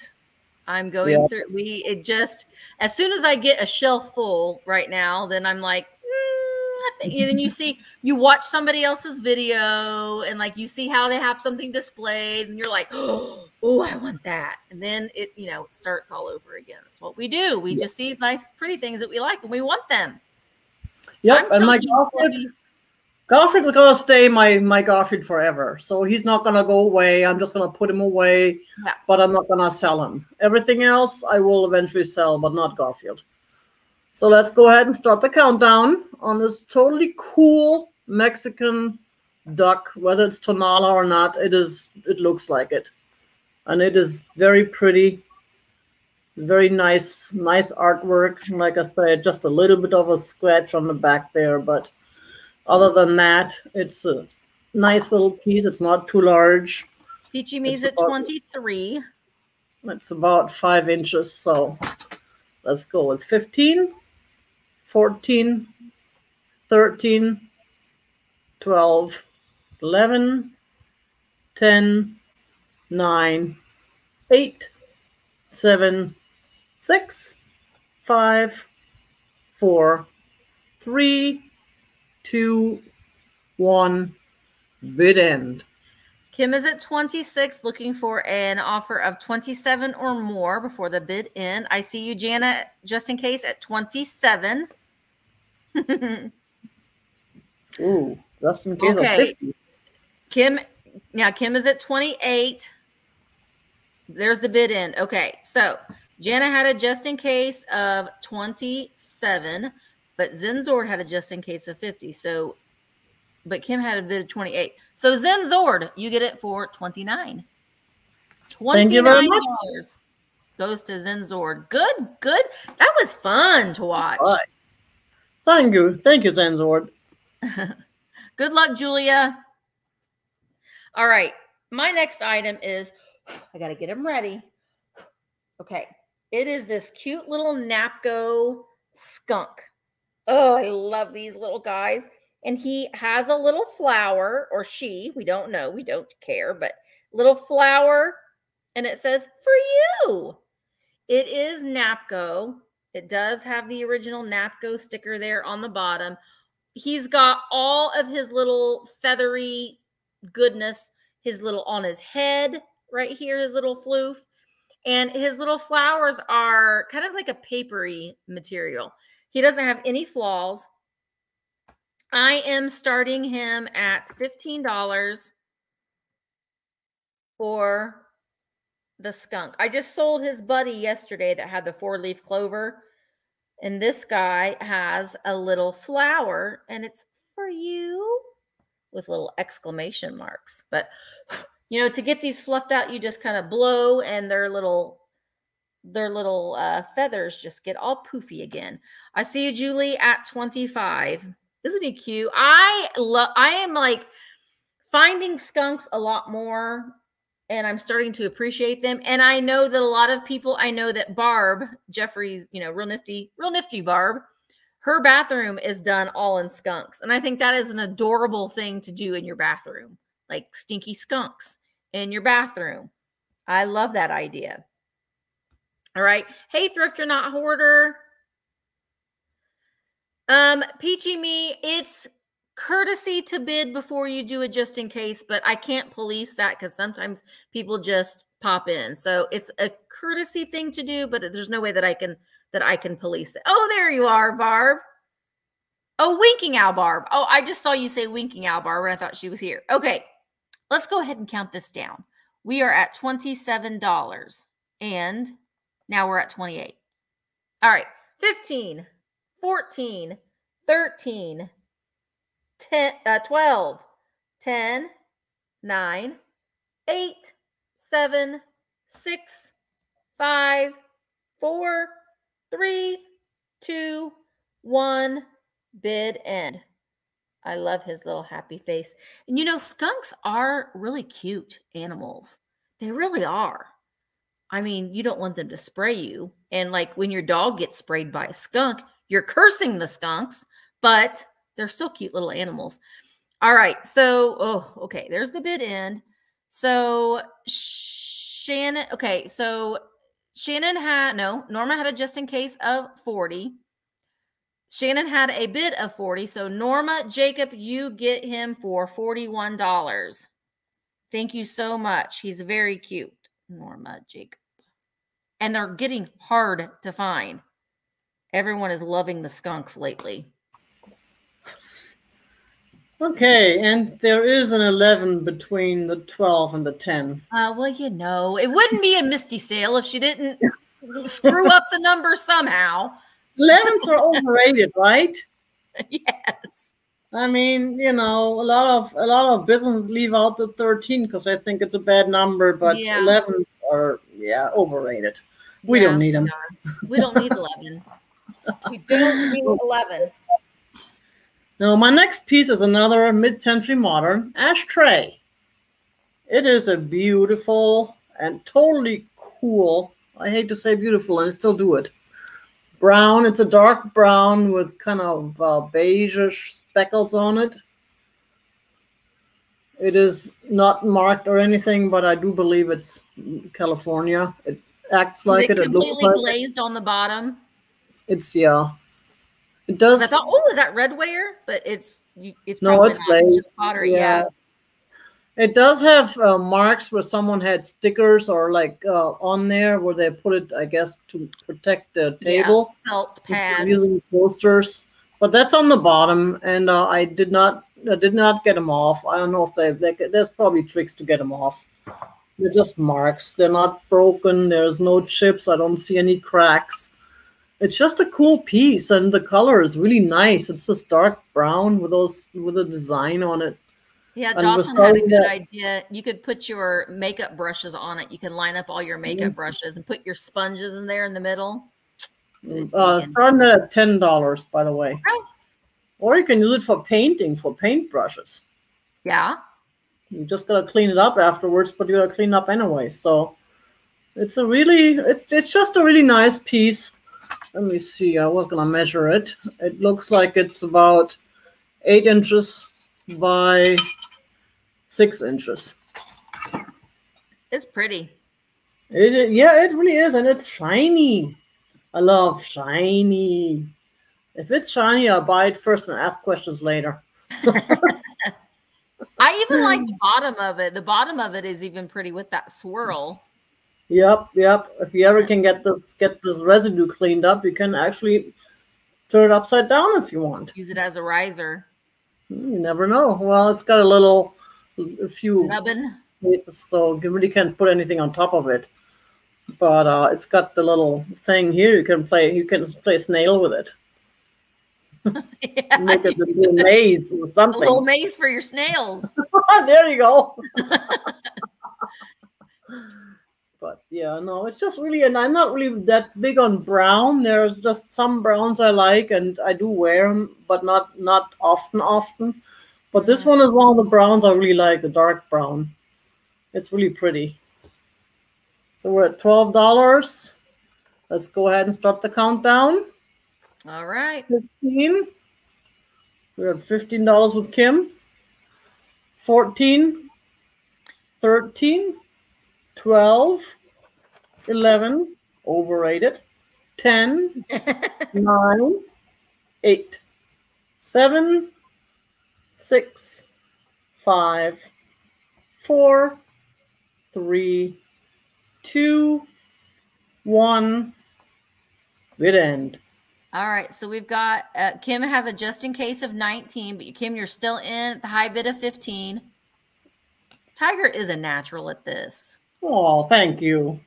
I'm going through. We it just as soon as I get a shelf full right now, then I'm like, mm, and then you *laughs* see you watch somebody else's video and like you see how they have something displayed, and you're like, *gasps* oh, I want that, and then it you know it starts all over again. That's what we do. We yeah. just see nice, pretty things that we like, and we want them. Yep, and my girlfriend Garfield's gonna stay my my Garfield forever. So he's not gonna go away. I'm just gonna put him away, yeah. but I'm not gonna sell him. Everything else I will eventually sell, but not Garfield. So let's go ahead and start the countdown on this totally cool Mexican duck. Whether it's Tonala or not, it is. It looks like it, and it is very pretty. Very nice, nice artwork. Like I said, just a little bit of a scratch on the back there, but other than that, it's a nice little piece. It's not too large. Peachy Me's at 23. It's about five inches. So let's go with 15, 14, 13, 12, 11, 10, 9, 8, 7, 6, 5, 4, 3, two, one, bid end. Kim is at 26, looking for an offer of 27 or more before the bid end. I see you, Jana, just in case, at 27. *laughs* Ooh, just in case okay. Kim, now Kim is at 28. There's the bid end. Okay, so Jana had a just in case of 27. But Zenzord had a just in case of 50. So, but Kim had a bid of 28. So Zenzord, you get it for 29. Thank you very much. Goes to Zenzord. Good, good. That was fun to watch. Right. Thank you. Thank you, Zenzord. *laughs* good luck, Julia. All right. My next item is I got to get him ready. Okay. It is this cute little Napco skunk. Oh, I love these little guys. And he has a little flower, or she, we don't know, we don't care, but little flower. And it says, for you. It is Napco. It does have the original Napco sticker there on the bottom. He's got all of his little feathery goodness, his little on his head right here, his little floof. And his little flowers are kind of like a papery material. He doesn't have any flaws. I am starting him at $15 for the skunk. I just sold his buddy yesterday that had the four leaf clover. And this guy has a little flower and it's for you with little exclamation marks. But, you know, to get these fluffed out, you just kind of blow and they're little their little uh, feathers just get all poofy again. I see you, Julie, at 25. Isn't he cute? I love, I am like finding skunks a lot more and I'm starting to appreciate them. And I know that a lot of people, I know that Barb, Jeffrey's, you know, real nifty, real nifty Barb, her bathroom is done all in skunks. And I think that is an adorable thing to do in your bathroom, like stinky skunks in your bathroom. I love that idea. All right. Hey, thrifter, not hoarder. Um, Peachy Me, it's courtesy to bid before you do it just in case, but I can't police that because sometimes people just pop in. So it's a courtesy thing to do, but there's no way that I can that I can police it. Oh, there you are, Barb. Oh, winking owl Barb. Oh, I just saw you say winking owl Barb and I thought she was here. Okay, let's go ahead and count this down. We are at $27 and now we're at 28. All right. 15, 14, 13, 10, uh, 12, 10, 9, 8, 7, 6, 5, 4, 3, 2, 1. Bid end. I love his little happy face. And you know, skunks are really cute animals. They really are. I mean, you don't want them to spray you. And like when your dog gets sprayed by a skunk, you're cursing the skunks, but they're still cute little animals. All right. So, oh, okay. There's the bid end. So, Shannon, okay. So, Shannon had no, Norma had a just in case of 40. Shannon had a bid of 40. So Norma, Jacob, you get him for $41. Thank you so much. He's very cute. Norma, Jacob. And they're getting hard to find. Everyone is loving the skunks lately. Okay, and there is an 11 between the 12 and the 10. Uh, well, you know, it wouldn't be a Misty sale if she didn't screw up the number somehow. 11s are overrated, right? *laughs* yes. I mean, you know, a lot of a lot of businesses leave out the 13 because I think it's a bad number, but Yeah. 11 are yeah overrated. We Yeah, don't need them. we. Don't need 11. we don't need *laughs* 11. Now, my next piece is another mid-century modern ashtray. It is a beautiful and totally cool. I hate to say beautiful, and I still do it. Brown. It's a dark brown with kind of uh, beige speckles on it. It is not marked or anything, but I do believe it's California. It acts like it. it It completely like it. glazed on the bottom. It's yeah. It does. I thought, oh, is that redware? But it's you, it's No, it's not. It's just glazed. pottery. Yeah. It does have uh, marks where someone had stickers or like uh, on there where they put it, I guess, to protect the table. Yeah. felt pads. Using posters, but that's on the bottom, and uh, I did not, I did not get them off. I don't know if they, they, there's probably tricks to get them off. They're just marks. They're not broken. There's no chips. I don't see any cracks. It's just a cool piece, and the color is really nice. It's this dark brown with those with a design on it. Yeah, Jocelyn had a good idea. You could put your makeup brushes on it. You can line up all your Mm-hmm. makeup brushes and put your sponges in there in the middle. Good Uh, starting at ten dollars, by the way. Okay. Or you can use it for painting for paint brushes. Yeah. You just gotta clean it up afterwards, but you gotta clean up anyway. So it's a really, it's it's just a really nice piece. Let me see. I was gonna measure it. It looks like it's about eight inches by six inches. It's pretty. It yeah, it really is, and it's shiny. I love shiny. If it's shiny, I'll buy it first and ask questions later. *laughs* I even like *laughs* the bottom of it. The bottom of it is even pretty with that swirl. Yep, yep. If you ever can get this get this residue cleaned up, you can actually turn it upside down if you want. Use it as a riser. Hmm, you never know. Well, it's got a little, a few Nubbin. so you really can't put anything on top of it. But uh, it's got the little thing here. You can play. You can play snail with it. yeah. *laughs* Make it a maze or something. A little maze for your snails. *laughs* there you go. *laughs* but yeah, no, it's just really, and I'm not really that big on brown. There's just some browns I like, and I do wear them, but not not often, often. But this one is one of the browns I really like, the dark brown. It's really pretty. So we're at twelve dollars. Let's go ahead and start the countdown. All right. 15. We're at $15 with Kim. 14, 13, 12, 11, overrated. 10, *laughs* 9, 8, 7, 6, 5, 4, 3, 2, 1. Good end. All right, so we've got uh, Kim has a just in case of 19, but Kim, you're still in the high bid of 15. Tiger is a natural at this. Oh, thank you.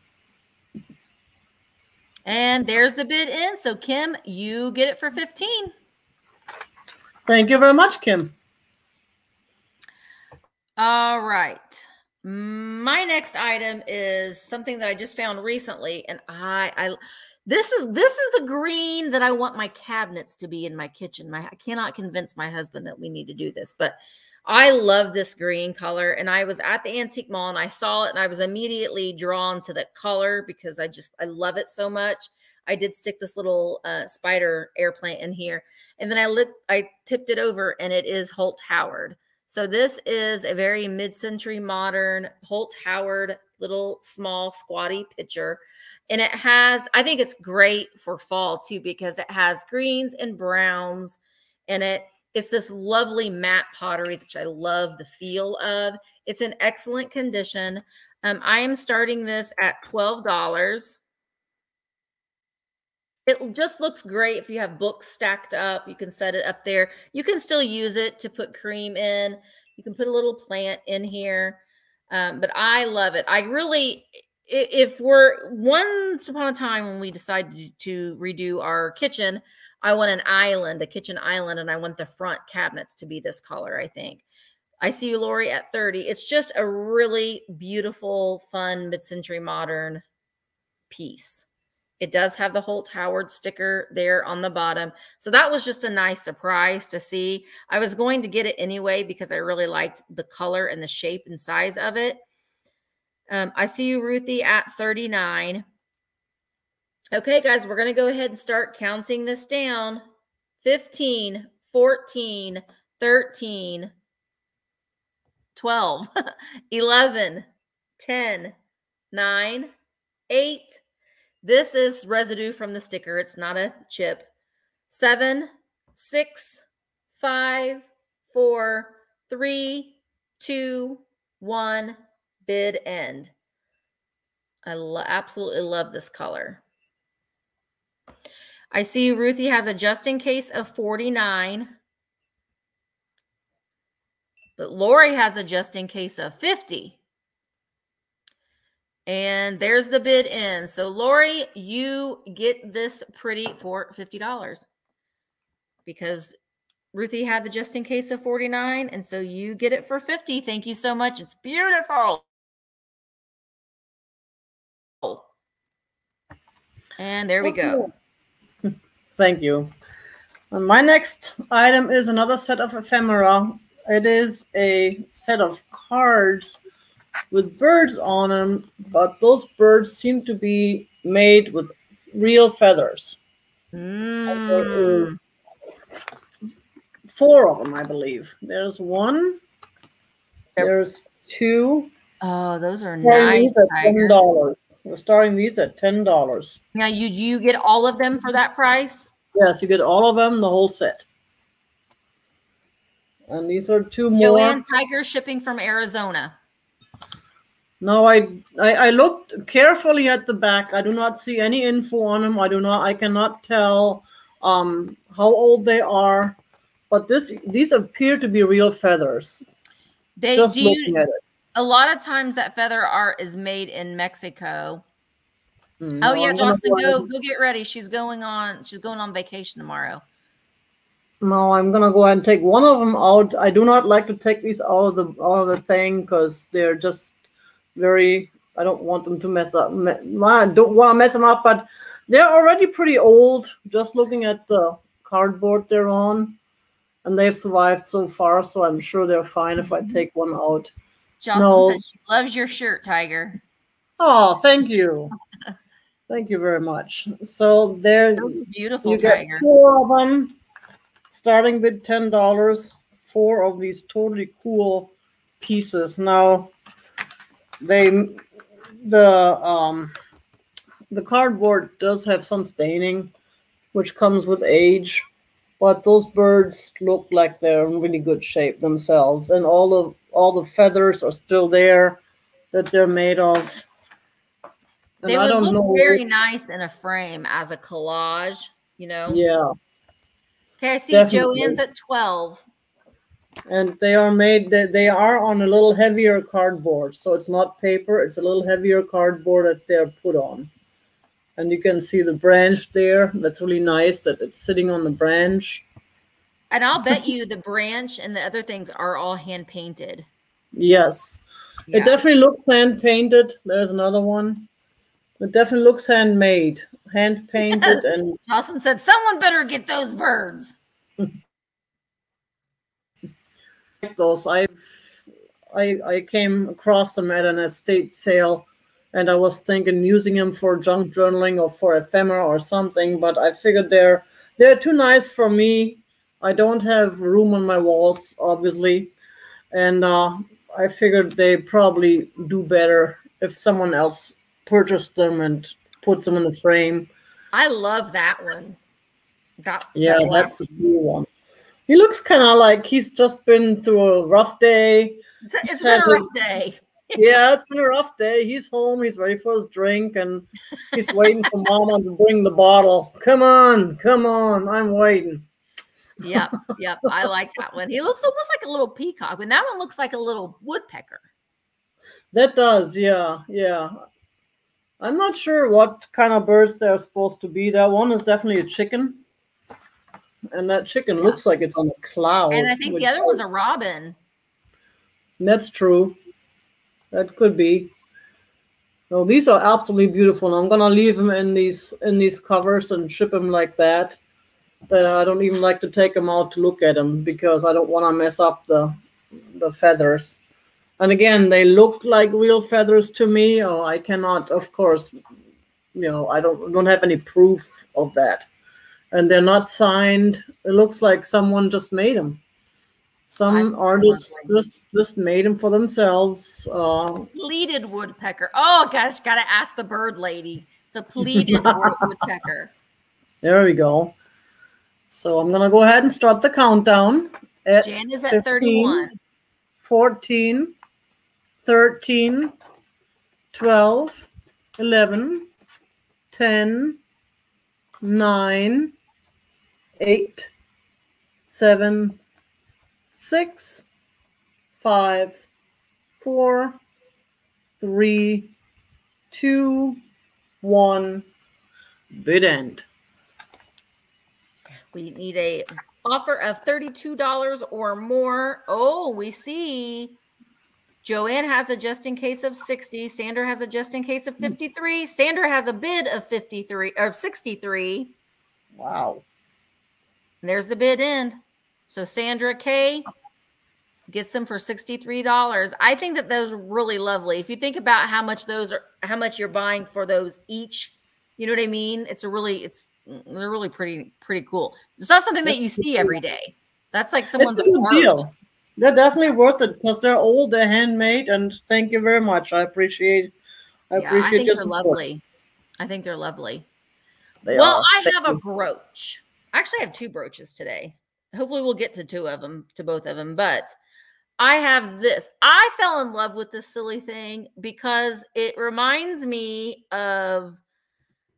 And there's the bid in. So, Kim, you get it for 15. Thank you very much, Kim. All right. My next item is something that I just found recently, and I, I, this is this is the green that I want my cabinets to be in my kitchen. My I cannot convince my husband that we need to do this, but I love this green color. And I was at the antique mall and I saw it, and I was immediately drawn to the color because I just I love it so much. I did stick this little uh, spider airplane in here, and then I looked, I tipped it over, and it is Holt Howard. So this is a very mid-century modern Holt Howard little small squatty pitcher. And it has, I think it's great for fall too because it has greens and browns in it. It's this lovely matte pottery, which I love the feel of. It's in excellent condition. Um, I am starting this at $12. It just looks great if you have books stacked up. You can set it up there. You can still use it to put cream in. You can put a little plant in here. Um, but I love it. I really, if we're once upon a time when we decided to redo our kitchen, I want an island, a kitchen island, and I want the front cabinets to be this color, I think. I see you, Lori, at 30. It's just a really beautiful, fun, mid-century modern piece. It does have the Holt Howard sticker there on the bottom. So that was just a nice surprise to see. I was going to get it anyway because I really liked the color and the shape and size of it. Um, I see you, Ruthie, at 39. Okay, guys, we're going to go ahead and start counting this down. 15, 14, 13, 12, *laughs* 11, 10, 9, 8. This is residue from the sticker. It's not a chip. 7, 6, 5, 4, 3, 2, 1. Bid end. I lo absolutely love this color. I see Ruthie has a just in case of 49. But Lori has a just in case of 50. And there's the bid in. So Lori, you get this pretty for $50 because Ruthie had the just in case of 49 and so you get it for 50. Thank you so much. It's beautiful. And there we go. Thank you. And my next item is another set of ephemera it is a set of cards with birds on them, but those birds seem to be made with real feathers. Mm. Four of them, I believe. There's one. There's two. Oh, those are nice. ten dollars. We're starting these at ten dollars. Now, you you get all of them for that price? Yes, you get all of them, the whole set. And these are two more. Joanne Tiger shipping from Arizona. No, I, I, I looked carefully at the back. I do not see any info on them. I do not. I cannot tell um, how old they are, but this these appear to be real feathers. They Just do. Looking at it. A lot of times that feather art is made in Mexico. Mm, oh yeah, Jocelyn, go go get ready. She's going on. She's going on vacation tomorrow. No, I'm gonna go ahead and take one of them out. I do not like to take these out of the out of the thing because they're just very. I don't want them to mess up. I don't want to mess them up, but they're already pretty old. Just looking at the cardboard they're on, and they've survived so far, so I'm sure they're fine if I mm-hmm. take one out. Jocelyn no. says she loves your shirt, Tiger. Oh, thank you. *laughs* thank you very much. So there, beautiful you Tiger. get four of them starting with ten dollars four of these totally cool pieces now they the um the cardboard does have some staining which comes with age but those birds look like they're in really good shape themselves and all of all the feathers are still there that they're made of and they would look very which... nice in a frame as a collage you know yeah Okay, I see Definitely. Joanne's at 12. And they are made, they, they are on a little heavier cardboard. So it's not paper, it's a little heavier cardboard that they're put on. And you can see the branch there. That's really nice that it's sitting on the branch. And I'll bet you the branch and the other things are all hand painted. Yes. Yeah. It definitely looks hand painted. There's another one. It definitely looks handmade hand painted *laughs* and Jocelyn said someone better get those birds. *laughs* those I I I came across them at an estate sale and I was thinking using them for junk journaling or for ephemera or something, but I figured they're they're too nice for me. I don't have room on my walls, obviously, and uh, I figured they probably do better if someone else purchased them and puts them in the frame. I love that one. That Yeah, that that's the cool one. He looks kind of like he's just been through a rough day. It's, it's been a rough his- day. *laughs* Yeah, it's been a rough day. He's home. He's ready for his drink, and he's waiting for Mama to bring the bottle. Come on, come on, I'm waiting. Yep, *laughs* yep. I like that one. He looks almost like a little peacock, and that one looks like a little woodpecker. That does, yeah, yeah. I'm not sure what kind of birds they're supposed to be. That one is definitely a chicken, and that chicken Yeah. looks like it's on a cloud. And I think the other one's a robin. That's true. That could be. No, these are absolutely beautiful. I'm gonna leave them in these in these covers and ship them like that. But I don't even like to take them out to look at them because I don't want to mess up the the feathers. And again, they look like real feathers to me. Oh, I cannot, of course, you know, I don't don't have any proof of that. And they're not signed. It looks like someone just made them. Some I- artists lovely. just just made them for themselves. Uh, Pleated woodpecker. Oh gosh, gotta ask the bird lady. It's a pleated *laughs* woodpecker. there we go. So I'm gonna go ahead and start the countdown at Jan is at 15. 31. 14, 13, 12, 11, 10, 9, 8, 7, 6, 5, 4, 3, 2, 1. Bid end. We need a offer of $32 or more. Oh, we see Joanne has a just in case of 60. Sandra has a just in case of 53. Sandra has a bid of 53 or 63. Wow. There's the bid end. So Sandra K gets them for $63. I think that those are really lovely. If you think about how much those are how much you're buying for those each, you know what I mean? It's a really it's they're really pretty pretty cool. It's not something that you see every day. That's like someone's it's a good deal. They're definitely worth it because they're old, they're handmade, and thank you very much. I appreciate. I yeah, I appreciate think your they're support. lovely. I think they're lovely. They well, are. I have a brooch. I actually have two brooches today. Hopefully, we'll get to two of them, to both of them. But I have this. I fell in love with this silly thing because it reminds me of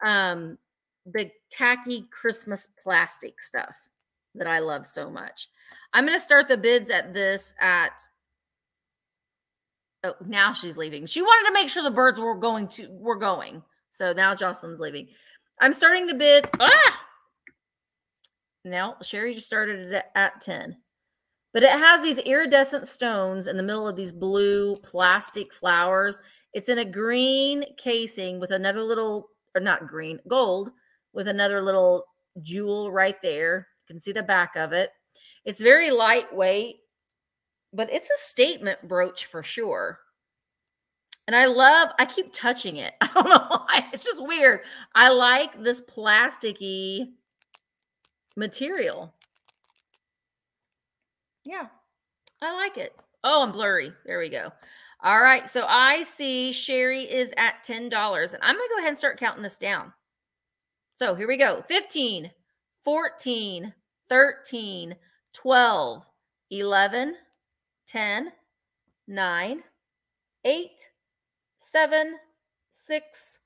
um, the tacky Christmas plastic stuff that I love so much. I'm going to start the bids at this at. Oh, now she's leaving. She wanted to make sure the birds were going to were going. So now Jocelyn's leaving. I'm starting the bids. Ah! Now, Sherry just started it at- at 10. But it has these iridescent stones in the middle of these blue plastic flowers. It's in a green casing with another little, or not green, gold, with another little jewel right there. You can see the back of it. It's very lightweight, but it's a statement brooch for sure. And I love, I keep touching it. *laughs* I don't know why. It's just weird. I like this plasticky material. Yeah, I like it. Oh, I'm blurry. There we go. All right. So I see Sherry is at $10. And I'm going to go ahead and start counting this down. So here we go 15, 14, 13, 12, 11, 10, 9, 8, 7, 6,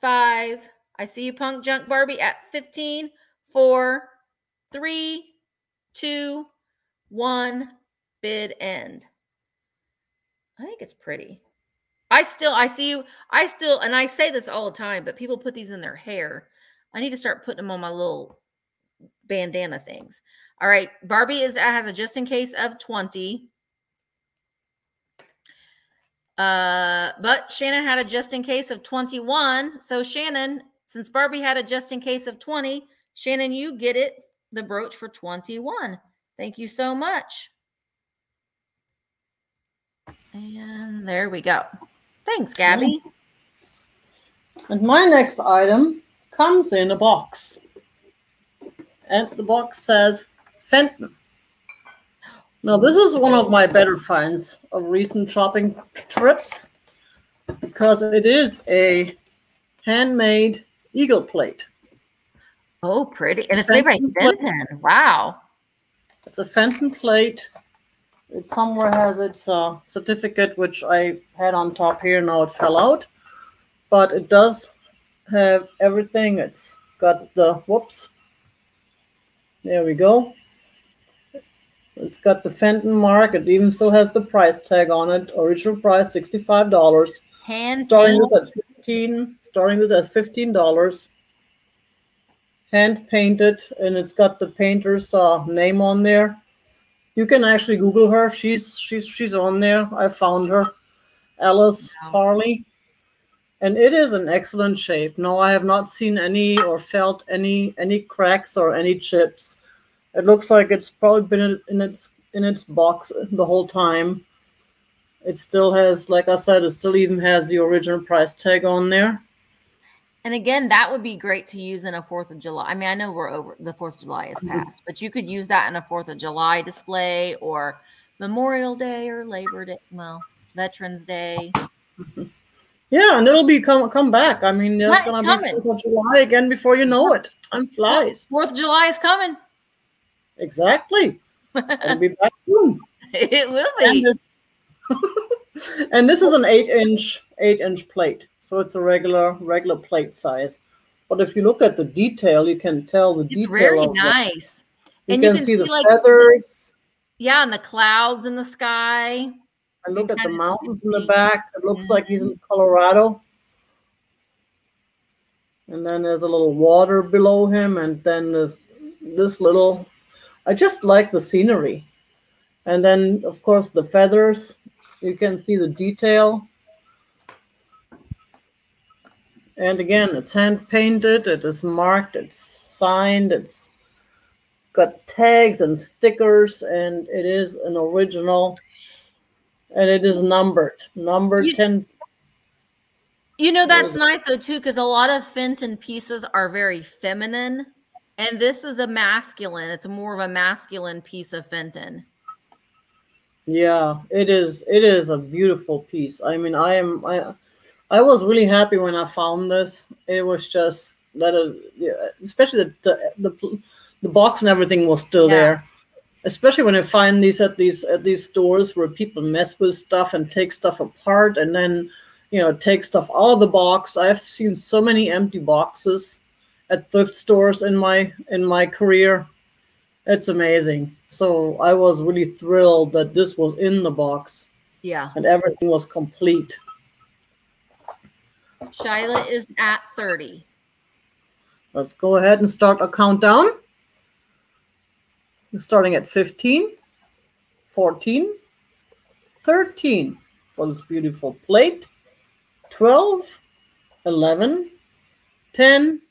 5. I see you, Punk Junk Barbie, at 15, 4, 3, 2, 1. Bid end. I think it's pretty. I still, I see you. I still, and I say this all the time, but people put these in their hair. I need to start putting them on my little bandana things. All right. Barbie is has a just in case of 20. Uh, but Shannon had a just in case of 21. So Shannon, since Barbie had a just in case of 20, Shannon, you get it the brooch for 21. Thank you so much. And there we go. Thanks, Gabby. And my next item comes in a box. And the box says Fenton. Now, this is one of my better finds of recent shopping trips because it is a handmade eagle plate. Oh, pretty. And it's made by Fenton. Wow. It's a Fenton plate. It somewhere has its uh, certificate, which I had on top here. Now it fell out. But it does have everything. It's got the, whoops. There we go. It's got the Fenton mark. It even still has the price tag on it. Original price, $65. Hand starting this at 15 starting this at $15 hand painted and it's got the painter's uh, name on there. You can actually google her. She's she's she's on there. I found her. Alice Wow. farley. And it is in excellent shape. No i have not seen any or felt any any cracks or any chips. It looks like it's probably been in, in its in its box the whole time. It still has like i said it still even has the original price tag on there And again, that would be great to use in a Fourth of July. I mean, I know we're over the Fourth of July is Mhm. passed, but you could use that in a Fourth of July display or Memorial Day or Labor Day. Well, Veterans Day. *laughs* Yeah, and it'll be come come back. I mean, it's gonna coming. be Fourth of July again before you know it. Time flies. Fourth of July is coming. Exactly. It'll be back soon. *laughs* it will And be. this, *laughs* and this is an eight inch eight inch plate, so it's a regular regular plate size. But if you look at the detail, you can tell the It's detail very the- nice. You And can, you can see the like, feathers. Yeah, and the clouds in the sky. I look at the mountains in the back. It looks like he's in mm-hmm. Colorado. And then there's a little water below him, and then there's this little. I just like the scenery. And then, of course, the feathers. You can see the detail. And again, it's hand painted, it is marked, it's signed, it's got tags and stickers, and it is an original and it is numbered. Number You- 10. You know, that's nice though, too, because a lot of Fenton pieces are very feminine. And this is a masculine. It's more of a masculine piece of Fenton. Yeah, it is. It is a beautiful piece. I mean, I am. I, I was really happy when I found this. It was just that, is, yeah, especially the, the the the box and everything was still Yeah. there. Especially when I find these at these at these stores where people mess with stuff and take stuff apart and then you know take stuff out of the box. I've seen so many empty boxes at thrift stores in my in my career. It's amazing. So I was really thrilled that this was in the box Yeah. and everything was complete. Shyla is at 30. Let's go ahead and start a countdown. We're starting at 15, 14, 13 for this beautiful plate, 12, 11, 10,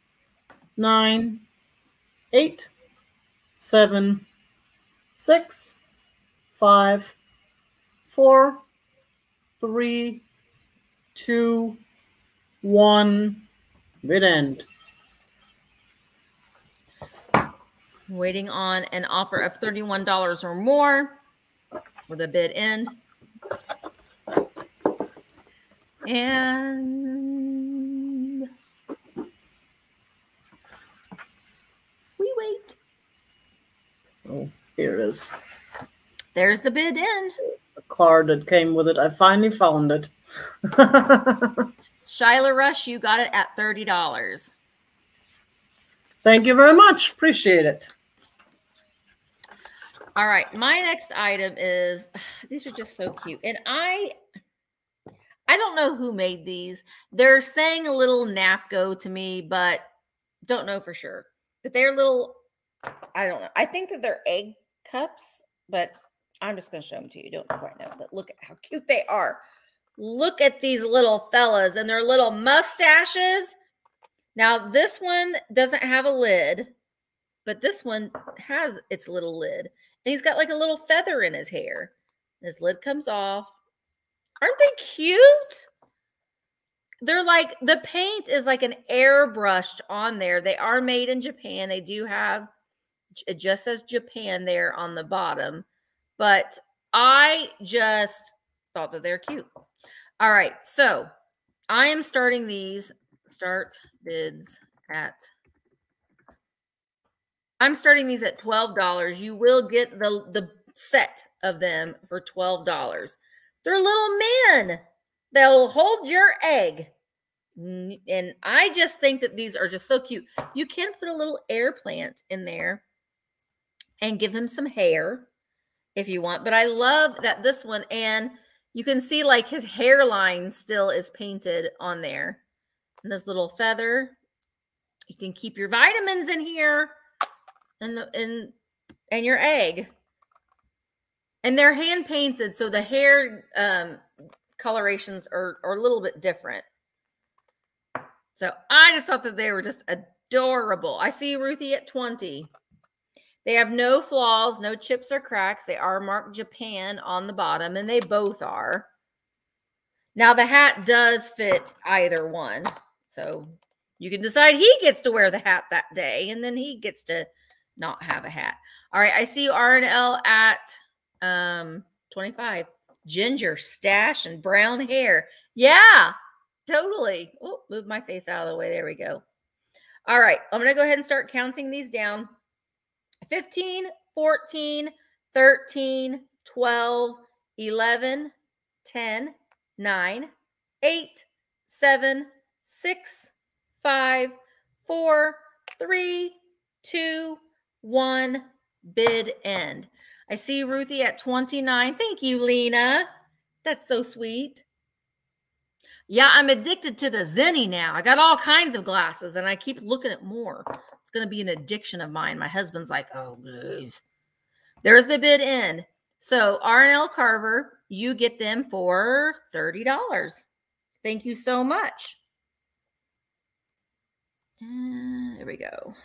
9, 8, 7, 6, 5, 4, 3, 2, 1, mid end. Waiting on an offer of $31 or more with a bid end. And we wait. Oh, here it is. There's the bid end. The card that came with it. I finally found it. *laughs* Shyla Rush, you got it at $30. Thank you very much. Appreciate it. All right, my next item is *sighs* these are just so cute. And I I don't know who made these. They're saying a little Napco to me, but don't know for sure. But they're little I don't know. I think that they're egg cups, but I'm just going to show them to you. Don't quite know, but look at how cute they are. Look at these little fellas and their little mustaches. Now, this one doesn't have a lid, but this one has its little lid. And he's got like a little feather in his hair. His lid comes off. Aren't they cute? They're like the paint is like an airbrushed on there. They are made in Japan. They do have it just says Japan there on the bottom. But I just thought that they're cute. All right. So I am starting these start bids at I'm starting these at $12. You will get the the set of them for $12. They're little men. They'll hold your egg. And I just think that these are just so cute. You can put a little air plant in there and give him some hair if you want. But I love that this one, and you can see like his hairline still is painted on there. And this little feather. You can keep your vitamins in here and the and and your egg. And they're hand painted, so the hair um, colorations are, are a little bit different. So I just thought that they were just adorable. I see Ruthie at 20. They have no flaws, no chips or cracks. They are marked Japan on the bottom, and they both are. Now, the hat does fit either one. So you can decide he gets to wear the hat that day, and then he gets to not have a hat. All right, I see R and L at um 25. Ginger, stash, and brown hair. Yeah, totally. Oh, move my face out of the way. There we go. All right, I'm going to go ahead and start counting these down. 15, 14, 13, 12, 11, 10, 9, 8, 7, 6, 5, 4, 3, 2, 1. Bid end. I see Ruthie at 29. Thank you, Lena. That's so sweet. Yeah, I'm addicted to the Zenni now. I got all kinds of glasses and I keep looking at more. Going to be an addiction of mine. My husband's like, oh, geez. There's the bid end. So, R&L Carver, you get them for $30. Thank you so much. Uh, there we go.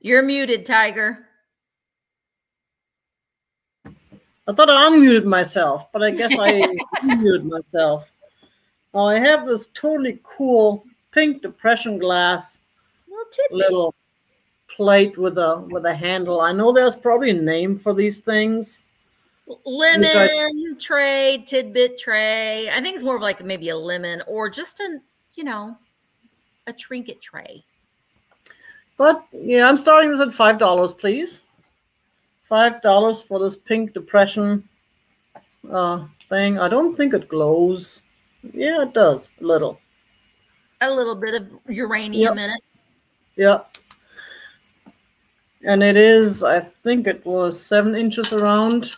You're muted, Tiger. I thought I unmuted myself, but I guess I *laughs* muted myself. Now I have this totally cool pink depression glass little plate with a with a handle. I know there's probably a name for these things. Lemon I, tray, tidbit tray. I think it's more of like maybe a lemon or just a, you know, a trinket tray. But yeah, I'm starting this at five dollars, please. Five dollars for this pink depression uh, thing. I don't think it glows. Yeah, it does a little. A little bit of uranium yep. in it. Yep. And it is, I think it was seven inches around.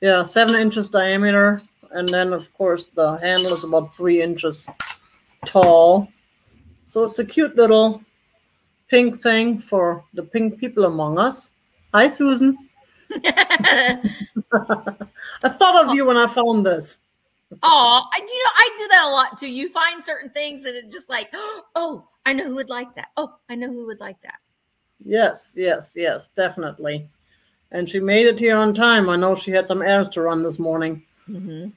Yeah, seven inches diameter. And then, of course, the handle is about three inches tall. So it's a cute little pink thing for the pink people among us. Hi, Susan. *laughs* *laughs* I thought of you when I found this. Oh, I you know I do that a lot too. You find certain things and it's just like, *gasps* oh, I know who would like that. Oh, I know who would like that. Yes, yes, yes, definitely. And she made it here on time. I know she had some errands to run this morning. Mm-hmm.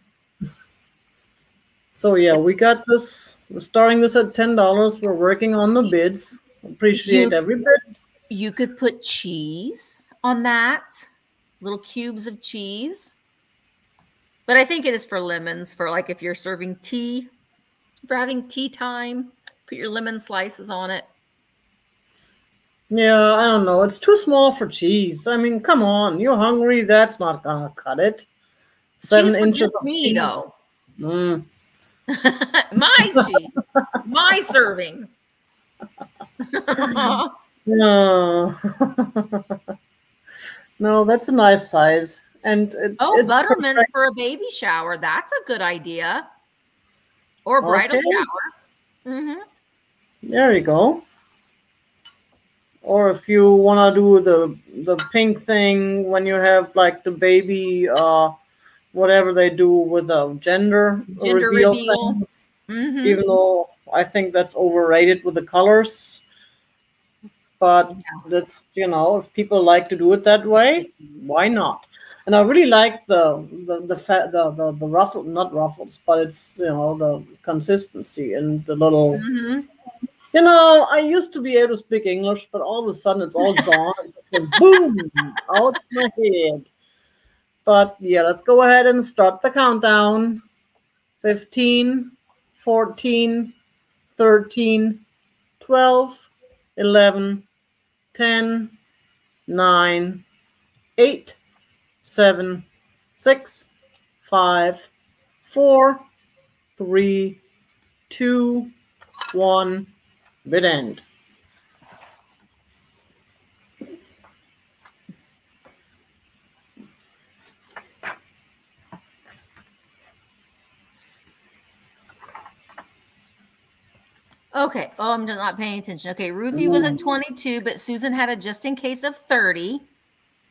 So yeah, we got this. We're starting this at ten dollars. We're working on the bids. Appreciate you, every bit. You could put cheese on that, little cubes of cheese. But I think it is for lemons, for like if you're serving tea, for having tea time, put your lemon slices on it. Yeah, I don't know. It's too small for cheese. I mean, come on. You're hungry. That's not going to cut it. Seven cheese inches of me, cheese. though. Mm. *laughs* my cheese. my serving. *laughs* no. *laughs* no, that's a nice size. And it, oh, buttermint perfect. for a baby shower. That's a good idea. Or bridal okay. shower. Mm-hmm. There you go. Or if you want to do the the pink thing when you have like the baby, uh, whatever they do with the gender, gender reveal, reveal. Things, mm-hmm. even though I think that's overrated with the colors but that's you know if people like to do it that way why not and i really like the the the the, the, the ruffle not ruffles but it's you know the consistency and the little mm-hmm. you know i used to be able to speak english but all of a sudden it's all gone boom out my head But yeah, let's go ahead and start the countdown. 15, 14, 13, 12, 11, 10, 9, 8, 7, 6, 5, 4, 3, 2, 1, bid end. Okay. Oh, I'm not paying attention. Okay. Ruthie was at 22, but Susan had a just in case of 30.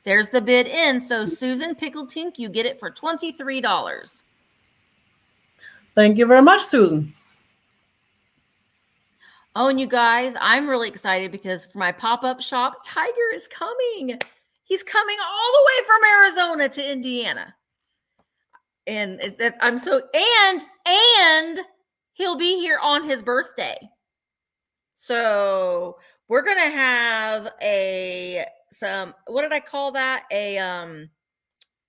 There's the bid in. So, Susan Pickletink, you get it for $23. Thank you very much, Susan. Oh, and you guys, I'm really excited because for my pop up shop, Tiger is coming. He's coming all the way from Arizona to Indiana. And that's, I'm so, and, and, he'll be here on his birthday. So we're gonna have a some what did I call that? A um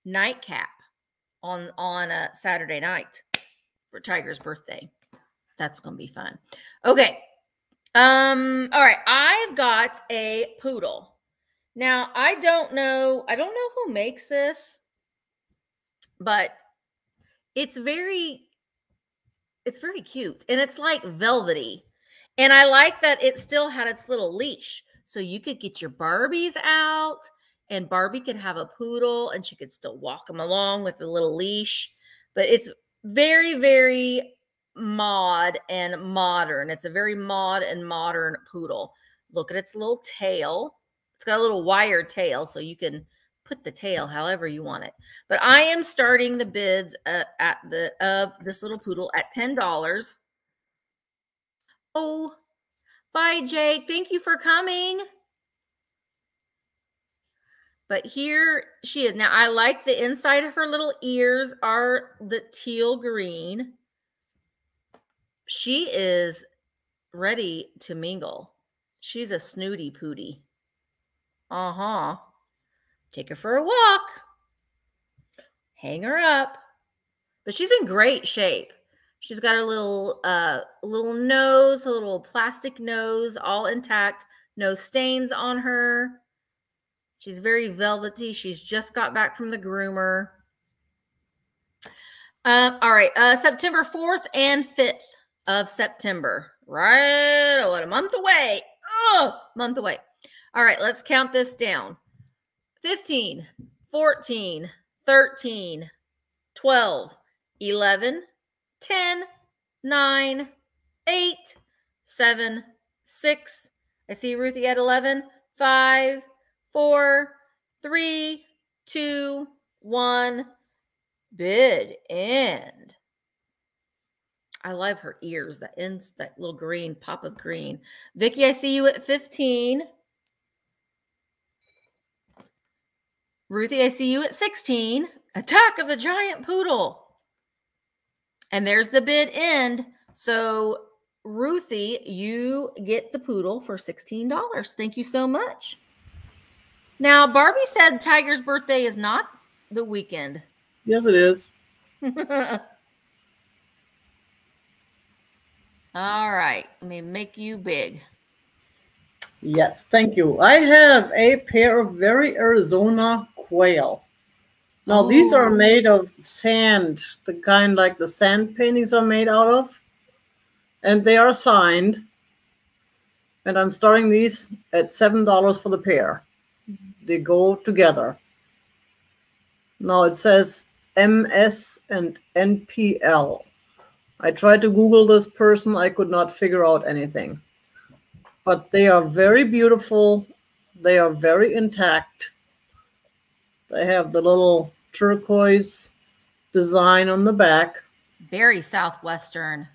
nightcap on on a Saturday night for Tiger's birthday. That's gonna be fun. Okay. Um, all right, I've got a poodle. Now I don't know, I don't know who makes this, but it's very it's very cute and it's like velvety. And I like that it still had its little leash. So you could get your Barbies out and Barbie could have a poodle and she could still walk them along with a little leash. But it's very, very mod and modern. It's a very mod and modern poodle. Look at its little tail. It's got a little wire tail so you can put the tail however you want it. But I am starting the bids uh, at the of this little poodle at ten dollars. Oh, bye, Jake. Thank you for coming. But here she is. Now I like the inside of her little ears are the teal green. She is ready to mingle. She's a snooty pooty. Uh huh. Take her for a walk. Hang her up. But she's in great shape. She's got a little uh little nose, a little plastic nose, all intact, no stains on her. She's very velvety. She's just got back from the groomer. Uh, all right, uh, September 4th and 5th of September. Right, oh, what a month away. Oh, month away. All right, let's count this down. 15, 14, 13, 12, 11, 10, 9, 8, 7, 6. I see Ruthie at 11, 5, 4, 3, 2, 1. Bid end. I love her ears, that ends, that little green pop of green. Vicki, I see you at 15. Ruthie, I see you at 16. Attack of the giant poodle. And there's the bid end. So, Ruthie, you get the poodle for $16. Thank you so much. Now, Barbie said Tiger's birthday is not the weekend. Yes, it is. *laughs* All right. Let me make you big. Yes, thank you. I have a pair of very Arizona quail. Now, oh. these are oh. made of sand, the kind like the sand paintings are made out of. And they are signed. And I'm starting these at $7 for the pair. Mm-hmm. They go together. Now it says MS and NPL. I tried to Google this person, I could not figure out anything. But they are very beautiful, they are very intact, they have the little turquoise design on the back. Very southwestern.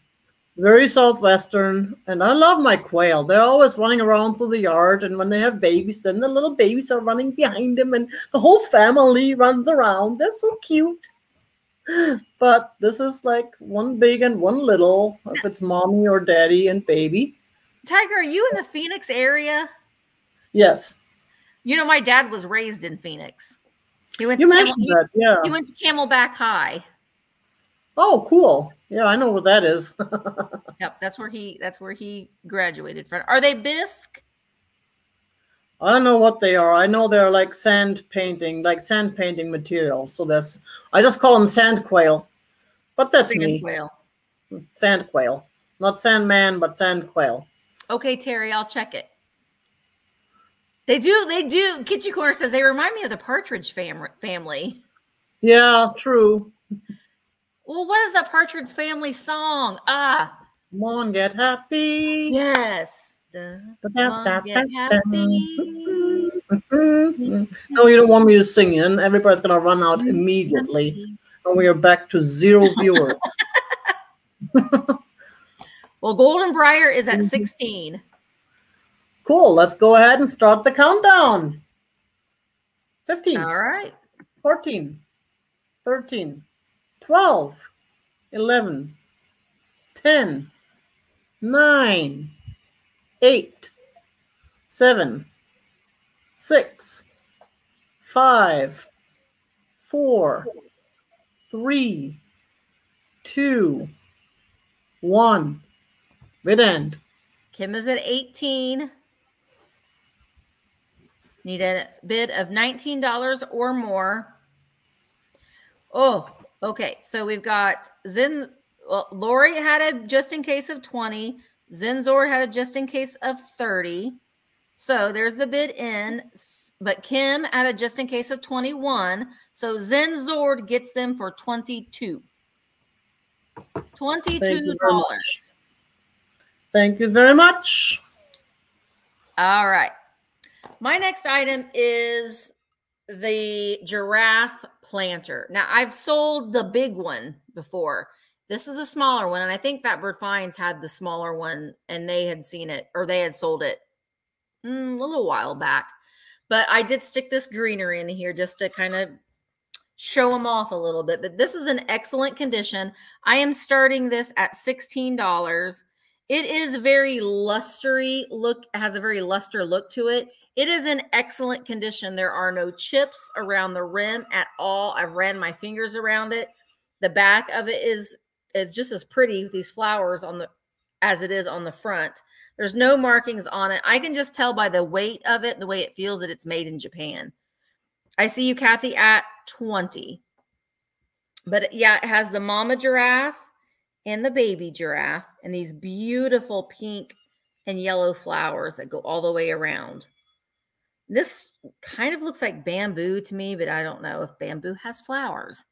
Very southwestern. And I love my quail. They're always running around through the yard. And when they have babies, then the little babies are running behind them. And the whole family runs around. They're so cute. *gasps* But this is like one big and one little, if it's mommy or daddy and baby. Tiger, are you in the Phoenix area? Yes. You know, my dad was raised in Phoenix. He went. You to mentioned Camel, that, yeah. he, he went to Camelback High. Oh, cool. Yeah, I know what that is. *laughs* Yep, that's where he. That's where he graduated from. Are they bisque? I don't know what they are. I know they're like sand painting, like sand painting material. So that's I just call them sand quail, but that's Sand me. quail. Sand quail, not sandman, but sand quail. Okay, Terry, I'll check it. They do. They do. Kitchen Corner says they remind me of the Partridge fam- family. Yeah, true. Well, what is that Partridge family song? Ah, Come on, get happy. yes. Come on, get happy. *laughs* No, you don't want me to sing in. Everybody's gonna run out immediately, and we are back to zero *laughs* viewers. Well, Golden Briar is Mm-hmm. at *laughs* 16. Cool. Let's go ahead and start the countdown. 15, All right. 14, 13, 12, 11, 10, 9, 8, 7, 6, 5, 4, 3, 2, 1. Mid end. Kim is at 18. Need a bid of $19 or more. Oh, okay. So we've got Zen. Well, Lori had a just in case of 20. Zenzor had a just in case of 30. So there's the bid in. But Kim had a just in case of 21. So Zenzord gets them for 22. $22. very much. Thank you very much. All right. My next item is the giraffe planter. Now, I've sold the big one before. This is a smaller one, and I think Fatbird Finds had the smaller one, and they had seen it or they had sold it mm, a little while back. But I did stick this greenery in here just to kind of show them off a little bit. But this is an excellent condition. I am starting this at $16. It is very lustery look, has a very luster look to it. It is in excellent condition. There are no chips around the rim at all. I've ran my fingers around it. The back of it is is just as pretty with these flowers on the as it is on the front. There's no markings on it. I can just tell by the weight of it, the way it feels that it's made in Japan. I see you, Kathy, at 20. But yeah, it has the mama giraffe and the baby giraffe and these beautiful pink and yellow flowers that go all the way around. This kind of looks like bamboo to me, but I don't know if bamboo has flowers.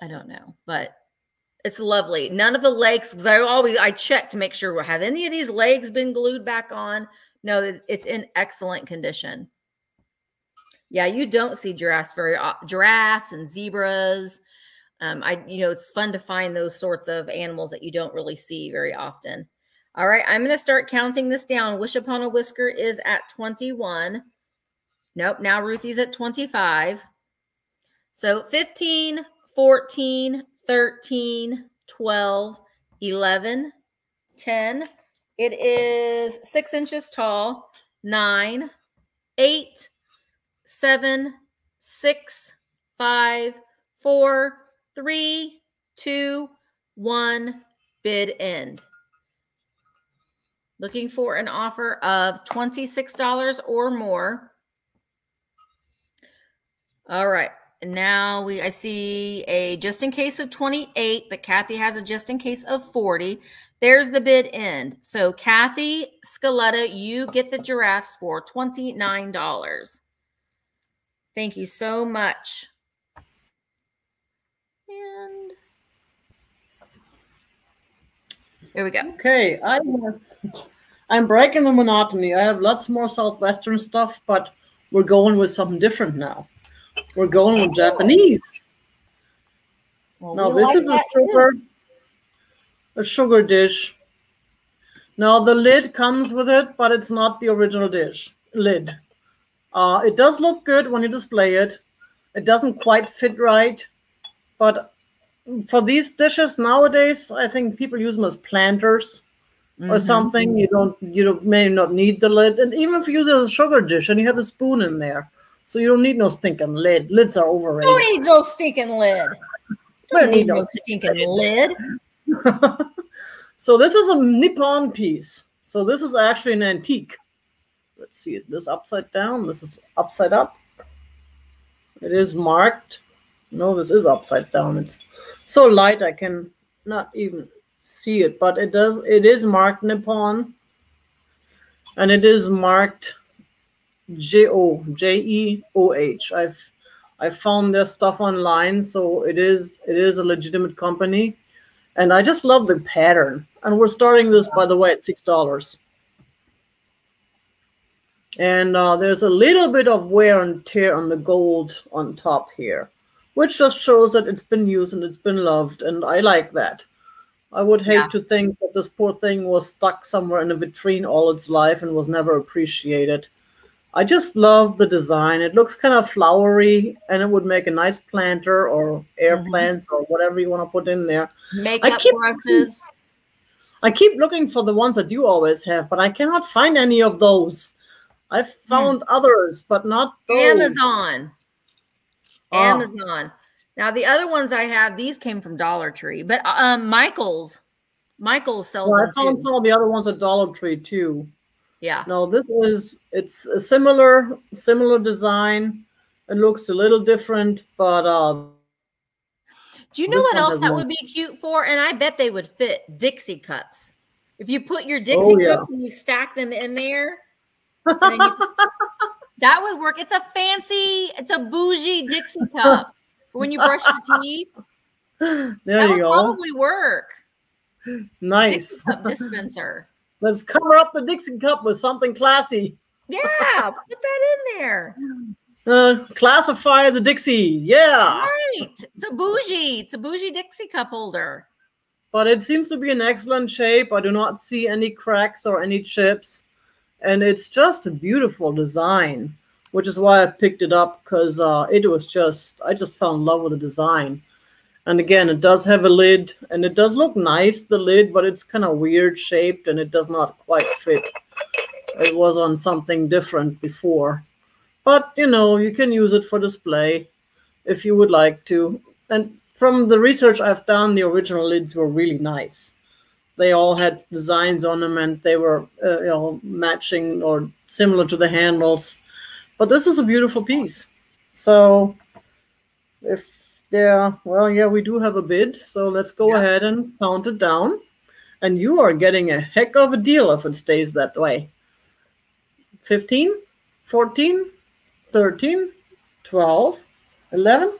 I don't know, but it's lovely. None of the legs, because I always I check to make sure have any of these legs been glued back on. No, it's in excellent condition. Yeah, you don't see giraffes very giraffes and zebras. Um, I you know it's fun to find those sorts of animals that you don't really see very often. All right, I'm going to start counting this down. Wish upon a whisker is at 21. Nope, now Ruthie's at 25. So 15, 14, 13, 12, 11, 10. It is six inches tall, nine, eight, seven, six, five, four, three, two, one. Bid end. Looking for an offer of $26 or more. All right. Now we I see a just in case of 28, but Kathy has a just in case of 40. There's the bid end. So Kathy Scaletta, you get the giraffes for $29. Thank you so much. And there we go. Okay, I I'm breaking the monotony. I have lots more southwestern stuff, but we're going with something different now. We're going with Japanese. Well, Now this like is a that too. sugar a sugar dish. Now the lid comes with it, but it's not the original dish lid. Uh, it does look good when you display it. It doesn't quite fit right, but for these dishes nowadays, I think people use them as planters or Mhm. something. You don't you don't, may not need the lid, and even if you use a sugar dish and you have a spoon in there, So you don't need no stinking lid. Lids are overrated. Who needs no stinking lid? Don't Don't need no no stinking lid. *laughs* so this is a Nippon piece. So this is actually an antique. Let's see it. This upside down. This is upside up. It is marked. No, this is upside down. It's so light I can not even see it, but it does. It is marked Nippon, and it is marked J O J E O H. I've I found their stuff online, so it is it is a legitimate company, and I just love the pattern. And we're starting this, by the way, at six dollars. And uh, there's a little bit of wear and tear on the gold on top here, which just shows that it's been used and it's been loved, and I like that. I would hate Yeah. to think that this poor thing was stuck somewhere in a vitrine all its life and was never appreciated. I just love the design. It looks kind of flowery and it would make a nice planter or air Mhm. plants or whatever you want to put in there. Makeup keep- brushes. I keep looking for the ones that you always have, but I cannot find any of those. I've found others, but not those. Amazon. Ah. Amazon. Now the other ones I have, these came from Dollar Tree, but um, Michaels, Michaels sells Well, I them found too. some of the other ones at Dollar Tree too. Yeah, No, this is it's a similar similar design. It looks a little different, but uh Do you know what else that one. would be cute for? And I bet they would fit Dixie cups. If you put your Dixie Oh, yeah. cups and you stack them in there, *laughs* you- that would work. It's a fancy, it's a bougie Dixie cup for when you brush your teeth. *laughs* there that you would go. probably work. Nice. Dispenser. *laughs* Let's cover up the Dixie cup with something classy. Yeah, *laughs* put that in there. Uh, classify the Dixie. Yeah. Right. It's a bougie. It's a bougie Dixie cup holder. But it seems to be in excellent shape. I do not see any cracks or any chips. And it's just a beautiful design, which is why I picked it up because uh, it was just, I just fell in love with the design. And again, it does have a lid and it does look nice, the lid, but it's kind of weird shaped and it does not quite fit. It was on something different before. But, you know, you can use it for display if you would like to. And from the research I've done, the original lids were really nice. They all had designs on them, and they were, uh, you know, matching or similar to the handles. But this is a beautiful piece. So, if there, well, yeah, we do have a bid. So let's go Yeah. ahead and count it down. And you are getting a heck of a deal if it stays that way. 15, 14, 13, 12, 11,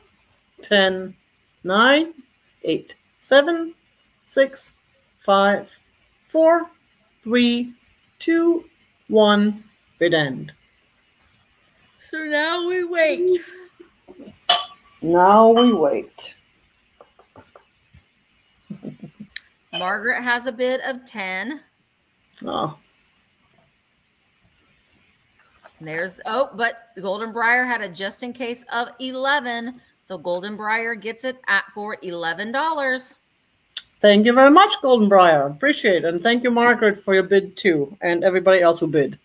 10, 9, 8, 7, 6, 5, 4, 3, 2, 1. Bid end. So now we wait. Now we wait. Margaret has a bid of 10. Oh, There's oh, but Golden Briar had a just in case of 11. So Golden Briar gets it at for $11. thank you very much, Golden Briar. Appreciate it. And thank you, Margaret, for your bid too, and everybody else who bid.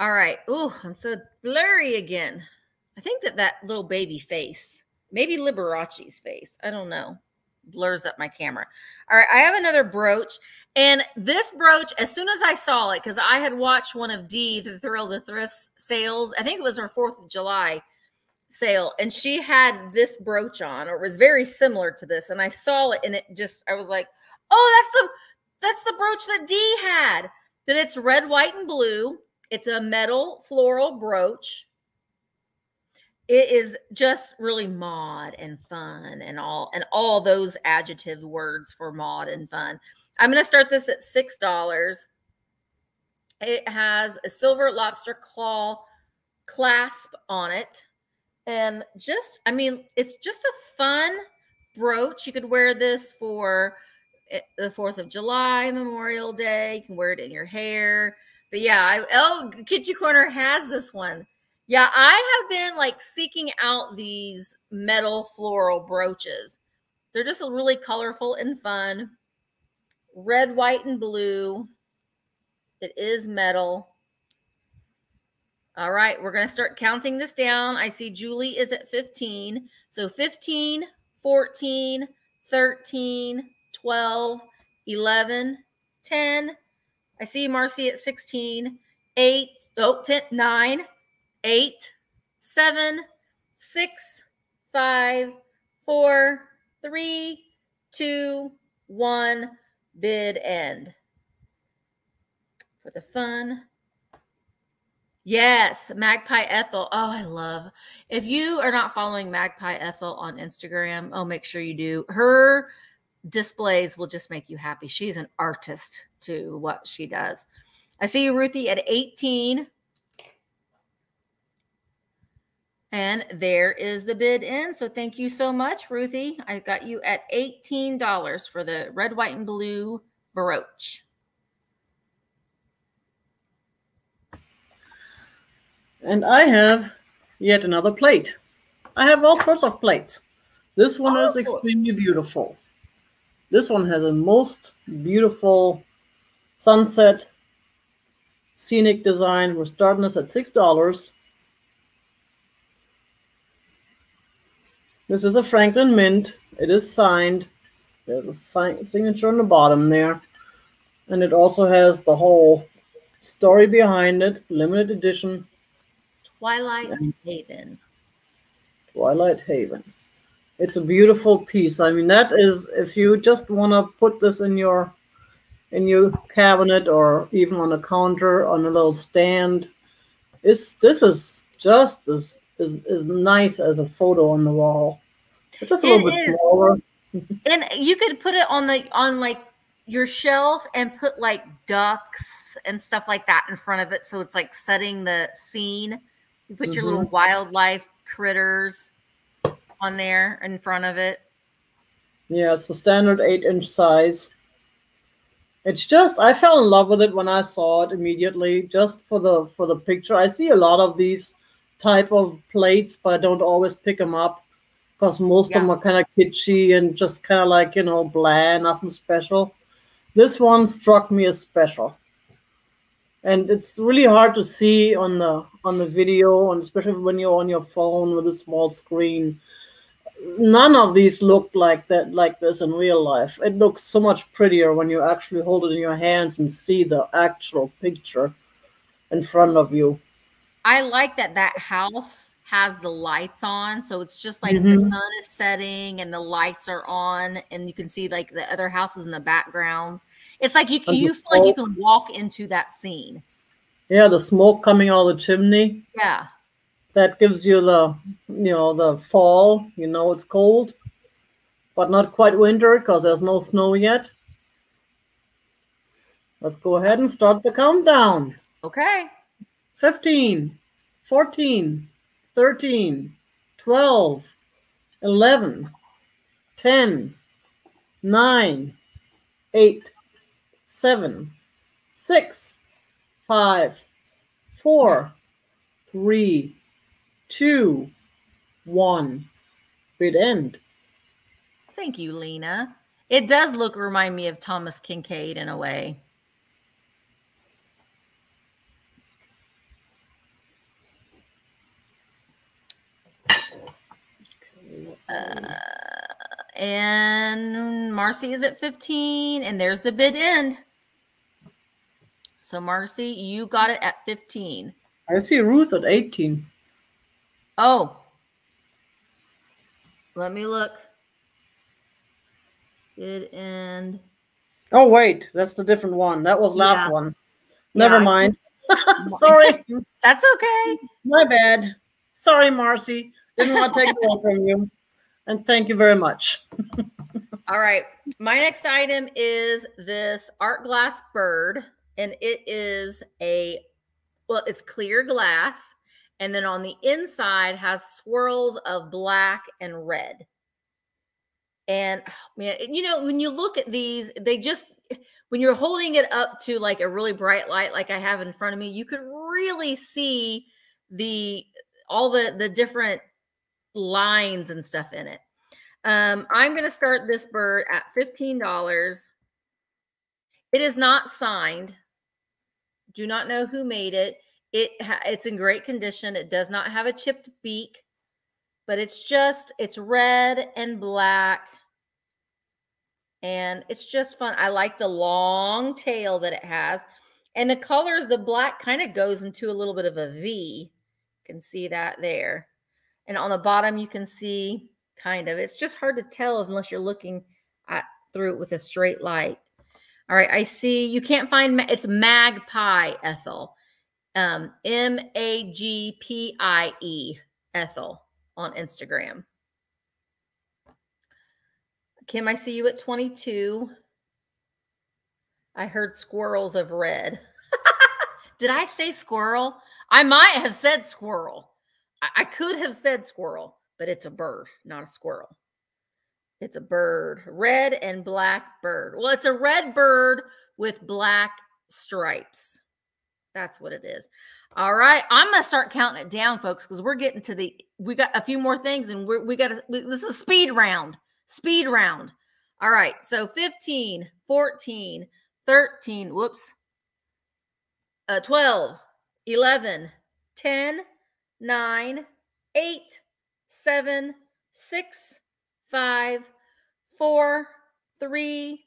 All right. Oh, I'm so blurry again. I think that that little baby face, maybe Liberace's face, I don't know, blurs up my camera. All right. I have another brooch. And this brooch, as soon as I saw it, because I had watched one of Dee, the Thrill the Thrifts sales, I think it was her 4th of July sale, and she had this brooch on, or it was very similar to this. And I saw it and it just, I was like, oh, that's the that's the brooch that Dee had. But it's red, white, and blue. It's a metal floral brooch. It is just really mod and fun and all and all those adjective words for mod and fun. I'm going to start this at six dollars. It has a silver lobster claw clasp on it, and just I mean, it's just a fun brooch. You could wear this for eh, the Fourth of July, Memorial Day. You can wear it in your hair. But yeah, I, oh, Kitchen Corner has this one. Yeah, I have been like seeking out these metal floral brooches. They're just really colorful and fun. Red, white, and blue. It is metal. All right, we're going to start counting this down. I see Julie is at 15. So 15, 14, 13, 12, 11, 10. I see Marcy at 16, 8, oh, 10, 9, 8, 7, 6, 5, 4, 3, 2, 1. Bid end. For the fun. Yes, Magpie Ethel. Oh, I love. If you are not following Magpie Ethel on Instagram, oh, make sure you do. Her displays will just make you happy. She's an artist to what she does. I see you, Ruthie, at 18. And there is the bid in. So thank you so much, Ruthie. I got you at $18 for the red, white, and blue brooch. And I have yet another plate. I have all sorts of plates. This one is oh, extremely beautiful. This one has a most beautiful sunset scenic design. We're starting this at $6. This is a Franklin Mint. It is signed. There's a sign signature on the bottom there. And it also has the whole story behind it, limited edition. Twilight Haven. Twilight Haven. It's a beautiful piece. I mean, that is if you just want to put this in your in your cabinet or even on a counter on a little stand. It's this is just as as, as nice as a photo on the wall. Just a it little bit is. smaller. and you could put it on the on like your shelf and put like ducks and stuff like that in front of it so it's like setting the scene you put mm-hmm. your little mm-hmm. wildlife critters on there in front of it. Yeah, it's a standard eight inch size. It's just I fell in love with it when I saw it immediately, just for the for the picture. I see a lot of these type of plates, but I don't always pick them up because most yeah. of them are kind of kitschy and just kind of like you know bland, nothing special. This one struck me as special and it's really hard to see on the on the video and especially when you're on your phone with a small screen none of these look like that like this in real life it looks so much prettier when you actually hold it in your hands and see the actual picture in front of you i like that that house has the lights on so it's just like mm-hmm. the sun is setting and the lights are on and you can see like the other houses in the background it's like you you feel like you can walk into that scene. Yeah, the smoke coming out of the chimney. Yeah. That gives you the you know the fall. You know it's cold, but not quite winter because there's no snow yet. Let's go ahead and start the countdown. Okay. 15, 14, 13, 12, 11, 10, 9, 8, seven, six, five, four, three, two, one. Bid end. Thank you, Lena. It does look remind me of Thomas Kinkade in a way. Uh, and Marcy is at 15, and there's the bid end. So, Marcy, you got it at 15. I see Ruth at 18. Oh. Let me look. Bid end. Oh, wait. That's the different one. That was last yeah. one. Never yeah, mind. *laughs* Sorry. *laughs* That's okay. My bad. Sorry, Marcy. Didn't want to take it away from you and thank you very much. *laughs* All right. My next item is this art glass bird, and it is a well, it's clear glass, and then on the inside has swirls of black and red. And oh, man, you know, when you look at these, they just when you're holding it up to like a really bright light like I have in front of me, you can really see the all the the different lines and stuff in it. Um, I'm going to start this bird at $15. It is not signed. Do not know who made it. It it's in great condition. It does not have a chipped beak, but it's just it's red and black. And it's just fun. I like the long tail that it has. And the colors, the black kind of goes into a little bit of a V. You can see that there. And on the bottom, you can see kind of. It's just hard to tell unless you're looking at through it with a straight light. All right, I see you can't find it's Magpie Ethel. Um, M A G P I E Ethel on Instagram. Kim, I see you at 22. I heard squirrels of red. *laughs* Did I say squirrel? I might have said squirrel. I, I could have said squirrel, but it's a bird, not a squirrel. It's a bird, red and black bird. Well, it's a red bird with black stripes. That's what it is. All right, I'm gonna start counting it down, folks, because we're getting to the. We got a few more things, and we're, we got to. This is speed round. Speed round. All right, so 15, 14, 13. Whoops. Uh, 12, 11, 10, 9, 8, 7, 6, five, four, three,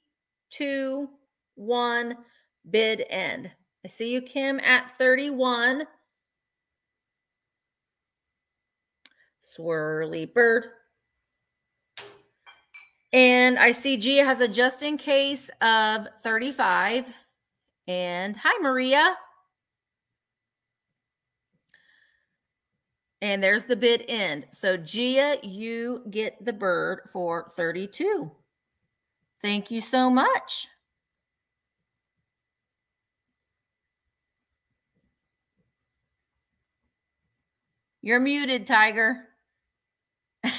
two, one. Bid end. I see you, Kim, at 31. Swirly bird. And I see Gia has a just in case of 35. And hi, Maria. And there's the bid end. So Gia, you get the bird for 32. Thank you so much. You're muted, Tiger. uh,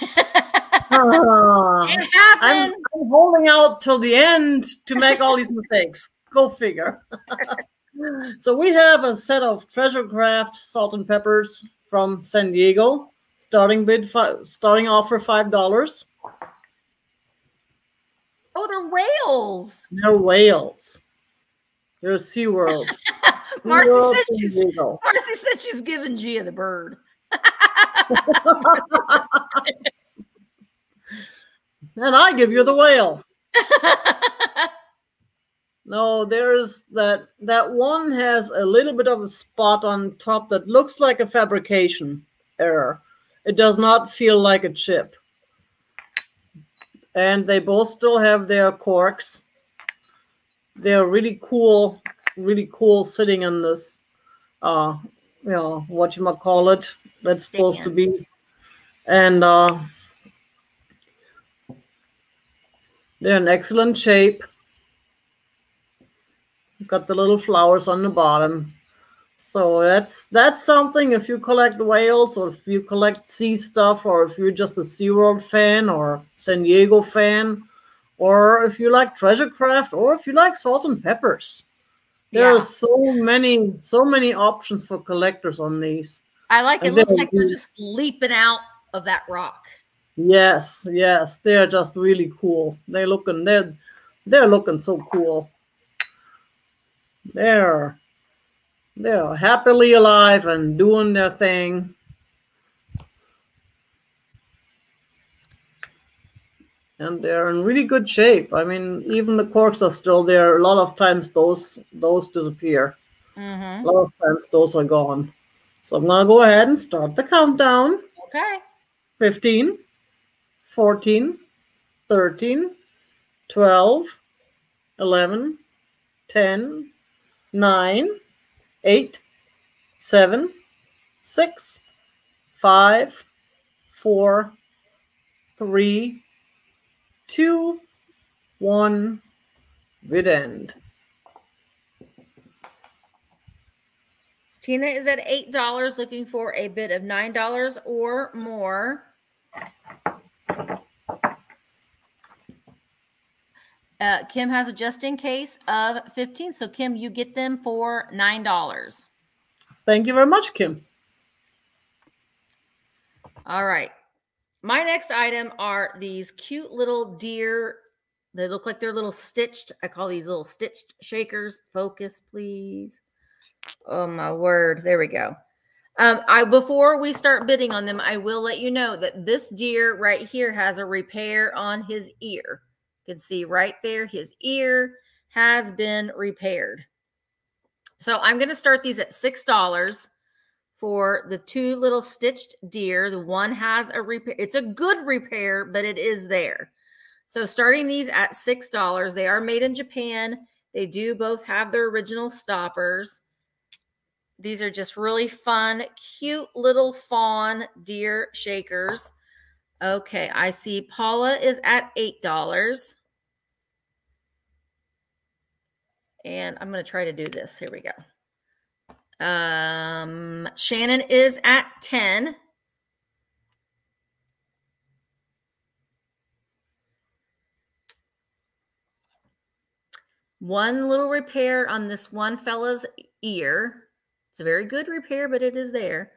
it happened. I'm, I'm holding out till the end to make all these *laughs* mistakes. Go figure. *laughs* so we have a set of treasure craft salt and peppers from San Diego. Starting bid starting offer five dollars. Oh, they're whales. They're whales. They're SeaWorld. *laughs* Marcy said she's Marcy said she's giving Gia the bird. *laughs* and I give you the whale. *laughs* No, there's that that one has a little bit of a spot on top that looks like a fabrication error. It does not feel like a chip. And they both still have their corks. They're really cool, really cool sitting in this uh you know what you might call it. That's supposed to be. And uh they're in excellent shape got the little flowers on the bottom. So that's that's something if you collect whales or if you collect sea stuff or if you're just a SeaWorld fan or San Diego fan or if you like treasure craft or if you like salt and peppers. There yeah. are so many so many options for collectors on these. I like it. looks like they're just leaping out of that rock. Yes, yes, they're just really cool. They're looking they're they're looking so cool. They're they're happily alive and doing their thing. And they're in really good shape. I mean, even the corks are still there. A lot of times those those disappear. Mm-hmm. A lot of times those are gone. So I'm gonna go ahead and start the countdown. Okay. 15, 14, 13, 12, 11, 10, nine, eight, seven, six, five, four, three, two, one, bid end. Tina is at $8 looking for a bid of $9 or more. Uh, Kim has a just in case of 15. So, Kim, you get them for $9. Thank you very much, Kim. All right. My next item are these cute little deer. They look like they're little stitched. I call these little stitched shakers. Focus, please. Oh my word. There we go. Um, I before we start bidding on them, I will let you know that this deer right here has a repair on his ear. You can see right there, his ear has been repaired. So I'm going to start these at $6 for the two little stitched deer. The one has a repair. It's a good repair, but it is there. So starting these at $6, they are made in Japan. They do both have their original stoppers. These are just really fun, cute little fawn deer shakers. Okay, I see Paula is at $8. And I'm going to try to do this. Here we go. Um, Shannon is at 10. One little repair on this one fella's ear. It's a very good repair, but it is there.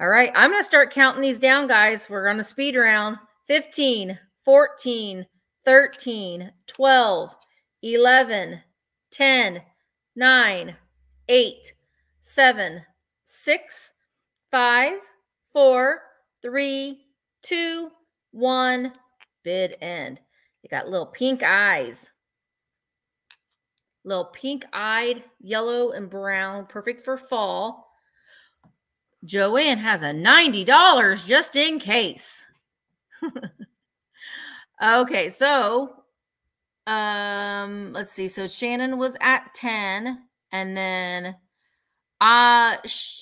All right, I'm going to start counting these down, guys. We're going to speed around 15, 14, 13, 12, 11, 10, 9, 8, 7, 6, 5, 4, 3, 2, 1. Bid end. They got little pink eyes. Little pink eyed, yellow and brown, perfect for fall. Joanne has a $90 just in case. *laughs* okay, so um let's see. So Shannon was at 10 and then uh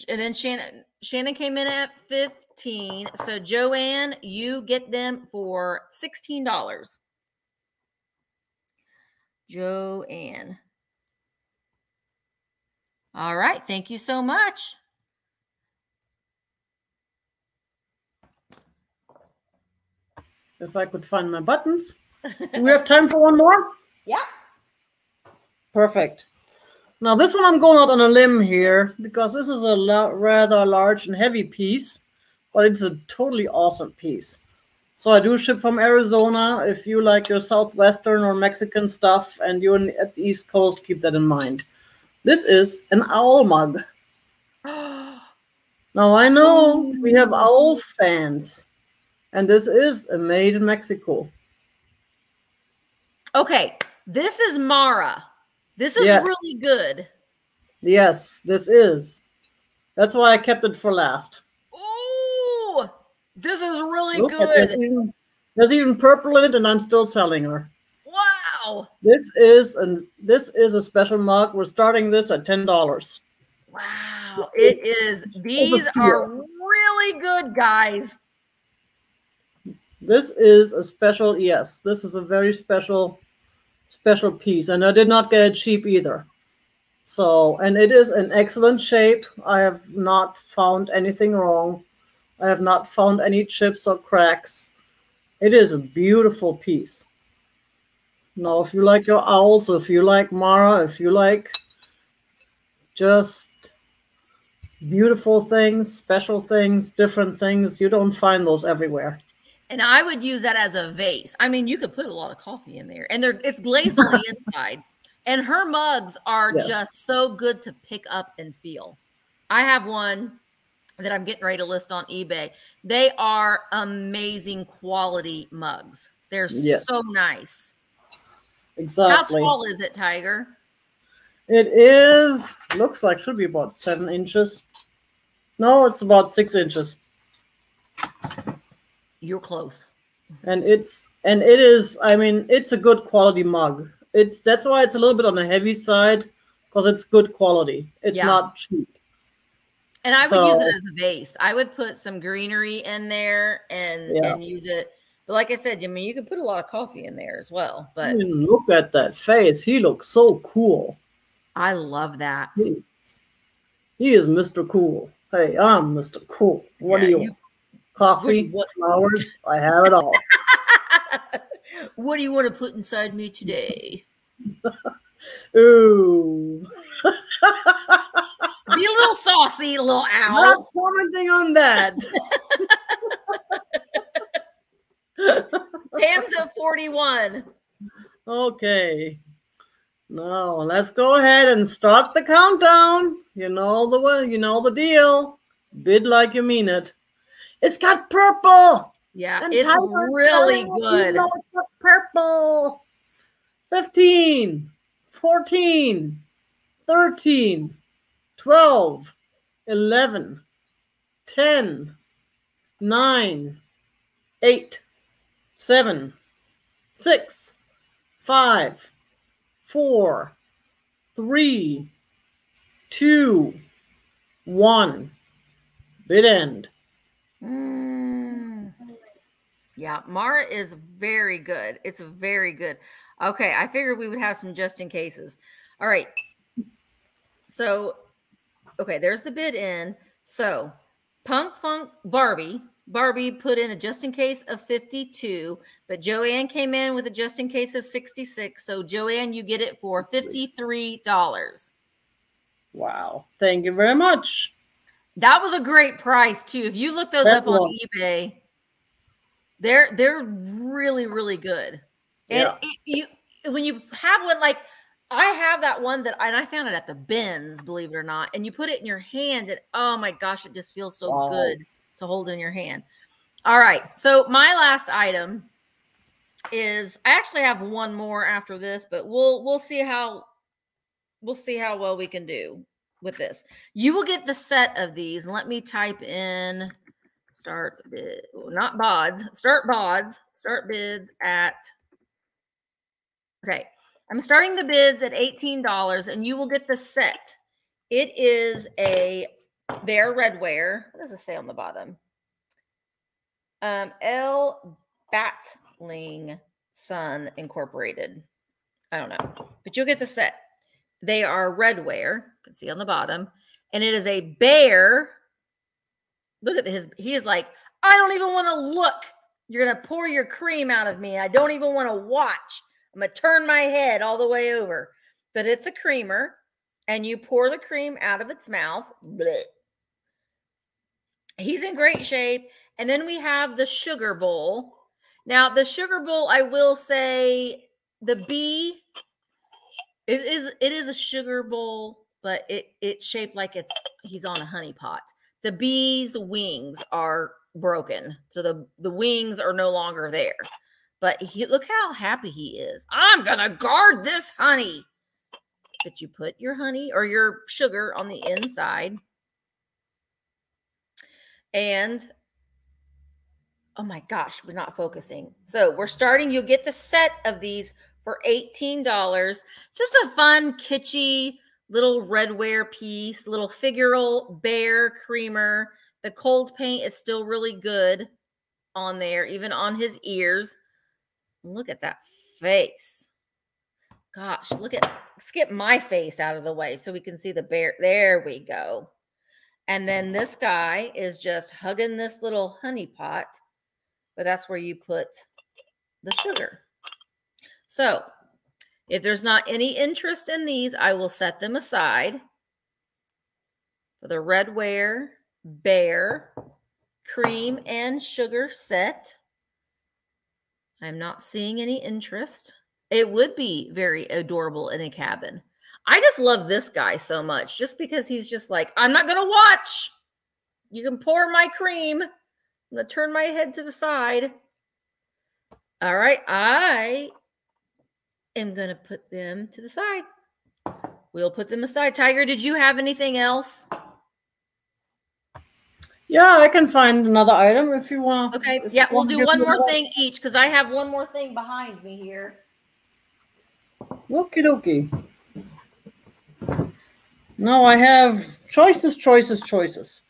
and then Shannon Shannon came in at 15. So Joanne, you get them for $16. Joanne. All right. Thank you so much. If I could find my buttons. *laughs* Do we have time for one more? Yeah. Perfect. Now this one I'm going out on a limb here because this is a rather large and heavy piece, but it's a totally awesome piece. So I do ship from Arizona. If you like your Southwestern or Mexican stuff and you're at the East Coast, keep that in mind. This is an owl mug. *gasps* now I know we have owl fans, and this is a made in Mexico. Okay, this is Mara. This is yes. really good. Yes, this is. That's why I kept it for last. Oh, this is really Look good. There's even, there's even purple in it, and I'm still selling her. Wow. This is an this is a special mug. We're starting this at ten dollars. Wow. It is these are really good, guys. This is a special, yes, this is a very special, special piece. And I did not get it cheap either. So, and it is in excellent shape. I have not found anything wrong. I have not found any chips or cracks. It is a beautiful piece. Now, if you like your owls, if you like Mara, if you like just beautiful things, special things, different things, you don't find those everywhere. And I would use that as a vase. I mean, you could put a lot of coffee in there, and they're it's glazed on the inside. And her mugs are yes. just so good to pick up and feel. I have one that I'm getting ready to list on eBay. They are amazing quality mugs. They're yes. so nice. Exactly. How tall is it, Tiger? It is, looks like should be about seven inches. No, it's about six inches. You're close. And it's and it is, I mean, it's a good quality mug. It's that's why it's a little bit on the heavy side because it's good quality. It's yeah. not cheap. And I so, would use it as a vase. I would put some greenery in there and yeah. and use it but like I said, I mean, you can put a lot of coffee in there as well. But look at that face. He looks so cool. I love that. He's, he is Mr. Cool. Hey, I'm Mr. Cool. What yeah, do you, you Coffee, what, flowers. I have it all. *laughs* what do you want to put inside me today? *laughs* Ooh. *laughs* Be a little saucy, a little owl. Not commenting on that. Pam's at 41. Okay. Now let's go ahead and start the countdown. You know the way, you know the deal. Bid like you mean it. It's got purple. Yeah, And it's Tiger really you good. know it's got purple. 15, 14, 13, 12, 11, 10, 9, 8, 7, 6, 5, 4, 3, 2, 1. Bid end. Mm. Yeah, Mara is very good. It's very good. Okay, I figured we would have some just in cases. All right. So, okay, there's the bid in. So, Punk Funk Barbie, Barbie put in a just in case of 52, but Joanne came in with a just in case of 66. So, Joanne, you get it for $53. Wow. Thank you very much. That was a great price too. If you look those That up on eBay, they're they're really really good. And Yeah. it, you when you have one like I have that one that and I found it at the bins, believe it or not. And you put it in your hand, and oh my gosh, it just feels so Wow. good to hold in your hand. All right, so my last item is I actually have one more after this, but we'll we'll see how we'll see how well we can do with this. You will get the set of these. Let me type in start bid, not bods, start bods, start bids at. Okay, I'm starting the bids at $18 and you will get the set. It is a their redware. What does it say on the bottom? Um, L Batling Sun Incorporated. I don't know, but you'll get the set. They are redware. You can see on the bottom, and it is a bear. Look at his. He is like, I don't even want to look. You're gonna pour your cream out of me. I don't even want to watch. I'm gonna turn my head all the way over. But it's a creamer, and you pour the cream out of its mouth. Blech. He's in great shape. And then we have the sugar bowl. Now, the sugar bowl, I will say, the bee it is it is a sugar bowl, but it it's shaped like it's he's on a honey pot. The bee's wings are broken, so the the wings are no longer there. But he look how happy he is. I'm gonna guard this honey. But you put your honey or your sugar on the inside, and oh my gosh, we're not focusing. So we're starting. You'll get the set of these for $18. Just a fun, kitschy little redware piece, little figural bear creamer. The cold paint is still really good on there, even on his ears. Look at that face. Gosh, look at skip my face out of the way so we can see the bear. There we go. And then this guy is just hugging this little honey pot, but that's where you put the sugar. So if there's not any interest in these, I will set them aside for the redware bear cream and sugar set. I'm not seeing any interest. It would be very adorable in a cabin. I just love this guy so much just because he's just like, I'm not going to watch. You can pour my cream. I'm going to turn my head to the side. All right. I am going to put them to the side. We'll put them aside. Tiger, did you have anything else? Yeah, I can find another item if you want. Okay. Yeah, we'll do one more thing each because I have one more thing behind me here. Okie dokie. Now I have choices, choices, choices.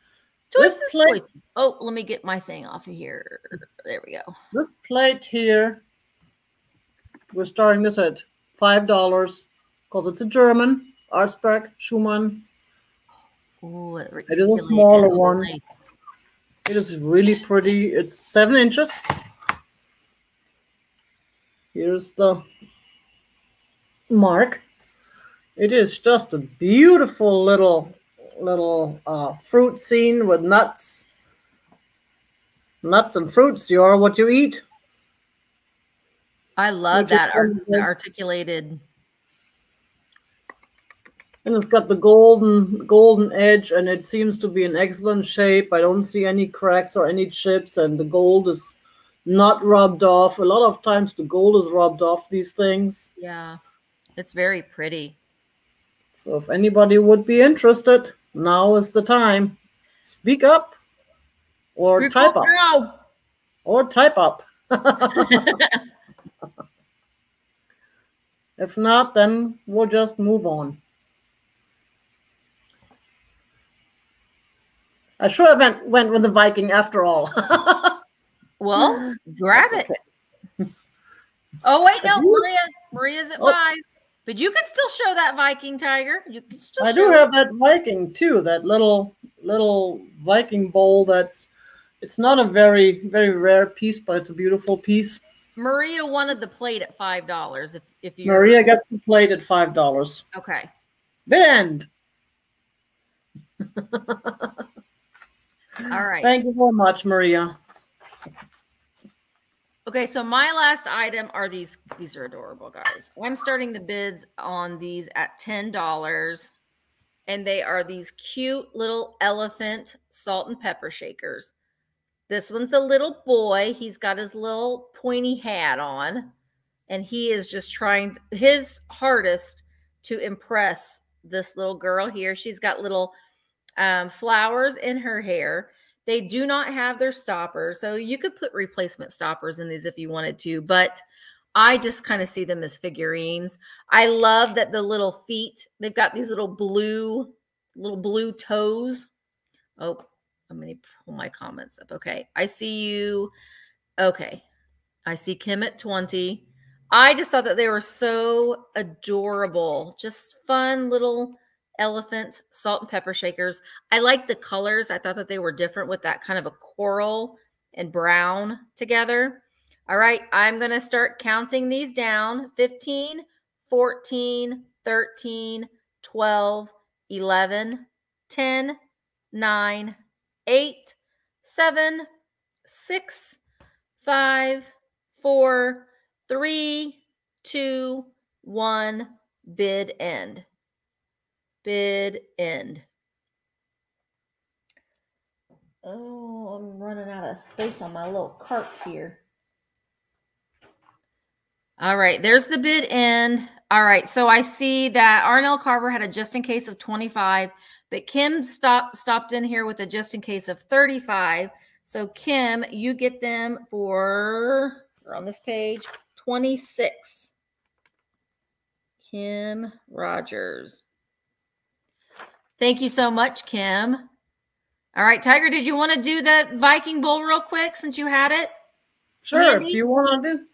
Choices, plate- choices. Oh, let me get my thing off of here. There we go. This plate here, we're starting this at five dollars because it's a German Arzberg Schumann. Ooh, it is a smaller little one. nice. It is really pretty. It's seven inches. Here's the mark. It is just a beautiful little little uh, fruit scene with nuts. Nuts and fruits, you are what you eat. I love that art, really the good. articulated. And it's got the golden golden edge and it seems to be in excellent shape. I don't see any cracks or any chips and the gold is not rubbed off. A lot of times the gold is rubbed off these things. Yeah. It's very pretty. So if anybody would be interested, now is the time. Speak up or Speak type up. up. Now. Or type up. *laughs* *laughs* if not, then we'll just move on. I sure have went, went with the Viking after all. *laughs* well, grab That's it. Okay. *laughs* Oh wait, no, Maria. Maria's at oh. five. But you can still show that Viking tiger. You can still. I do have that Viking too. That little little Viking bowl. That's it's not a very very rare piece, but it's a beautiful piece. Maria wanted the plate at five dollars. If if you Maria got the plate at five dollars. Okay. Bend. *laughs* All right. Thank you very much, Maria. Okay, so my last item are these. These are adorable, guys. I'm starting the bids on these at $10. And they are these cute little elephant salt and pepper shakers. This one's a little boy. He's got his little pointy hat on. And he is just trying his hardest to impress this little girl here. She's got little um, flowers in her hair. They do not have their stoppers. So you could put replacement stoppers in these if you wanted to, but I just kind of see them as figurines. I love that the little feet, they've got these little blue, little blue toes. Oh, I'm going to pull my comments up. Okay. I see you. Okay. I see Kim at 20. I just thought that they were so adorable. Just fun little elephant salt and pepper shakers. I like the colors. I thought that they were different with that kind of a coral and brown together. All right, I'm going to start counting these down 15, 14, 13, 12, 11, 10, 9, 8, 7, 6, 5, 4, 3, 2, 1, bid end bid end. Oh, I'm running out of space on my little cart here. All right, there's the bid end. All right, so I see that Arnell Carver had a just in case of 25, but Kim stopped stopped in here with a just in case of 35. So Kim, you get them for on this page 26. Kim Rogers. Thank you so much, Kim. All right, Tiger, did you want to do the Viking Bowl real quick since you had it? Sure, if you want to do.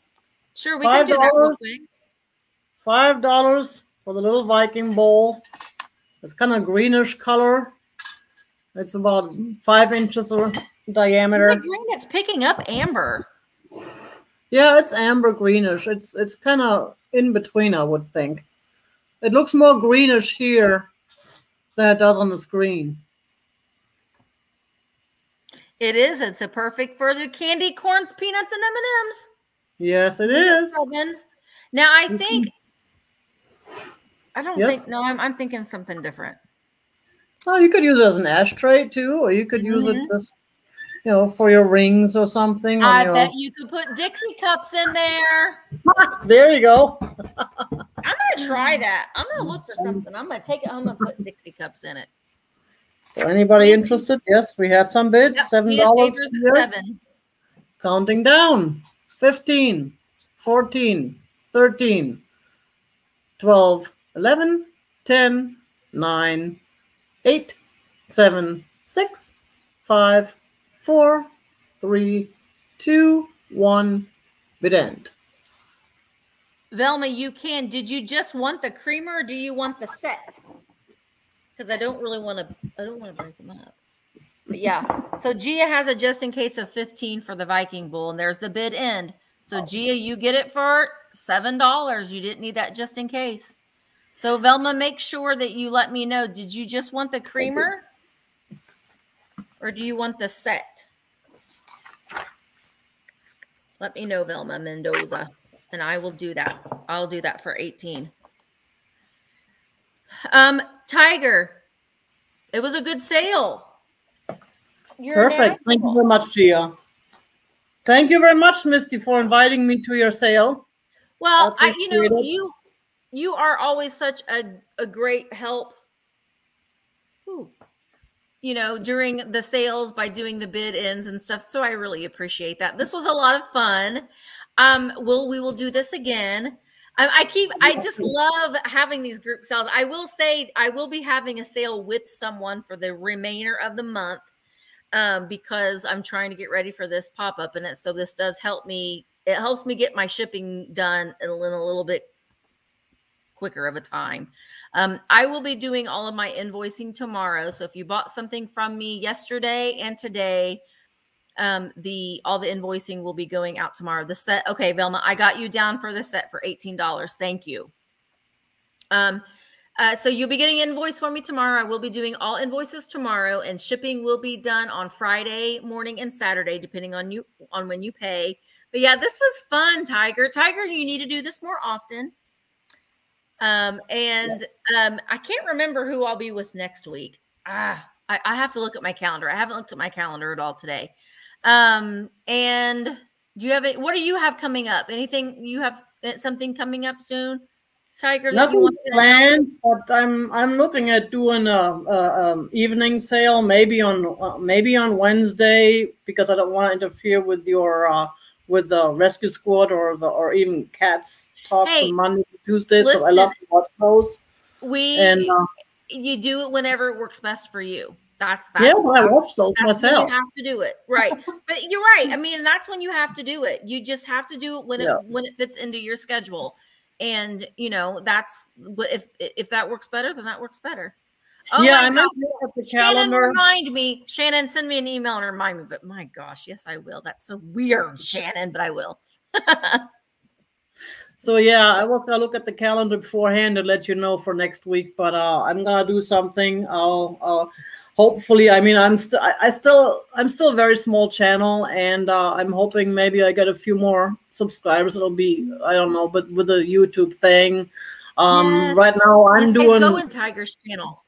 Sure, we can do that real quick. Five dollars for the little Viking bowl. It's kind of greenish color. It's about five inches diameter. The green it's picking up amber. Yeah, it's amber greenish. It's it's kind of in between, I would think. It looks more greenish here than it does on the screen. It is. It's a perfect for the candy corns, peanuts, and M&Ms. Yes, it is. Now I mm-hmm. think I don't yes. think no, I'm I'm thinking something different. Oh, you could use it as an ashtray too, or you could use mm-hmm. it just you know for your rings or something. I your... bet you could put Dixie cups in there. *laughs* there you go. *laughs* I'm gonna try that. I'm gonna look for something. I'm gonna take it home and put Dixie cups in it. So anybody interested? Yes, we have some bids. Yep, seven dollars. Seven. Counting down. 15, 14, 13, 12, 11, 10, 9, 8, 7, 6, 5, 4, 3, 2, 1, bid end. Velma, you can. Did you just want the creamer or do you want the set? Because I don't really want to, I don't want to break them up. But yeah. So Gia has a just in case of 15 for the Viking Bowl, and there's the bid end. So oh. Gia, you get it for seven dollars. You didn't need that just in case. So Velma, make sure that you let me know. Did you just want the creamer? Or do you want the set? Let me know, Velma Mendoza and I will do that. I'll do that for 18. Um, Tiger, it was a good sale. You're Perfect. Thank you very much, Gia. Thank you very much, Misty, for inviting me to your sale. Well, I, I you know, it. you you are always such a, a great help. Ooh. You know, during the sales by doing the bid ins and stuff. So I really appreciate that. This was a lot of fun. Um, will we will do this again. I, I keep I just love having these group sales. I will say I will be having a sale with someone for the remainder of the month um, because I'm trying to get ready for this pop up and it. So this does help me. It helps me get my shipping done in a little bit quicker of a time. Um, I will be doing all of my invoicing tomorrow. So if you bought something from me yesterday and today, um, the all the invoicing will be going out tomorrow. The set, okay, Velma, I got you down for the set for eighteen dollars. Thank you. Um, uh, so you'll be getting invoice for me tomorrow. I will be doing all invoices tomorrow, and shipping will be done on Friday morning and Saturday, depending on you on when you pay. But yeah, this was fun, Tiger. Tiger, you need to do this more often. Um, and um, I can't remember who I'll be with next week. Ah, I, I have to look at my calendar. I haven't looked at my calendar at all today. Um, and do you have any, what do you have coming up? Anything you have eh, something coming up soon? Tiger, nothing planned, but I'm I'm looking at doing a, a um, evening sale, maybe on uh, maybe on Wednesday because I don't want to interfere with your uh, with the rescue squad or the or even cats talk hey, Monday Tuesdays because I love to watch those. We and uh, you do it whenever it works best for you. That's that's yeah. Well, I watch those myself. You have to do it right, but you're right. I mean, that's when you have to do it. You just have to do it when yeah. it when it fits into your schedule, and you know that's if if that works better, then that works better. Oh yeah, I'm at the Shannon, remind me. Shannon, send me an email and remind me. But my gosh, yes, I will. That's so weird, Shannon, but I will. *laughs* so yeah, I was gonna look at the calendar beforehand and let you know for next week, but uh, I'm gonna do something. I'll, I'll hopefully i mean i'm still I, I, still i'm still a very small channel and uh, i'm hoping maybe i get a few more subscribers it'll be i don't know but with the youtube thing um yes. right now i'm yes, doing go in tiger's channel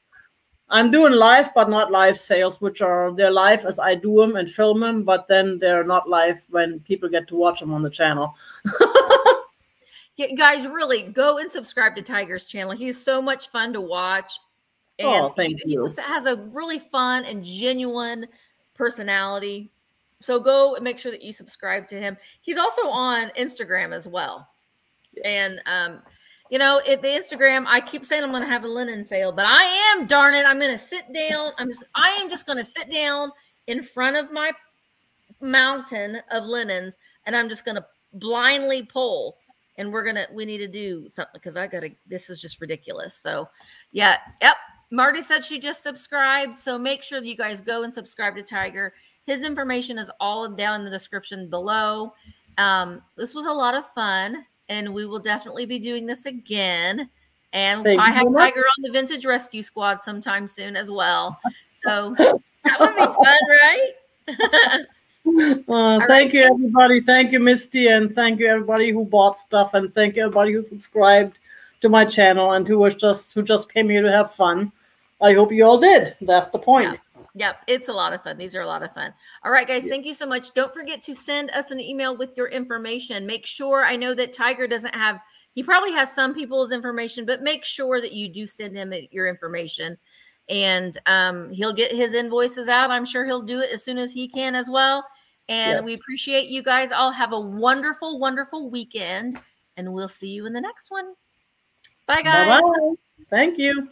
i'm doing live but not live sales which are they're live as i do them and film them but then they're not live when people get to watch them on the channel *laughs* guys really go and subscribe to tiger's channel he's so much fun to watch and oh, thank he, you. He has a really fun and genuine personality. So go and make sure that you subscribe to him. He's also on Instagram as well. Yes. And um, you know, at the Instagram, I keep saying I'm going to have a linen sale, but I am, darn it, I'm going to sit down. I'm just, I am just going to sit down in front of my mountain of linens, and I'm just going to blindly pull. And we're gonna, we need to do something because I gotta. This is just ridiculous. So, yeah, yep. Marty said she just subscribed. So make sure that you guys go and subscribe to Tiger. His information is all down in the description below. Um, this was a lot of fun, and we will definitely be doing this again. And Thank I have Tiger on the Vintage Rescue Squad sometime soon as well. *laughs* So that would be fun, right? *laughs* Uh, thank right. you, everybody. Thank you, Misty, and thank you, everybody who bought stuff, and thank you, everybody who subscribed to my channel and who was just who just came here to have fun. I hope you all did. That's the point. Yeah. Yep, it's a lot of fun. These are a lot of fun. All right, guys, thank you so much. Don't forget to send us an email with your information. Make sure I know that Tiger doesn't have, he probably has some people's information, but make sure that you do send him your information and um, he'll get his invoices out. I'm sure he'll do it as soon as he can as well. And yes. we appreciate you guys all. Have a wonderful, wonderful weekend, and we'll see you in the next one. Bye, guys. Bye-bye. Thank you.